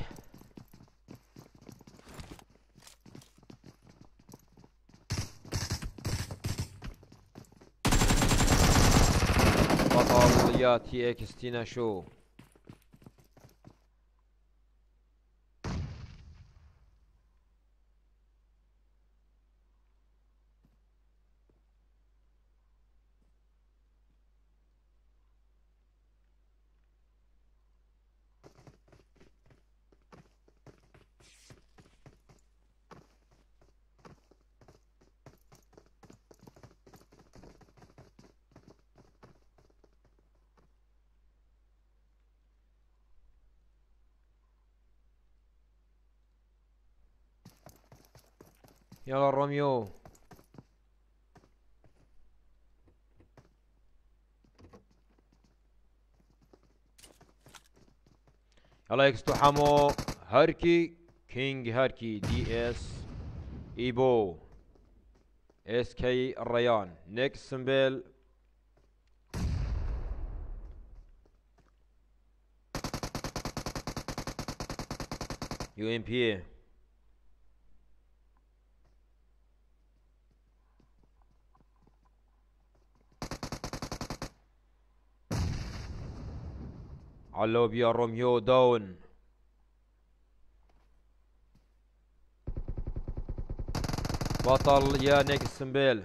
بطل يا تي إكس تينا شو. يلا روميو. يلا اكستو حمو. هاركي كينج هاركي دي إس إيبو إس كي الريان نيكس سمبل. يو إم بي علو بيا روميو داون بطل يا نيك سمبيل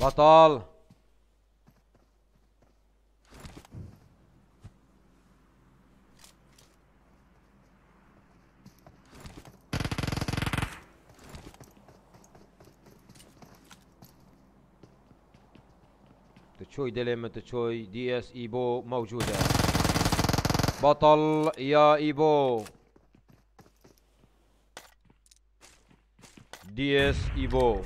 بطل تشوي ديليمت تشوي دي إس إيبو موجودة. بطل يا إيبو. دي إس إيبو.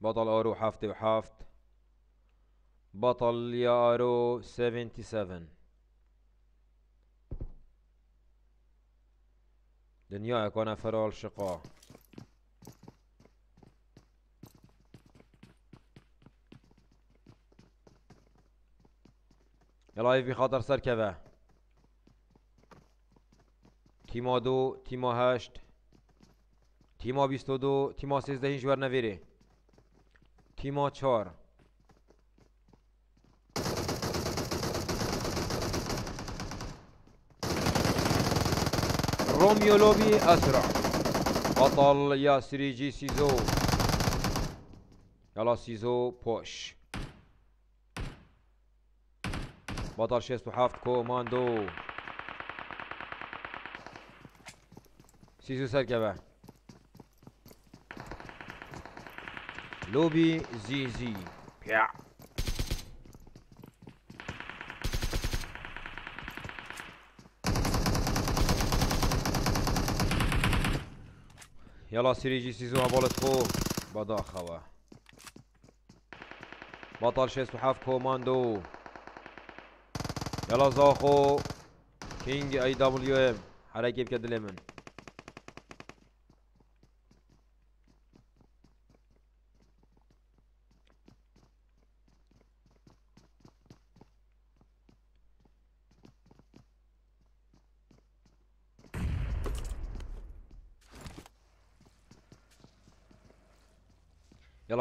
بطل أورو حافظ وحافظ. بطل يا ارو 77 دنياك وانا فرال شقا يلا يفي خاطر سركبه تيما دو تيما هشت تيما بیستو دو تیما سیزده هیچ ور نویره تیما چهار روميو لوبي أسرع. بطل يا سريجي سيزو. يلا سيزو بوش. بطل شيستو حافظ كوماندو. سيزو سركبه لوبي زي زي بيع. يلا سيريجي سيزو هبولت خو بدا خوا بطل شيست وحاف كوماندو يلا زاخو كينج اي دبليو ام حركة بكد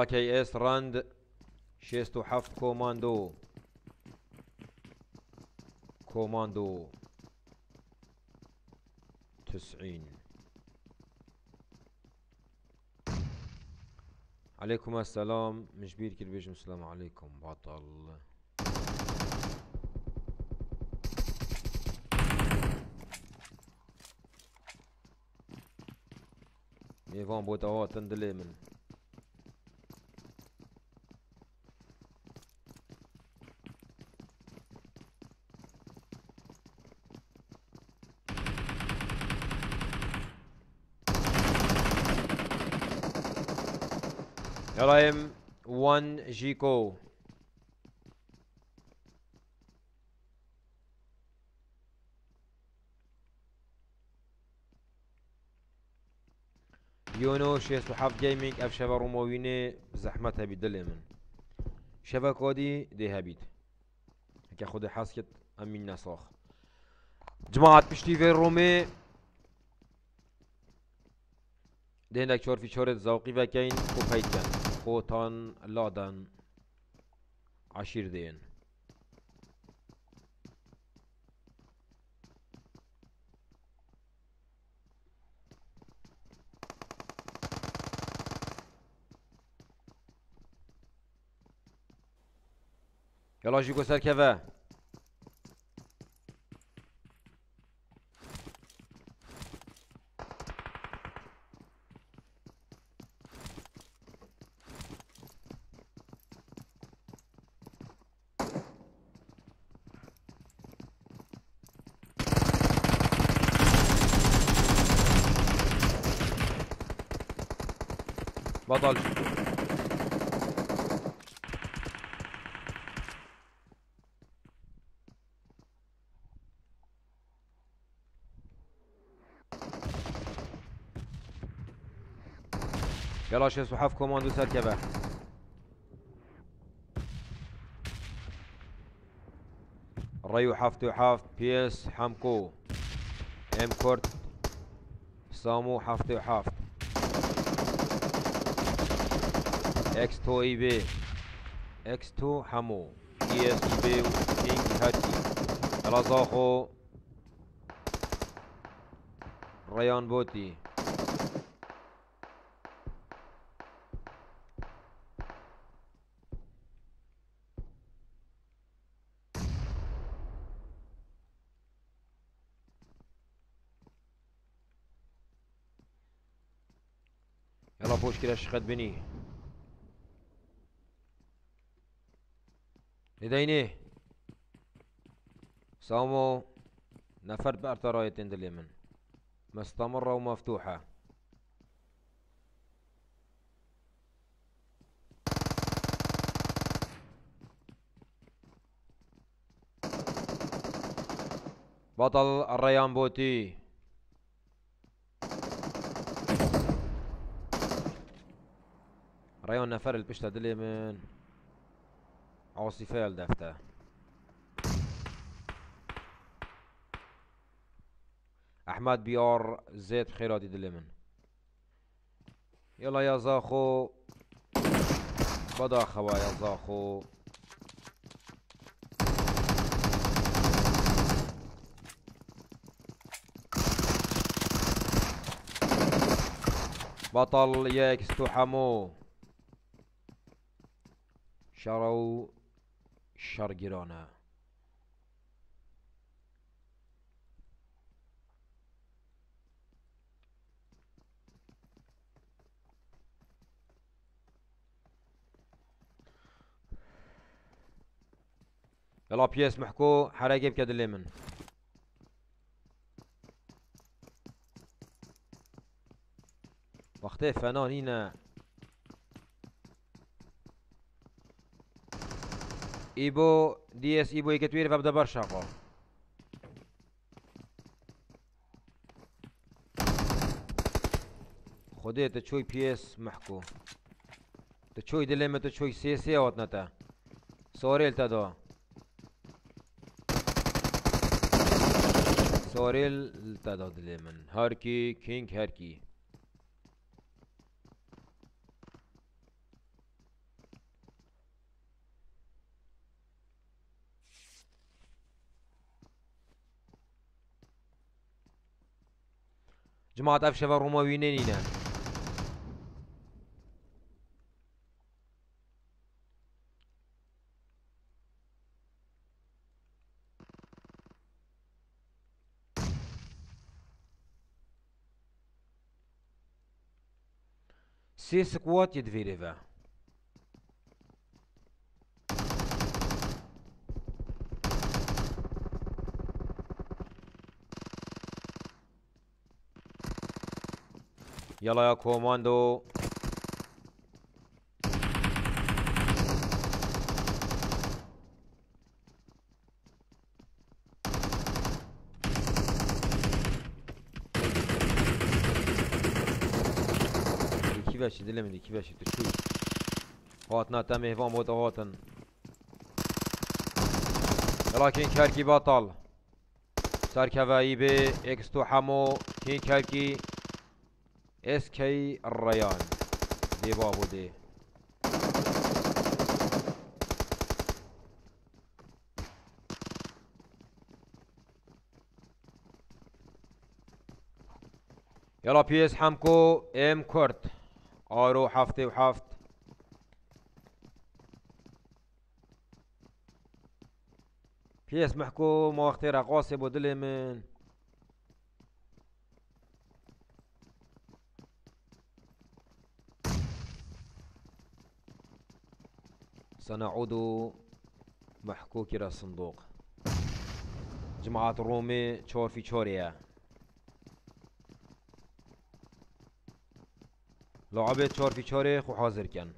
كي اس راند شيستو حفت كوماندو كوماندو تسعين عليكم السلام مش بير كل بيجم السلام عليكم بطل ميفان بوتا تندلي من يلا ام 1 جيكو. يونو شيس وحاف جيمنج أف شبا رومويني زحمتها بدل من شبا كودي دي هابيت هكا خودي حاسكت أمين نساخ جماعة بشتي في الرومي دهنك شور في شورت زوقي وكين وفيت كان خوتان لادن عشير دين. يلا جيكو سركبه بطل يلا شو سحاف كوماندو سركبه ريو حافتو حاف بيس حمكو. ام كورت. سامو حافتو حافت إكس 2 اي بي إكس 2 حمو. اي اس اي بي كينج هاتي يلا زاخو. ريان بوتي. يلا بوش كده شقد بني لديني سامو نفر بأرتا رايتين دل اليمن. مستمرة ومفتوحة. بطل الريان بوتي. ريان نفر البشتة دل اليمن عاصفة الدفتة أحمد بيار زيت خيراتي دلمن يلا يا زاخو. بدا خوا يا زاخو. بطل ياك استوحمو شروا شرقرانا يلا بيس محكو حرقي بكد الليمن وقته فنانين ايبو دي اس ايبو يكتوير فبدا برشاقو خدي تشوي بيس محكو تشوي دلمة تشوي سي سي وطنتا سوريل تدو سوريل تدو دلمن هاركي كينج هاركي جماعة أفشفا روماويين هنا؟ سي سكوات يدفيريفا يلا يا كوماندو كيفاش دلمني كيفاش تشوي هاتنا تمه فان بوتا هاتن لكن كاركي بطل سركفايي بي اكستو حمو كين كاركي اس كي الريان دي بابو دي يلا بيس حمكو ام كورت ارو حفتي وحفت بيس محكو ما وقتي رقاصي بودلي من سنعود محكوك إلى الصندوق جماعة الرومي تشور في تشوريا لعبة تشور في تشوري خو حاضر كان.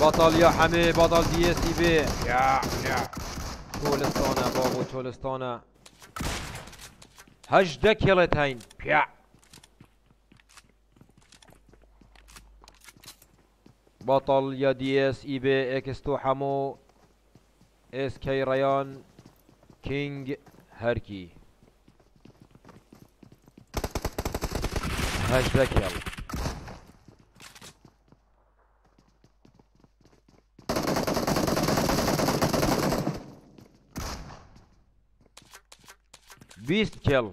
بطل يا حمي بطل دي اس اي بي. يا يا. تولستانا بابو تولستانا هجدة كيلت هين بيا بطل يا دي اس اي بي اكستو حمو اس كي ريان كينج هركي. هجدة كيل Viskel.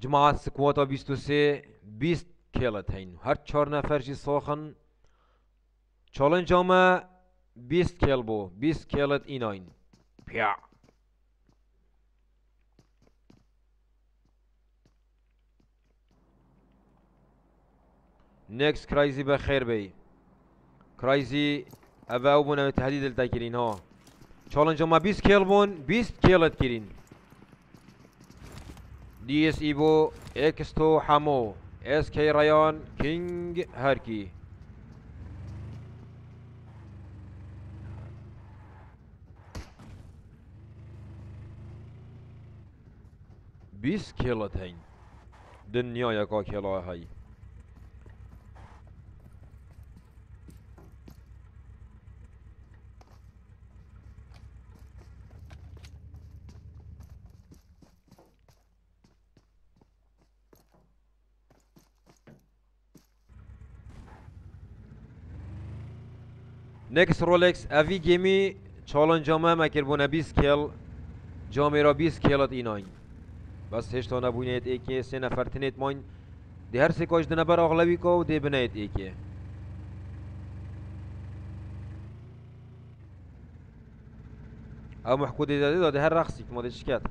جماعت سکواتا 23 20 کلت هین هر چهار نفر جی ساخن چالنج همه 20 کل بو 20 کلت این آین پیا نيكس كرايزي بخير بي كرايزي ابا أو بونا تهديد التاكرين ها چالنج اما بيست كيل بون بيست كيلت كيرين دي اس ايبو اكستو حمو اس كي ريان كينج هاركي بيس كيلت هين دنيا يكا كيلا هاي نکس رولکس اوی گیمی چالان جامعه مکر بونه 20 کل جامعه را 20 کلات این آین بس هشتا نبونید ایکی سه نفر تنید ماین دی هر سکاش دنبر اغلبی که و دی بنید ایکی او محکو دی داده داده هر رخصی که ما دی چکت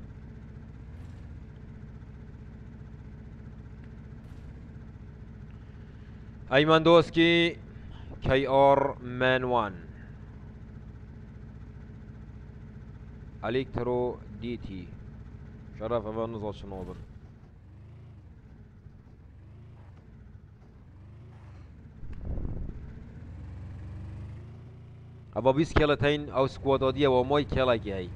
ایمان دوست که كي ار مان وان الكترو دي تي شرف ابا نزل شنوبر. كيلتين أو سكوادادية وماي كيلاكي هاي.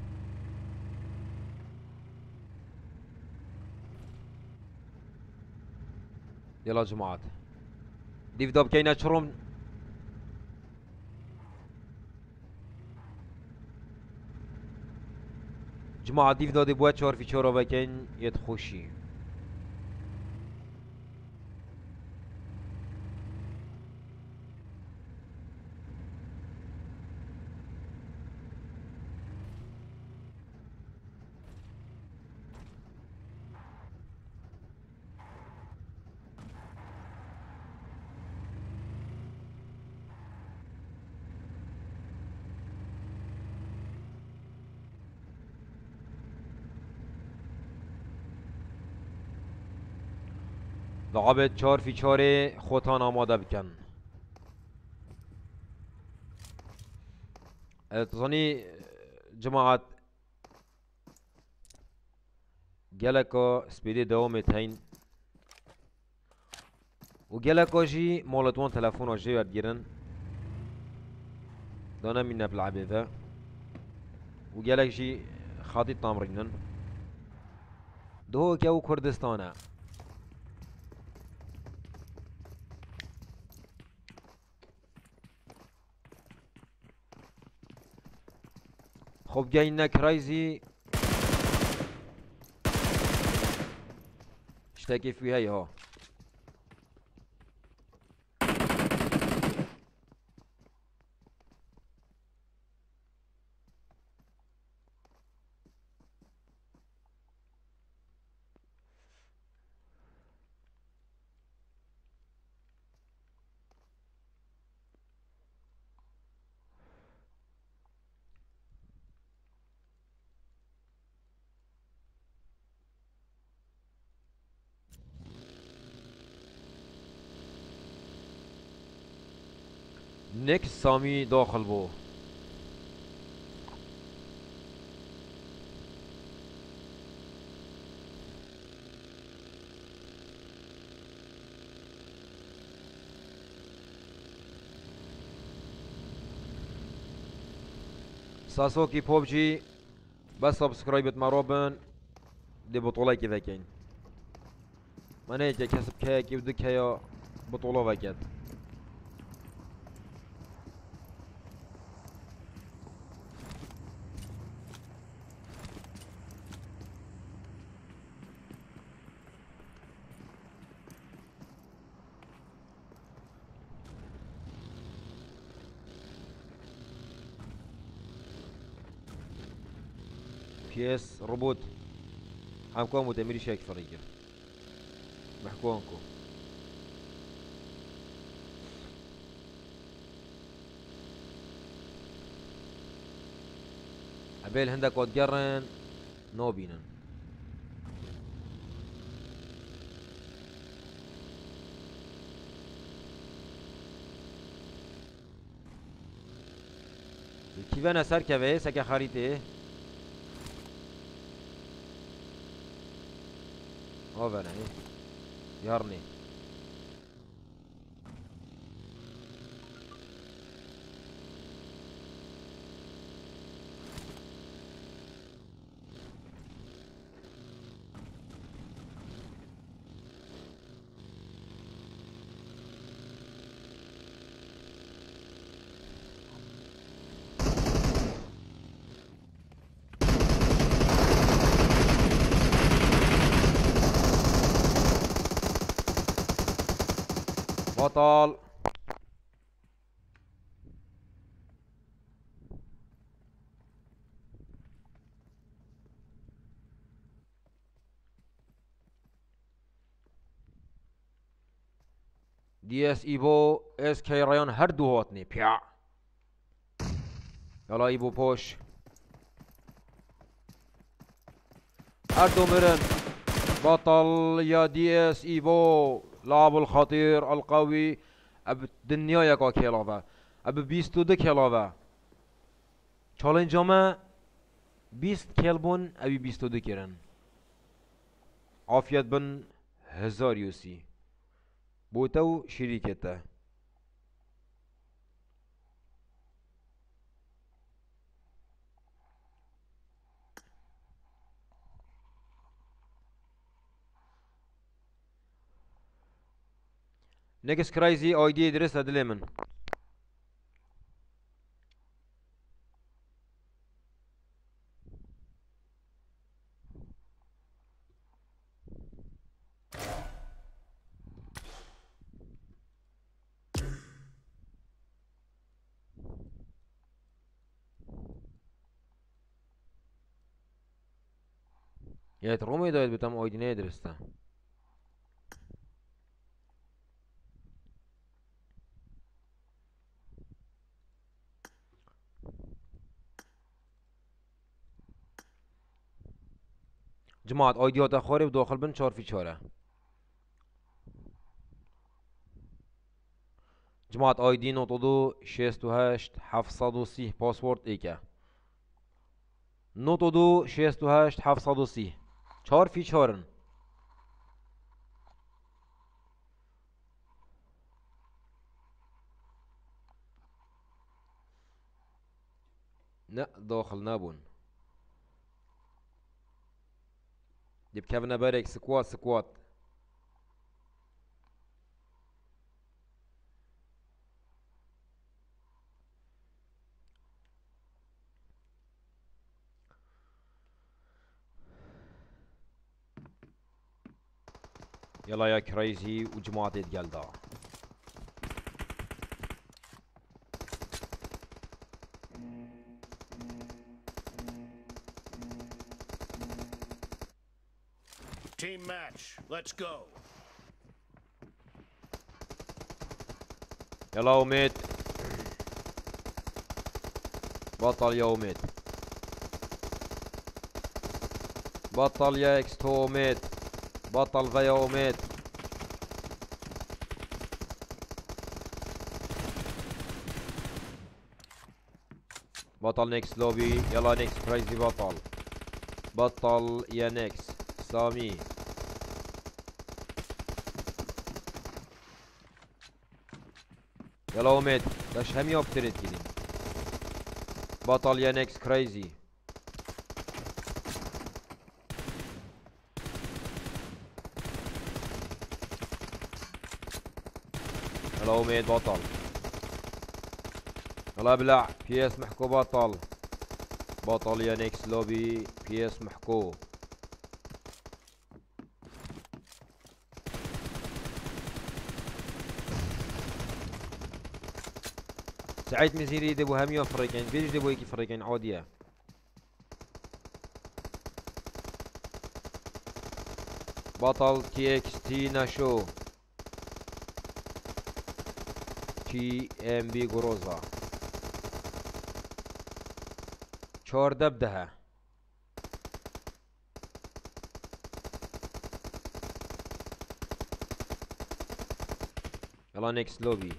يلا جماعات. ديف داب كينا جماعة ديفنا دي بوات شهر في شهر یت خوشی. خوشي لعبت چهار فی چهار خوتان آماده بکن. تصني جماعة گلکا سپیدی دوامت هین و گلکا جی مالتوان تلفون جی ورد دانا من بلعبه ذا و گلک جی خاطی تامرینن دو که أو کردستانه. خب جاينا كرايزي اشتكي فيها يا سامی داخل بو. ساسو کی ساسوکی پوبجی بس سبسکرایبت مرا بن دی بطوله که وکن من ایجا کسب که یکی بده که یا بطوله وکد اس روبوت. حامكم وتمري شاك فريقه. محكوانكو. عبيل هندك وتقرن نوبينا. كيفانا سر كبه سكا خريطه اوفر يعني يارني. بطل دي اس إيبو إس كي ريون هر دو هوتني بيع. يلا إيبو بوش. هر دو مرن بطل يا دي اس إيبو. لاعب الخطير القوي اب دنیا یکا کلاوه اب بیست و دو کلاوه چالنج همه بیست کل بون ابی بیست و دو کرن عافیت بن هزار یوسی. بوتو شریکته. نيكس كرايزي اي دي درس دليمن يا ترومي دايت بتم اي دي جماعة ايديات اخوري وداخل بن چهار في چهاره. جماعة ايدي نقطة دو شست و هشت هفتصد و سی پاسورد ایکه نقطة دو شست و هشت هفتصد و سی. چهار في چهارن. نه داخل نبون. دي بكافنا بارك سكوات سكوات يلا يا كريزي وجماعة يتقلدا Team match. Let's go. يلا وميت بطل يا وميت بطل يا إكس تو ميت بطل فيا وميت بطل نيكس لوبي يلا نيكس كريزي بطل بطل يا نيكس سامي يلا وميت باش هم يوبتريت كذي بطل يا نيكس كريزي يلا وميت بطل يلا ابلع بي اس محكو بطل يا نيكس لوبي بي اس محكو سعيد مزيري دبو هميون فريقين بيج دبو يكي فريقين عودية. بطل تي إكس تي نشو تي إم بي جروزا چهار دبدها يلا نيكست لوبي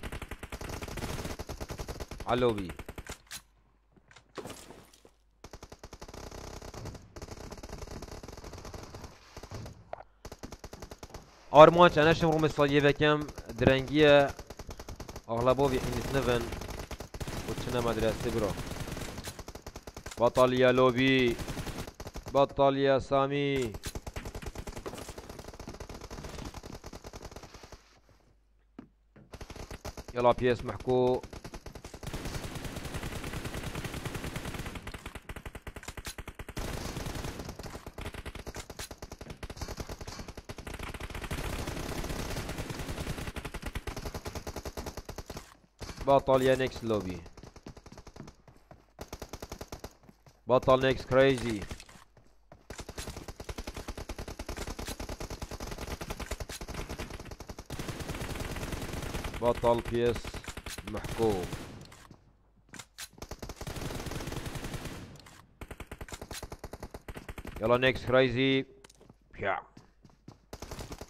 على اللوبي آرمانچ أنا شم روم سالیه وکم درنگیه. اغلبو بی حینت نفن و چنه مدرسه برو. بطل يا لوبي بطل يا سامي يلا بيس محكو بطل نيكس لوبي بطل نيكس كريزي بطل بيس محكوم يلا نيكس كريزي بيا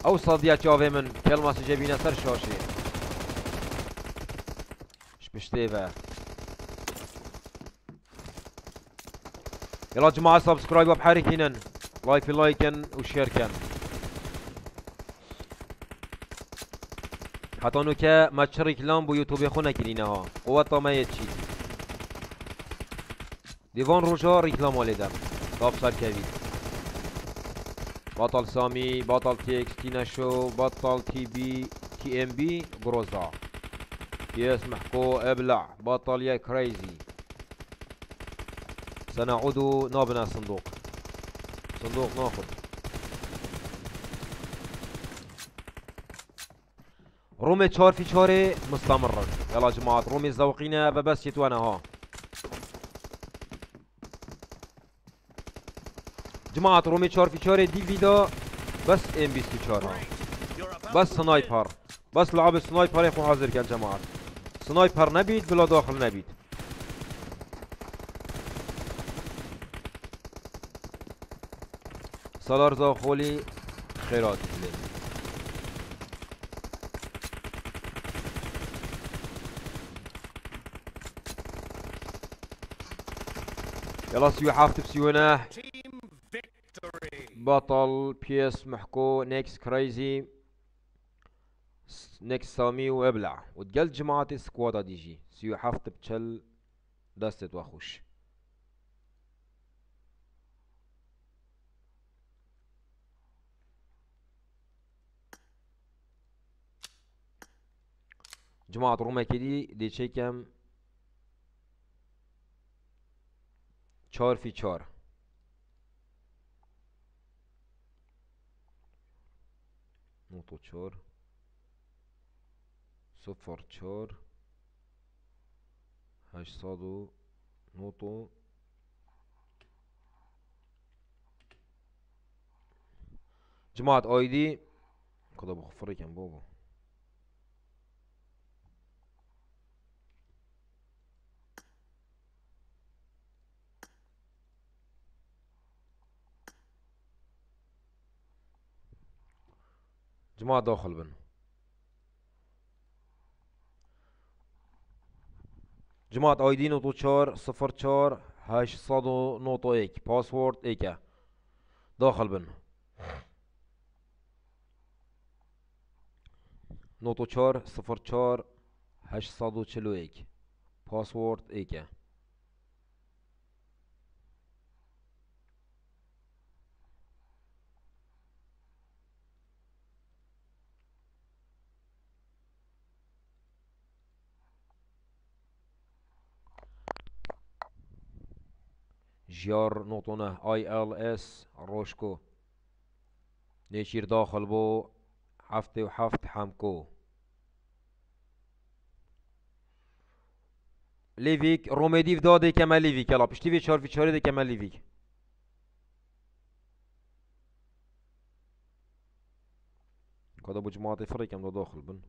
اوصل يا تشوفي من كلمة سجبينا سر شوشي شبشتيفا يلا جماعة سبسكرايب بحركينا لايك في لايكن وشير كان. حتى نوكا ما تشريك لام بو يوتيوب خونا كليناها قوة ما يتشي ديفون روجا ريكلام والدم طاب صار كبير بطل سامي بطل تي إكس تينا شو بطل تي بي تي إم بي جروزا يس محكو ابلع بطل يا كريزي سنعود نابنا الصندوق صندوق ناخذ رومي تشار في شاري مستمرا يلا جماعة رومي الزوقينا بس يتوانا ها. جماعة رومي تشار في شاري دي فيدا بس ام بي شار ها. بس سنايبر. بس لعب سنايبر يا حاضر كان جماعة. سنايبر نبيت بلا داخل نبيت سالار زاخولي خيرات يلا سيو حافت victory. بطل بيس محكو نيكس كريزي نيكس سامي وابلع. وتقل جماعتي سكوادا دي جي. سيو حافت بتشل دستت واخوش جماعة روما كدي دي تشيكم چهار في چهار. نقطة چهار. صفر چهار هشتصد و نقطة جماعة ايدي كده بخفري كان بابا. جماعة داخل بن جماعة ايدي نقطة چهار صفر چهار هشتصد و نقطة ايك باسورد ايكا داخل بن. نقطة چهار صفر چهار هشتصد و چلو ايك باسورد ايكا جيار نقطونه اي ال اس روشكو نيشير داخل بو. حفتة وحفت حمكو ليفيك روميديف دادي كما ليفيك يلا بشتي في شهر في شهر كما ليفيك كذا ابو جماعة فريق كم داخل بن.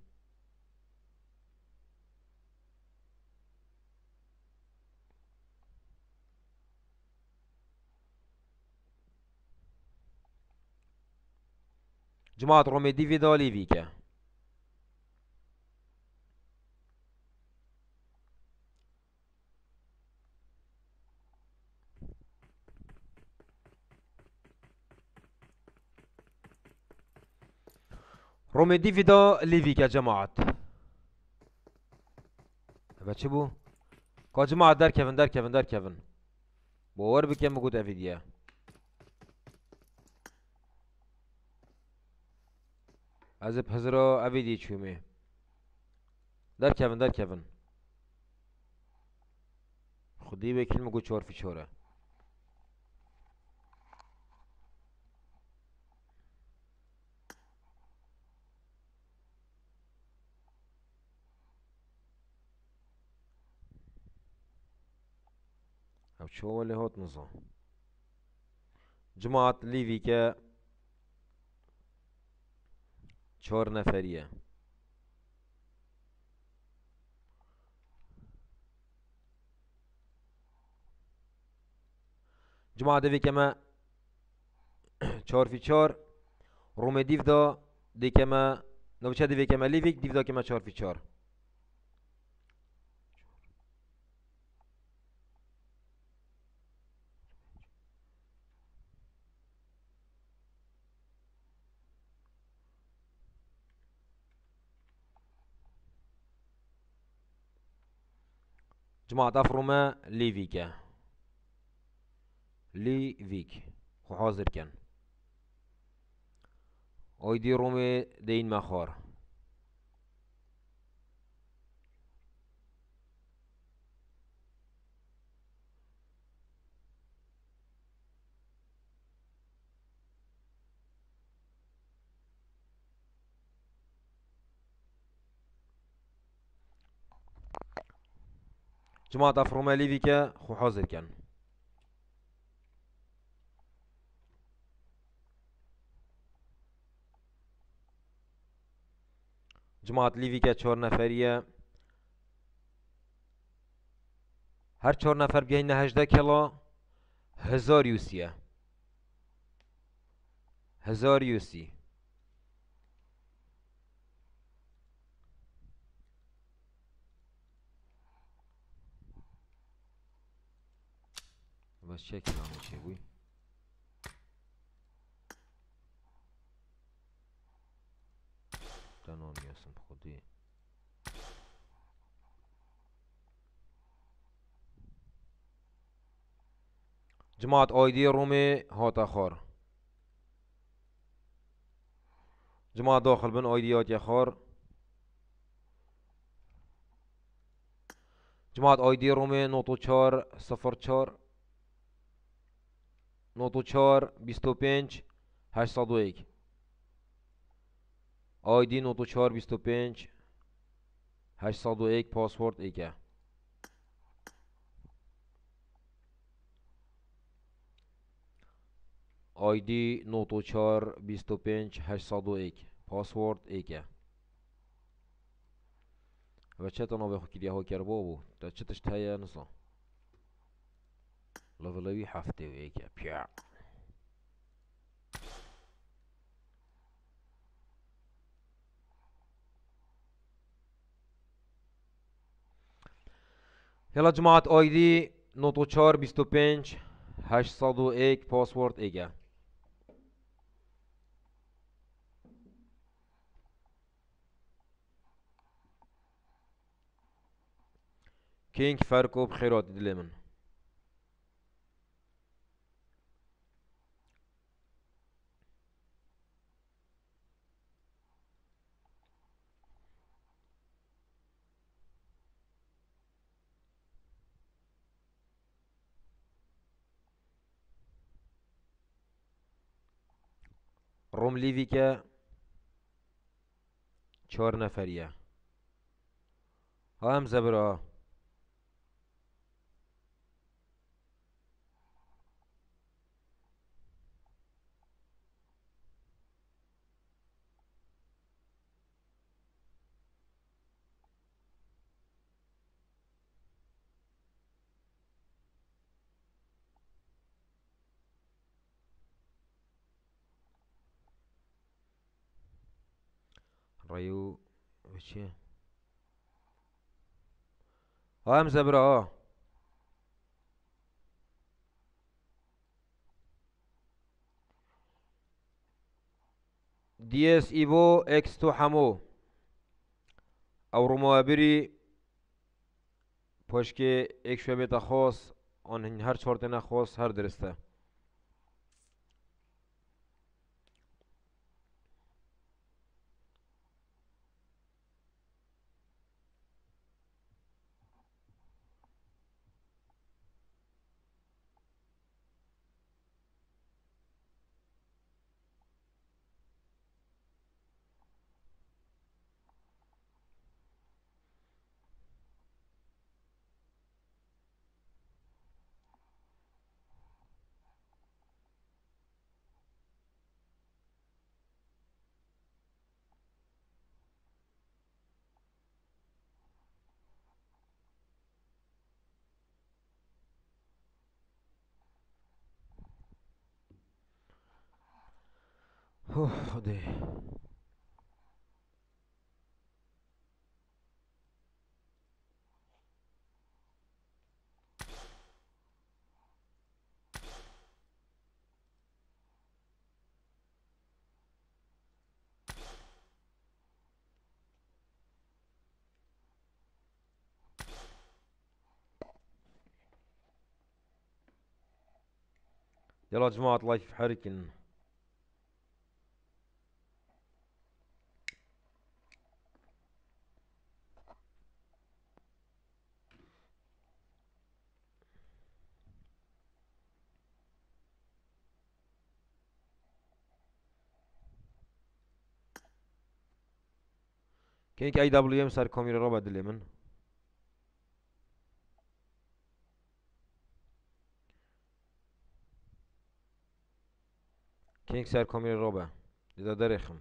جماعة رومي دي فيدا ليفيكا رومي دي فيدا ليفيكا جماعة. هذا شبو كا جماعة دار كيفن دار كيفن دار كيفن. باور بكم موجود افيديا از پزرا اویدی چومه. در کبن در کبن. خودی به کلمه گو چهار فی چهاره او شو ولی هات نظام جماعت لیوی که چهار نفریه. جماعة دوی كما چهار في چهار روم دیو دا دی كما نوچه دوی كما ليفيك دیو دا كما چهار في چهار. جماعة أفرما ليفيكا ليفيك حاضر كان. ايدي رومي دين مخار جماعة أفرما ليفيكا خو كان. جماعة ليفيكا چهار نفریه هر چهار نفر بیاین هجده کلا هزار یوسیه هزار یوسی شكل عمو چه بوی تمام ياسم خدي جماعة ايدي رومي هاتا خار جماعة داخل بن ايديات يا خار جماعة ايدي رومي نوتو چار صفر چار 94 25 801 آیدی 94 25 801 پاسپورت ایگه آیدی 94 25 801 پاسورد ایگه و چه تا نوی خوکی دیگه ها کربا بود تا چه تش نسان لولوی هفته و ایکه پیا يلا جماعة ايدي نوتو چهار بیست و پنج هشتصد و یک پاسورد ایگه كينج فاركو بخيرات دل روم لیوی که چهار نفریه ها هم زبرا ها وشي ها مزبرة آه دي اس ايفو إكس تو حمو. أو روموابري پشکی ایک شبه تا آن هر چهارتنا خوص هر درسته. خدای يلا يا جماعة الله يفحركن كينك اي دبليو ام سر كاميرا را بدل من كينك سر كاميرا رابع اذا درخم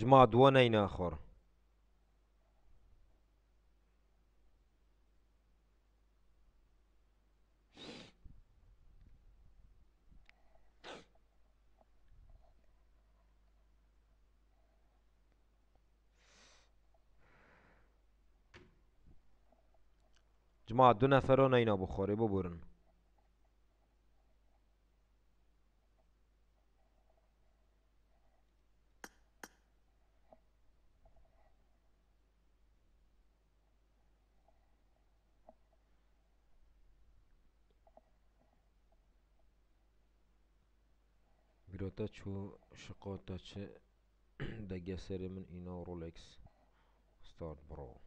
جماعة دوانين آخر. جماعة دو نفران اینا بخوره ببرن. چو شقاتا چه دگه سر من اینا رولکس ستارت برو.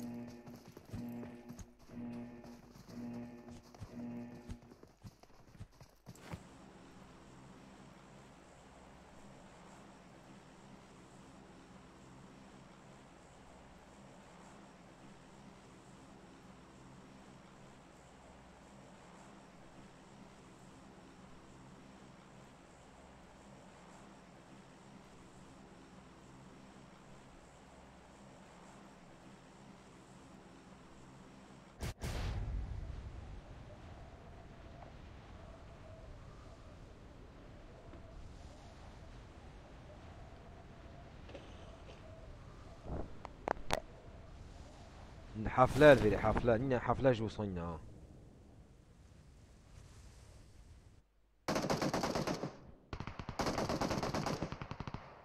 Mm-hmm. الحفلة الفيري حفلة نينا حفلة جو صنع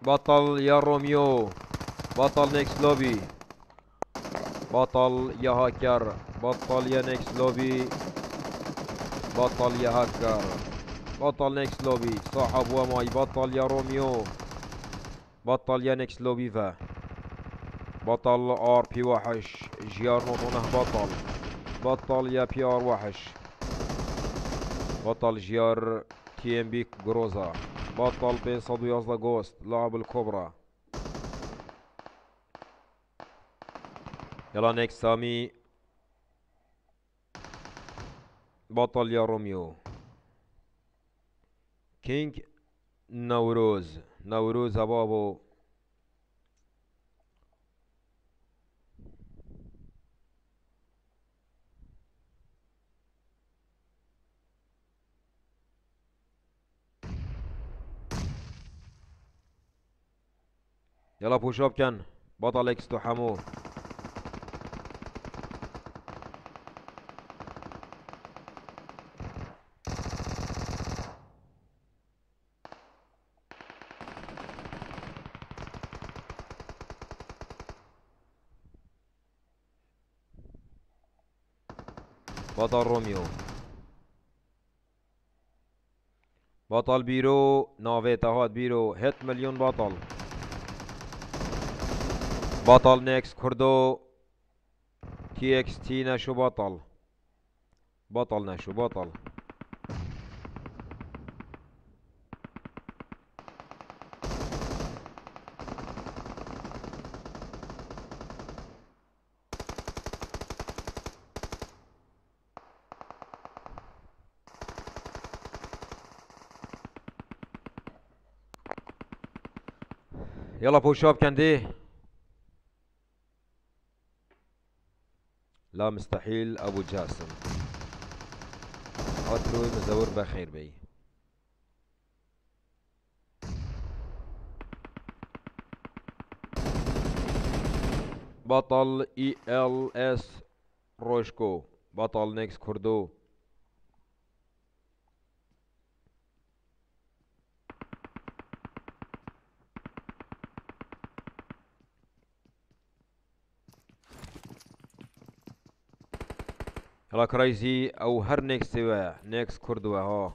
بطل يا روميو. بطل نيكس لوبي بطل يا هاكر. بطل يا نيكس لوبي بطل يا هاكر. بطل نيكس لوبي صاحب وماي بطل يا روميو. بطل يا نيكس لوبي فا. بطل آر بي وحش جيار نوطونه بطل. بطل يا بي ار وحش. بطل جيار تي إم بي جروزا. بطل بين صدو يازدا جوست. لاعب الكبرى. يلا نيكست سامي. بطل يا روميو. كينج نوروز. نوروز يا بابو يلا بوش اب كان. بطل إكس تو حمو. بطل روميو. بطل بيرو نافيتا هات بيرو هت مليون بطل. بطل نيكس كردو تي إكس تي نشو بطل. بطل نشو بطل. يلا بوش اب كاندي لا مستحيل أبو جاسم. قتلوا مزور بخير بي. بطل إي إل إس روشكو. بطل نيكس كردو. كرايزي أو هر نيكس سوا. نيكس كردوا ها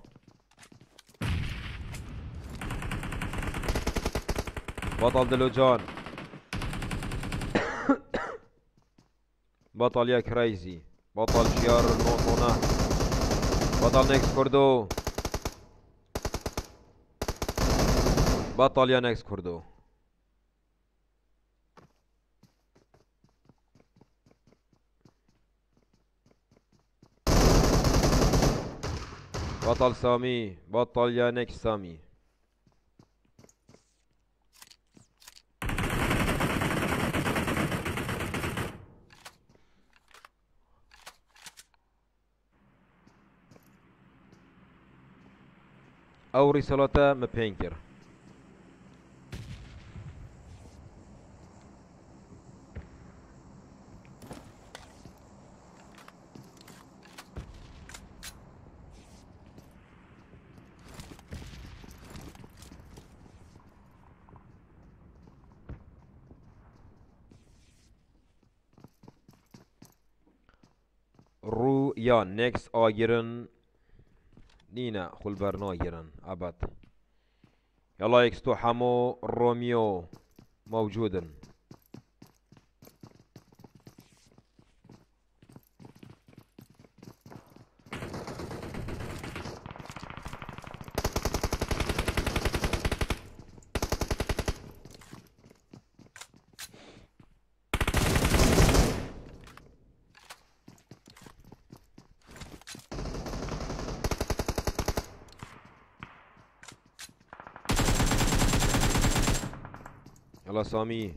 بطل دلوجان بطل يا كرايزي. بطل شيار نوطونة بطل نيكس كردو. بطل يا نيكس كردو. بطل سامي بطل يا نيكس سامي أو رسالته مبينكر رو یا نکس آگیرن نينا خل برناجرا أبد يلا يكستو حمو روميو موجودا سامي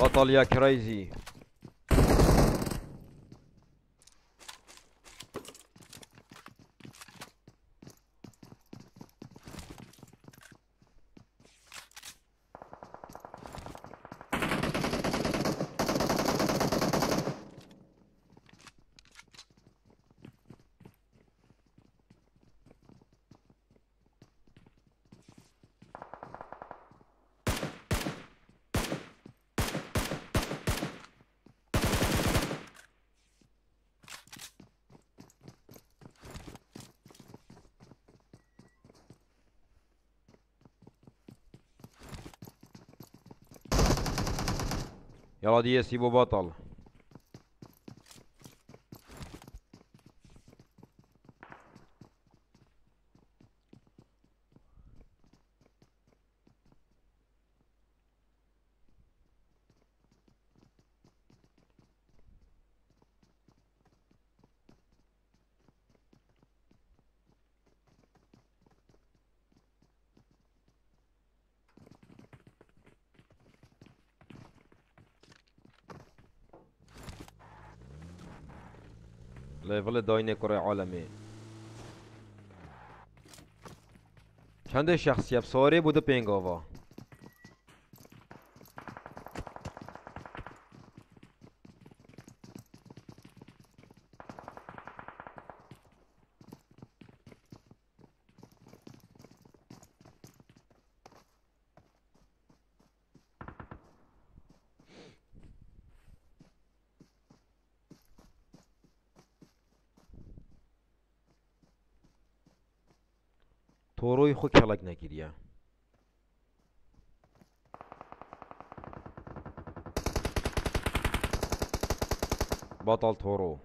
بطل يا كريزي. يلا دي سيبو بطل انتقال داین کره عالمه. چند شخصیت؟ ساره بوده پینگاوا بطل تورو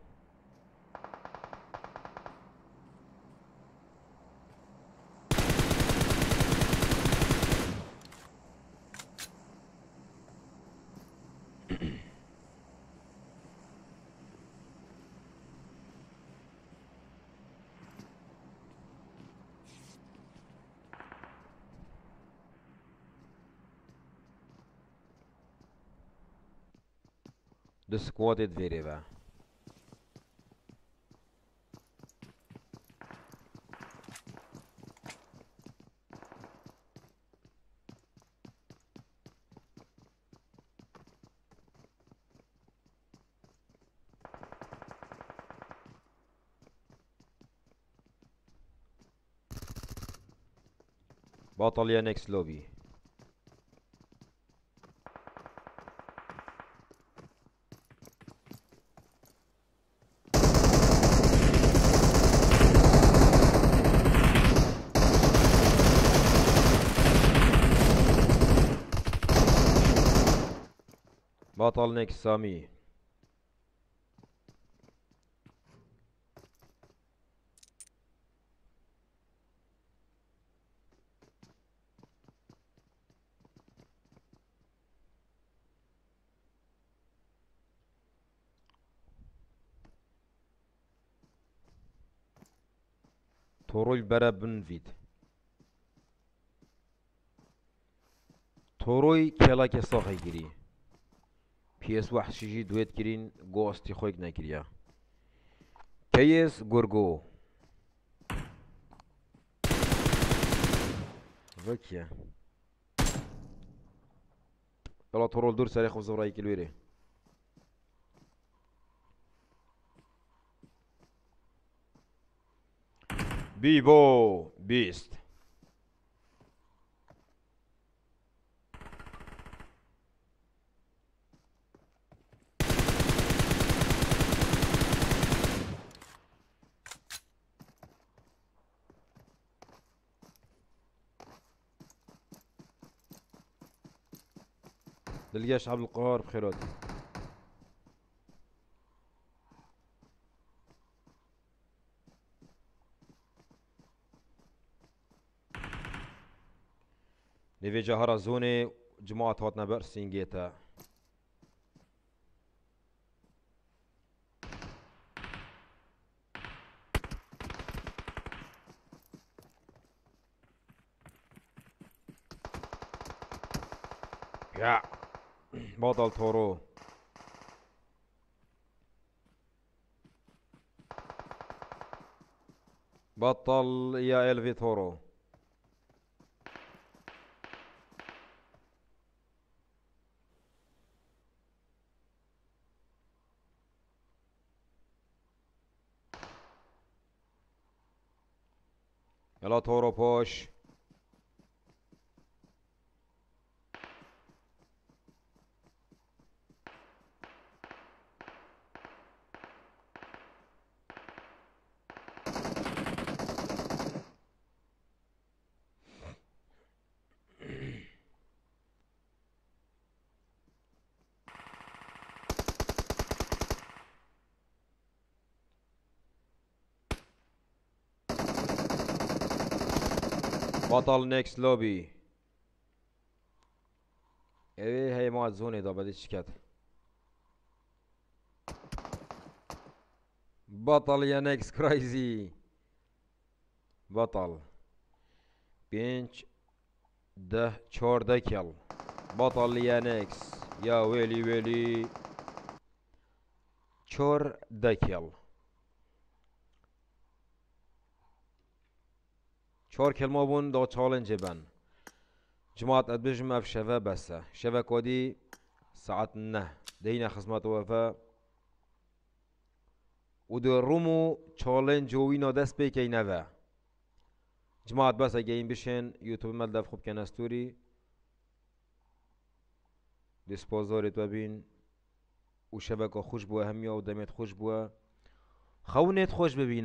The squad it veriva. بطل يا نكس لوبي بطل نكس سامي برا بنفيد توروي كلا كساخي گیری. پیس وحشی دویت کرین گوستی خویک نکریا کیس گرگو وکیه يلا ترول دور سريع خبز ورايك الويري بيبو بيست للجيش عبد القهار بخيرات نيفي جهرة زوني جماعة هاتنا برسين جيتا يا بطل تورو بطل يا الفي تورو يلا تورو بوش بطل نيكست لوبي إيه هي مات زوني دا بدي شكات بطل يا نيكس كرايزي بطل بينش ده چهار دكل بطل يا نيكس يا ويلي ويلي چهار چهار کلمه بون دا چالنج بن. جماعت ادبجم اف شوه بسته. شوه کودی ساعت نه. دینا خزمت وفا. و دا رومو چالنج وی نا دست بی که نوه. جماعت بسته اگه این بشین یوتیوب مل دف خوب که نستوری. دسپوزاری تو بین. و شبکه خوش بوه همیا و دمیت خوش بوه. خونه خوش ببین